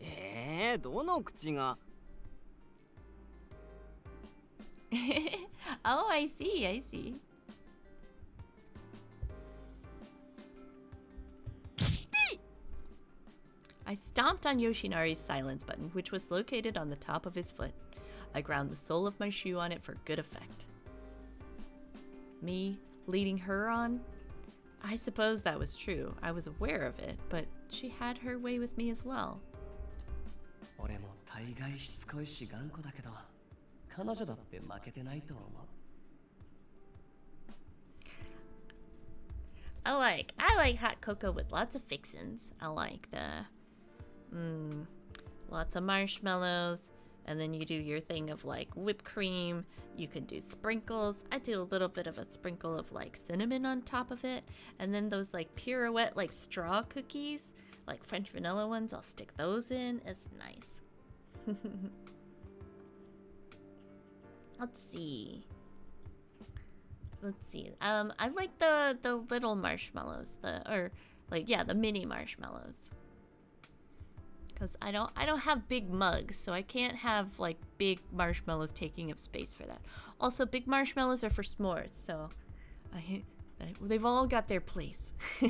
えー、どの口が oh, I see, I see. I stomped on Yoshinari's silence button, which was located on the top of his foot. I ground the sole of my shoe on it for good effect. Me leading her on? I suppose that was true. I was aware of it, but she had her way with me as well. 俺も大概しつこいし頑固だけど彼女だって負けてないと思う I like I like hot cocoa with lots of fixins. I like the mm, lots of marshmallows, and then you do your thing of like whipped cream. You can do sprinkles. I do a little bit of a sprinkle of like cinnamon on top of it, and then those like pirouette like straw cookies, like French vanilla ones. I'll stick those in. It's nice. Let's see. Let's see. Um, I like the the little marshmallows. The or like yeah, the mini marshmallows Cause I don't I don't have big mugs, so I can't have like big marshmallows taking up space for that. Also, big marshmallows are for s'mores, so I, I they've all got their place.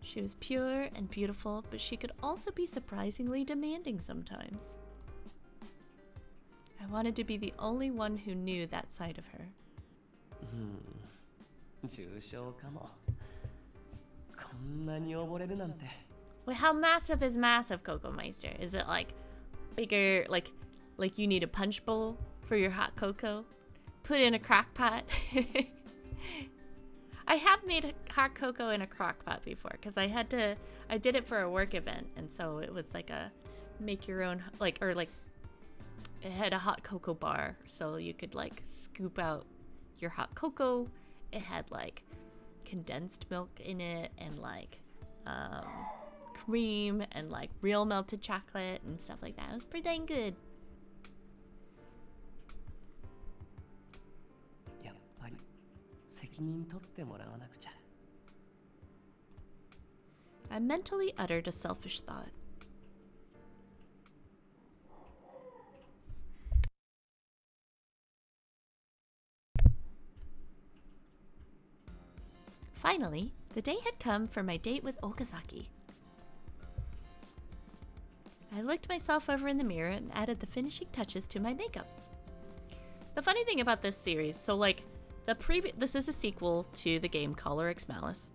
she was pure and beautiful, but she could also be surprisingly demanding sometimes. I wanted to be the only one who knew that side of her. うん重症かもこ んなに溺れるなんて Wait, how massive is massive, Coco Meister? Is it like bigger, like like you need a punch bowl for your hot cocoa? Put in a crock pot? I have made hot cocoa in a crock pot before because I had to, I did it for a work event, and so it was like a make your own, like, or like it had a hot cocoa bar, so you could like scoop out your hot cocoa. It had like condensed milk in it and like um, cream and like real melted chocolate and stuff like that. It was pretty dang good. I mentally uttered a selfish thought. Finally, the day had come for my date with Okazaki. I looked myself over in the mirror and added the finishing touches to my makeup. The funny thing about this series, so like the previous this is a sequel to the game Collar X Malice.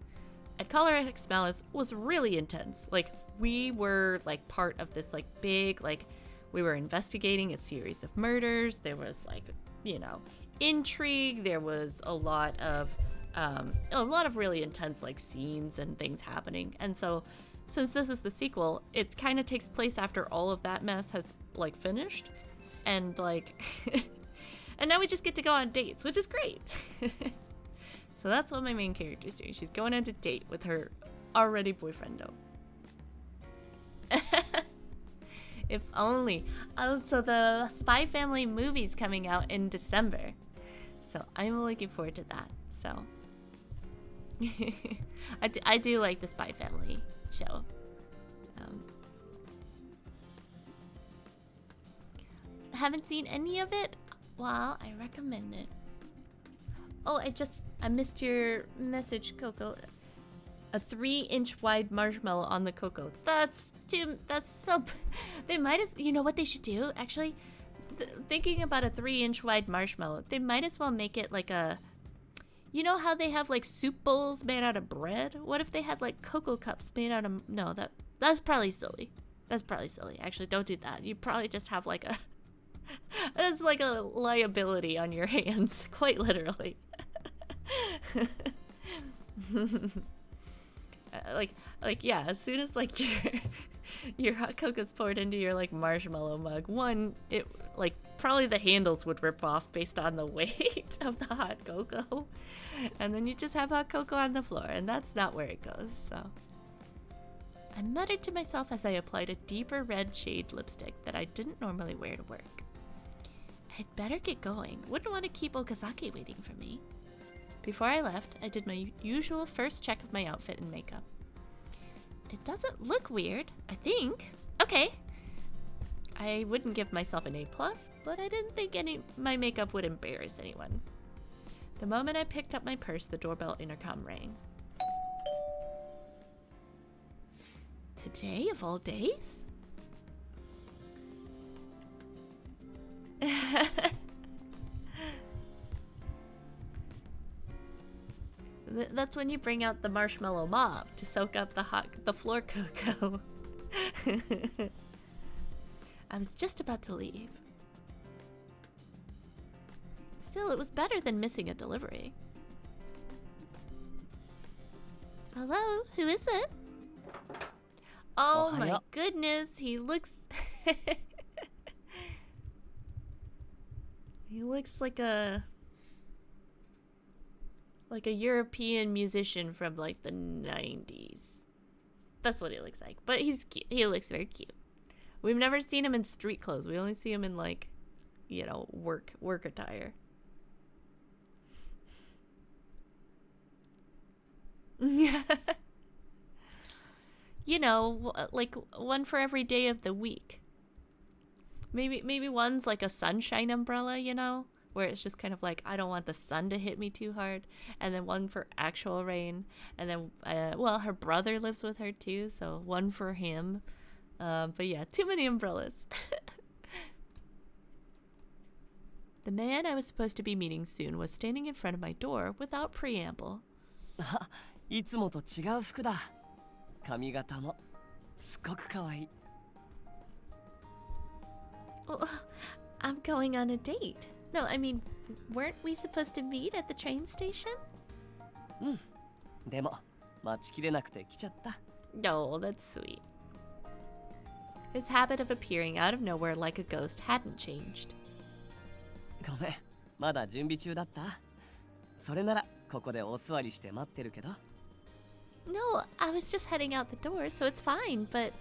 And Collar X Malice was really intense. Like we were like part of this like big like we were investigating a series of murders. There was like, you know, intrigue, there was a lot of um, a lot of really intense like scenes and things happening. And so, since this is the sequel, it kind of takes place after all of that mess has like finished, and like, and now we just get to go on dates, which is great. so that's what my main character is doing. She's going on a date with her already boyfriendo. if only. Oh, so the Spy Family movie's coming out in December. So I'm looking forward to that. So I, do, I do like the Spy Family show. Um, haven't seen any of it? Well, I recommend it. Oh, I just I missed your message, Coco. A three-inch wide marshmallow on the Coco. That's too. That's so. They might as. You know what they should do? Actually, th thinking about a three-inch wide marshmallow, they might as well make it like a you know how they have like soup bowls made out of bread? What if they had like cocoa cups made out of no, that that's probably silly. That's probably silly. Actually, don't do that. You probably just have like a that's like a liability on your hands, quite literally. Uh, like like yeah, as soon as like your your hot cocoa's poured into your like marshmallow mug, one it like probably the handles would rip off based on the weight of the hot cocoa. And then you just have hot cocoa on the floor, and that's not where it goes, so. I muttered to myself as I applied a deeper red shade lipstick that I didn't normally wear to work. I'd better get going. Wouldn't want to keep Okazaki waiting for me. Before I left, I did my usual first check of my outfit and makeup. It doesn't look weird, I think. Okay. I wouldn't give myself an A+, plus, but I didn't think any my makeup would embarrass anyone. The moment I picked up my purse, the doorbell intercom rang. Today of all days? That's when you bring out the marshmallow mop to soak up the hot the floor cocoa. I was just about to leave. Still, it was better than missing a delivery. Hello, who is it? Oh, oh my goodness, he looks... he looks like a... Like a European musician from like the 90s. That's what he looks like. But he's cute. He looks very cute. We've never seen him in street clothes. We only see him in like, you know, work work attire. Yeah. you know, like one for every day of the week. Maybe maybe one's like a sunshine umbrella, you know, where it's just kind of like I don't want the sun to hit me too hard, and then one for actual rain, and then uh, well, her brother lives with her too, so one for him. Uh, but yeah, too many umbrellas. the man I was supposed to be meeting soon was standing in front of my door without preamble. いつもと違う服だ髪型もすっごく可愛い Oh, I'm going on a date. No, I mean, weren't we supposed to meet at the train station? うんでも待ちきれなくて来ちゃった No, that's sweet. His habit of appearing out of nowhere like a ghost hadn't changed. ごめんまだ準備中だったそれなら ここでお座りして待ってるけど No, I was just heading out the door, so it's fine, but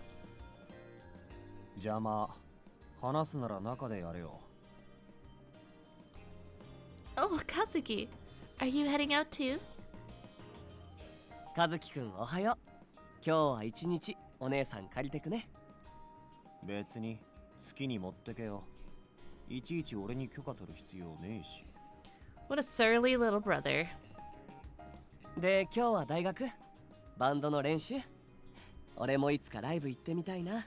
邪魔話すなら中でやれよ Oh, Kazuki, are you heading out too? 和樹くんおはよう今日は一日お姉さん借りてくね 別に好きに持ってけよいちいち俺に許可取る必要ねえし What a surly little brother. で今日は大学バンドの練習俺もいつかライブ行ってみたいなは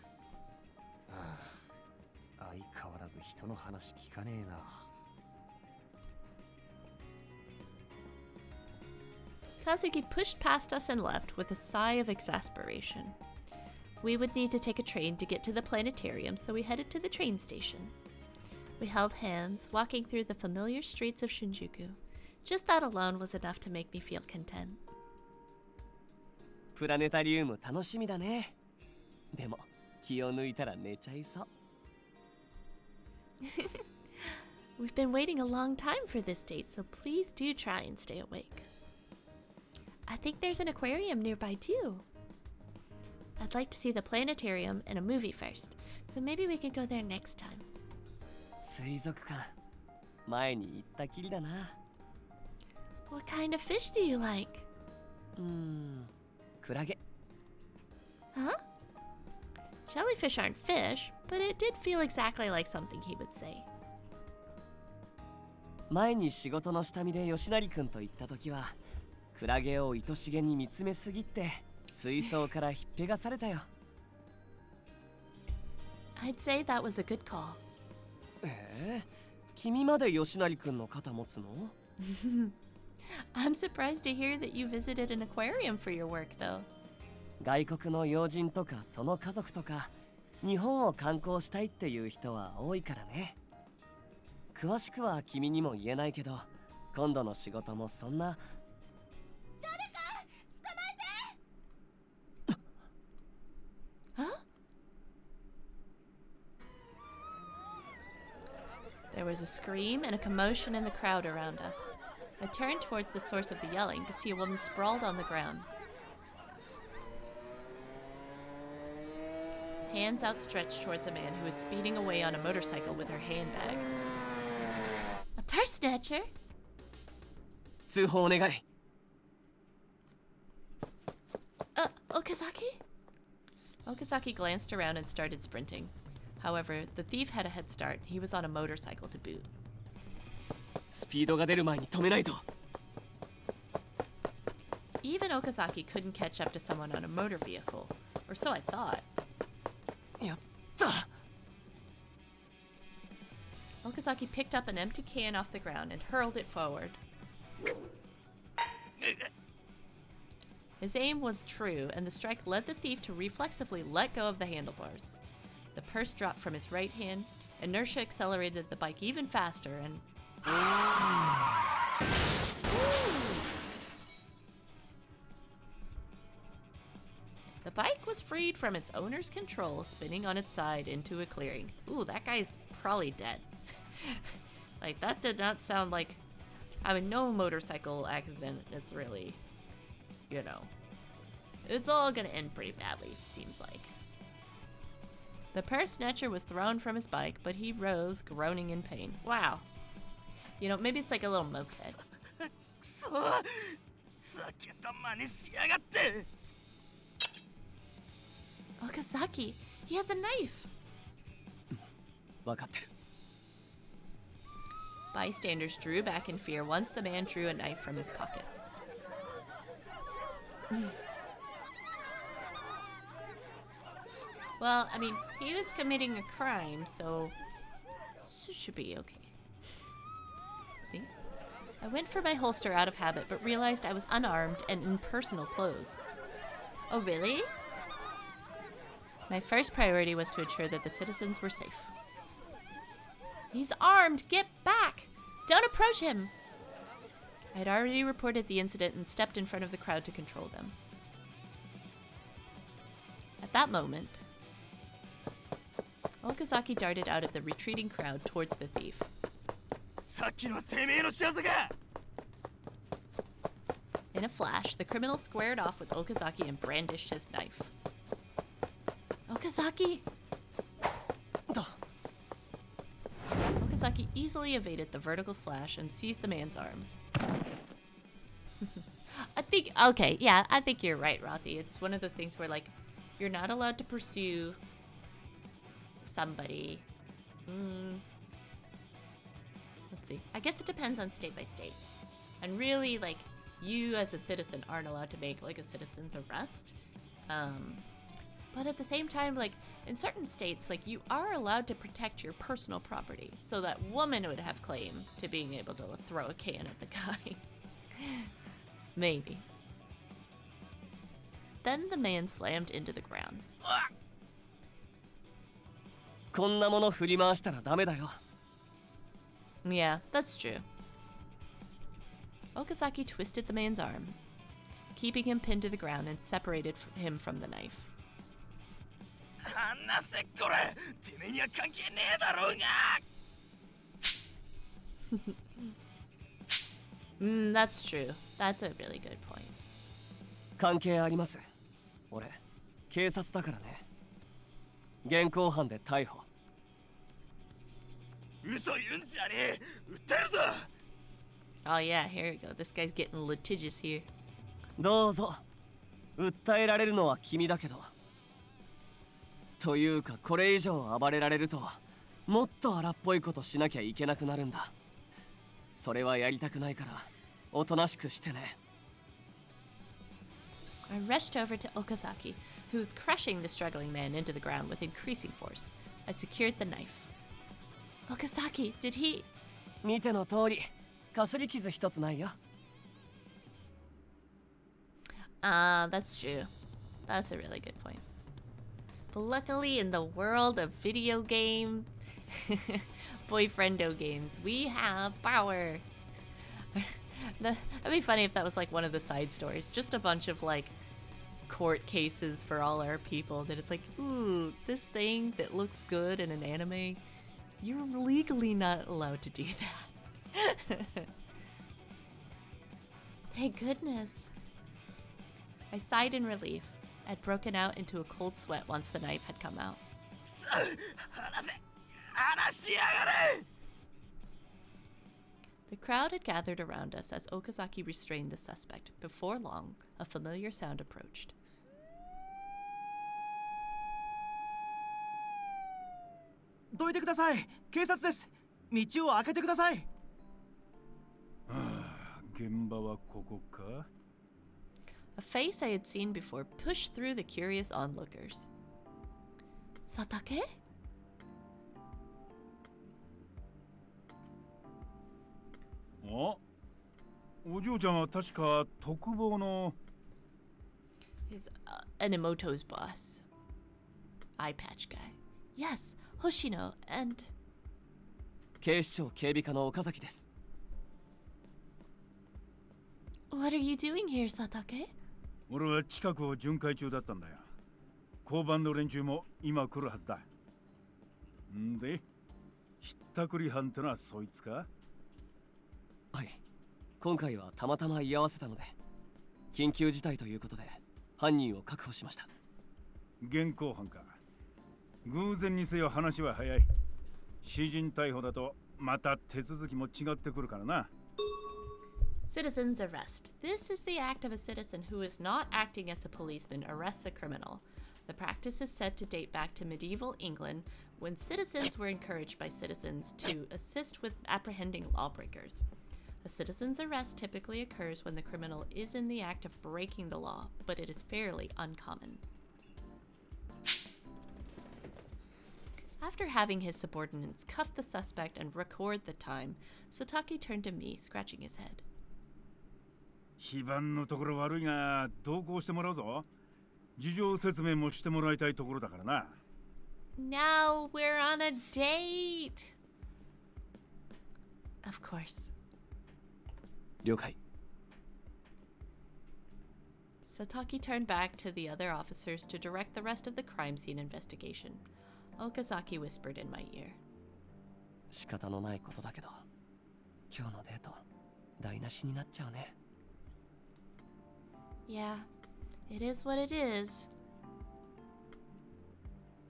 あ相変わらず人の話聞かねえな Kazuki pushed past us and left with a sigh of exasperation. We would need to take a train to get to the planetarium, so we headed to the train station. We held hands, walking through the familiar streets of Shinjuku. Just that alone was enough to make me feel content. プラネタリウム楽しみだねでも気を抜いたら寝ちゃいそう We've been waiting a long time for this date, so please do try and stay awake. I think there's an aquarium nearby too. I'd like to see the planetarium and a movie first, so maybe we can go there next time. 水族館前に行ったきりだな What kind of fish do you like? うーんクラゲ Huh? Jellyfish aren't fish, but it did feel exactly like something he would say. 前に仕事の下見で吉成君と行った時はクラゲを愛しげに見つめすぎって水槽からひっぺがされたよ I'd say that was a good call. ええ？君まで吉成君の肩持つの？I'm surprised to hear that you visited an aquarium for your work, though. 外国の要人とかその家族とか日本を観光したいっていう人は多いからね詳しくは君にも言えないけど今度の仕事もそんな was a scream and a commotion in the crowd around us. I turned towards the source of the yelling to see a woman sprawled on the ground. Hands outstretched towards a man who was speeding away on a motorcycle with her handbag. A purse snatcher? 通報お願い Uh, Okazaki? Okazaki glanced around and started sprinting. However, the thief had a head start. He was on a motorcycle to boot. スピードが出る前に止めないと Even Okazaki couldn't catch up to someone on a motor vehicle, or so I thought. やった Okazaki picked up an empty can off the ground and hurled it forward. His aim was true, and the strike led the thief to reflexively let go of the handlebars. The purse dropped from his right hand. Inertia accelerated the bike even faster, and. The bike was freed from its owner's control, spinning on its side into a clearing. Ooh, that guy's probably dead. like, that did not sound like. I mean, no motorcycle accident It's really. You know. It's all gonna end pretty badly, it seems like. The purse snatcher was thrown from his bike, but he rose, groaning in pain. Wow. You know, maybe it's like a little moped. Okazaki, he has a knife! Bystanders drew back in fear once the man drew a knife from his pocket. Well, I mean, he was committing a crime, so should be okay. I went for my holster out of habit, but realized I was unarmed and in personal clothes. Oh, really? My first priority was to ensure that the citizens were safe. He's armed! Get back! Don't approach him! I had already reported the incident and stepped in front of the crowd to control them. At that moment, Okazaki darted out of the retreating crowd towards the thief. In a flash, the criminal squared off with Okazaki and brandished his knife. Okazaki! Okazaki easily evaded the vertical slash and seized the man's arm. I think, okay, yeah, I think you're right, Rothy. It's one of those things where, like, you're not allowed to pursue somebody. Mm. Let's see. I guess it depends on state by state. And really, like, you as a citizen aren't allowed to make, like, a citizen's arrest. Um, but at the same time, like, in certain states, like, you are allowed to protect your personal property. So that woman would have claim to being able to throw a can at the guy. Maybe. Then the man slammed into the ground. こんなもの振り回したらダメだよ Yeah, that's true. Okazaki twisted the man's arm, keeping him pinned to the ground and separated him from the knife. 話せこれてめえには関係ねえだろうが Mm, that's true. That's a really good point. 関係あります俺警察だからね現行犯で逮捕 Oh yeah, here we go. This guy's getting litigious here. どうぞ訴えられるのは君だけどというかこれ以上暴れられるともっと荒っぽいことしなきゃいけなくなるんだそれはやりたくないからおとなしくしてね I rushed over to Okazaki, who was crushing the struggling man into the ground with increasing force. I secured the knife. Okazaki, did he? 見ての通りかすり傷一つないよ Ah, that's true. That's a really good point. But luckily, in the world of video game, boyfriendo games, we have power. the, that'd be funny if that was like one of the side stories. Just a bunch of like court cases for all our people. That it's like, ooh, this thing that looks good in an anime, you're legally not allowed to do that. Thank goodness. I sighed in relief. I'd broken out into a cold sweat once the knife had come out. The crowd had gathered around us as Okazaki restrained the suspect. Before long, a familiar sound approached. どいてください警察です道を開けてください、はあ、現場はここか A face I had seen before pushed through the curious onlookers. Satake? Oh, お嬢ちゃんは確か特防の His uh, Enomoto's boss. Eye patch guy. Yes, Hoshino and 警視庁警備課の岡崎です。What are you doing here, Satake? 俺は近くを巡回中だったんだよ。交番の連中も今来るはずだ。んでひったくり犯ってのはそいつか？はい。今回はたまたま居合わせたので緊急事態ということで犯人を確保しました。現行犯か偶然にせよ話は早い私人逮捕だとまた手続きも違ってくるからな Citizen's arrest. This is the act of a citizen who is not acting as a policeman arrests a criminal. The practice is said to date back to medieval England when citizens were encouraged by citizens to assist with apprehending lawbreakers. A citizen's arrest typically occurs when the criminal is in the act of breaking the law, but it is fairly uncommon. After having his subordinates cuff the suspect and record the time, Sataki turned to me, scratching his head. 非番のところ悪いが同行してもらうぞ事情説明もしてもらいたいところだからな Now we're on a date! Of course. 了解 Sataki turned back to the other officers to direct the rest of the crime scene investigation. Okazaki whispered in my ear. 仕方のないことだけど今日のデート台無しになっちゃうね Yeah, it is what it is.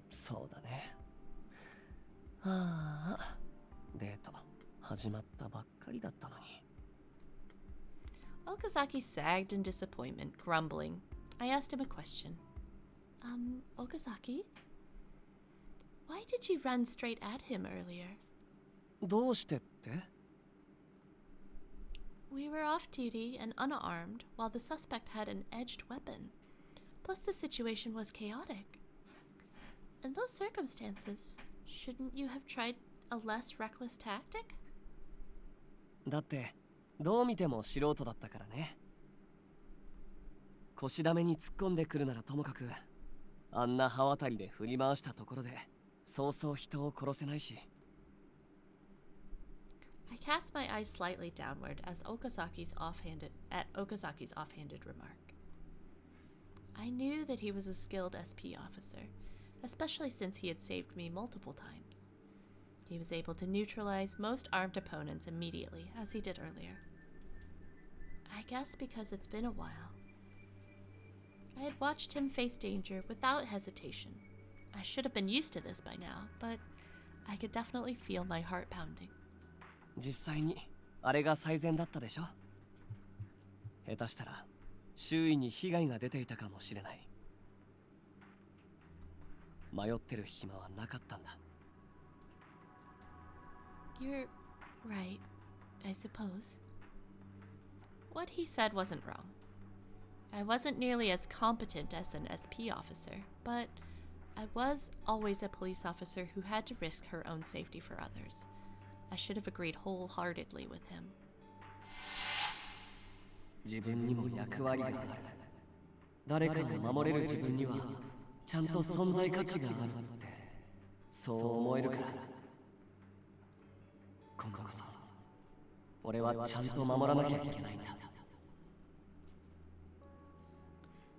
そうだねああデート始まったばっかりだったのに Okazaki sagged in disappointment, grumbling. I asked him a question. Um, Okazaki? Why did you run straight at him earlier? どうしてって We were off duty and unarmed, while the suspect had an edged weapon. Plus, the situation was chaotic. In those circumstances, shouldn't you have tried a less reckless tactic? だってどう見ても素人だったからね腰ダメに突っ込んでくるならともかくあんな刃渡りで振り回したところで I cast my eyes slightly downward as Okazaki's offhanded at Okazaki's offhanded remark. I knew that he was a skilled SP officer, especially since he had saved me multiple times. He was able to neutralize most armed opponents immediately, as he did earlier. I guess because it's been a while. I had watched him face danger without hesitation I should have been used to this by now, but I could definitely feel my heart pounding. 実際にあれが最善だったでしょ下手したら周囲に被害が出ていたかもしれない迷ってる暇はなかったんだ You're right, I suppose. What he said wasn't wrong. I wasn't nearly as competent as an SP officer, but I was always a police officer who had to risk her own safety for others. I should have agreed wholeheartedly with him.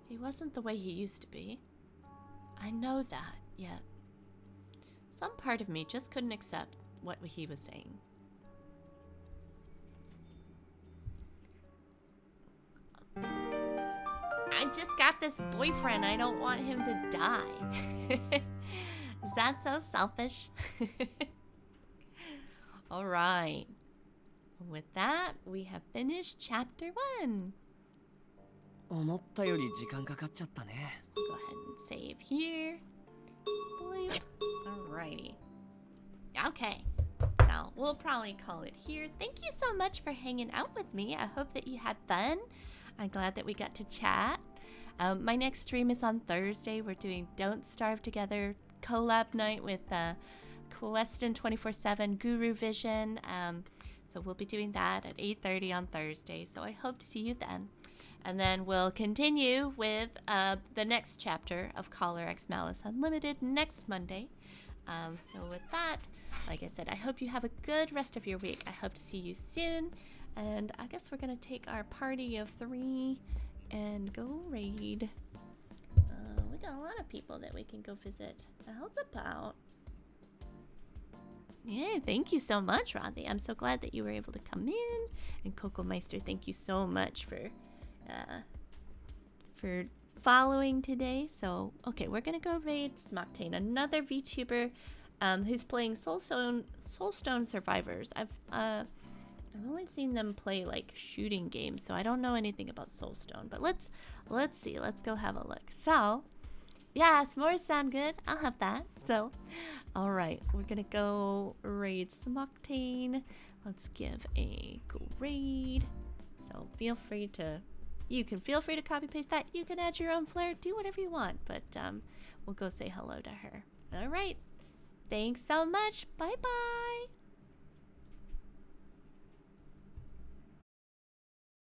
He wasn't the way he used to be. I know that, yet. Some part of me just couldn't accept what he was saying. I just got this boyfriend. I don't want him to die. Is that so selfish? All right. With that, we have finished chapter one. 思ったより時間かかっちゃったね Go ahead and save here. Bloop. Alrighty. Okay. So we'll probably call it here. Thank you so much for hanging out with me. I hope that you had fun. I'm glad that we got to chat. Um, my next stream is on Thursday. We're doing Don't Starve Together collab night with uh, Questin 24/7 Guru Vision. Um, so we'll be doing that at 8:30 on Thursday. So I hope to see you then. And then we'll continue with uh, the next chapter of Collar X Malice Unlimited next Monday. Um, so, with that, like I said, I hope you have a good rest of your week. I hope to see you soon. And I guess we're going to take our party of three and go raid. Uh, we got a lot of people that we can go visit. How's about? Yeah, thank you so much, Rodney. I'm so glad that you were able to come in. And Coco Meister, thank you so much for uh, for following today. So, okay, we're gonna go raid Smocktain, another VTuber um, who's playing Soulstone Soulstone Survivors. I've uh, I've only seen them play like shooting games, so I don't know anything about Soulstone. But let's let's see. Let's go have a look. So, yeah, s'mores sound good. I'll have that. So, all right, we're gonna go raid Smocktain. Let's give a grade. So feel free to you can feel free to copy paste that. You can add your own flair, do whatever you want, but um, we'll go say hello to her. All right. Thanks so much. Bye bye.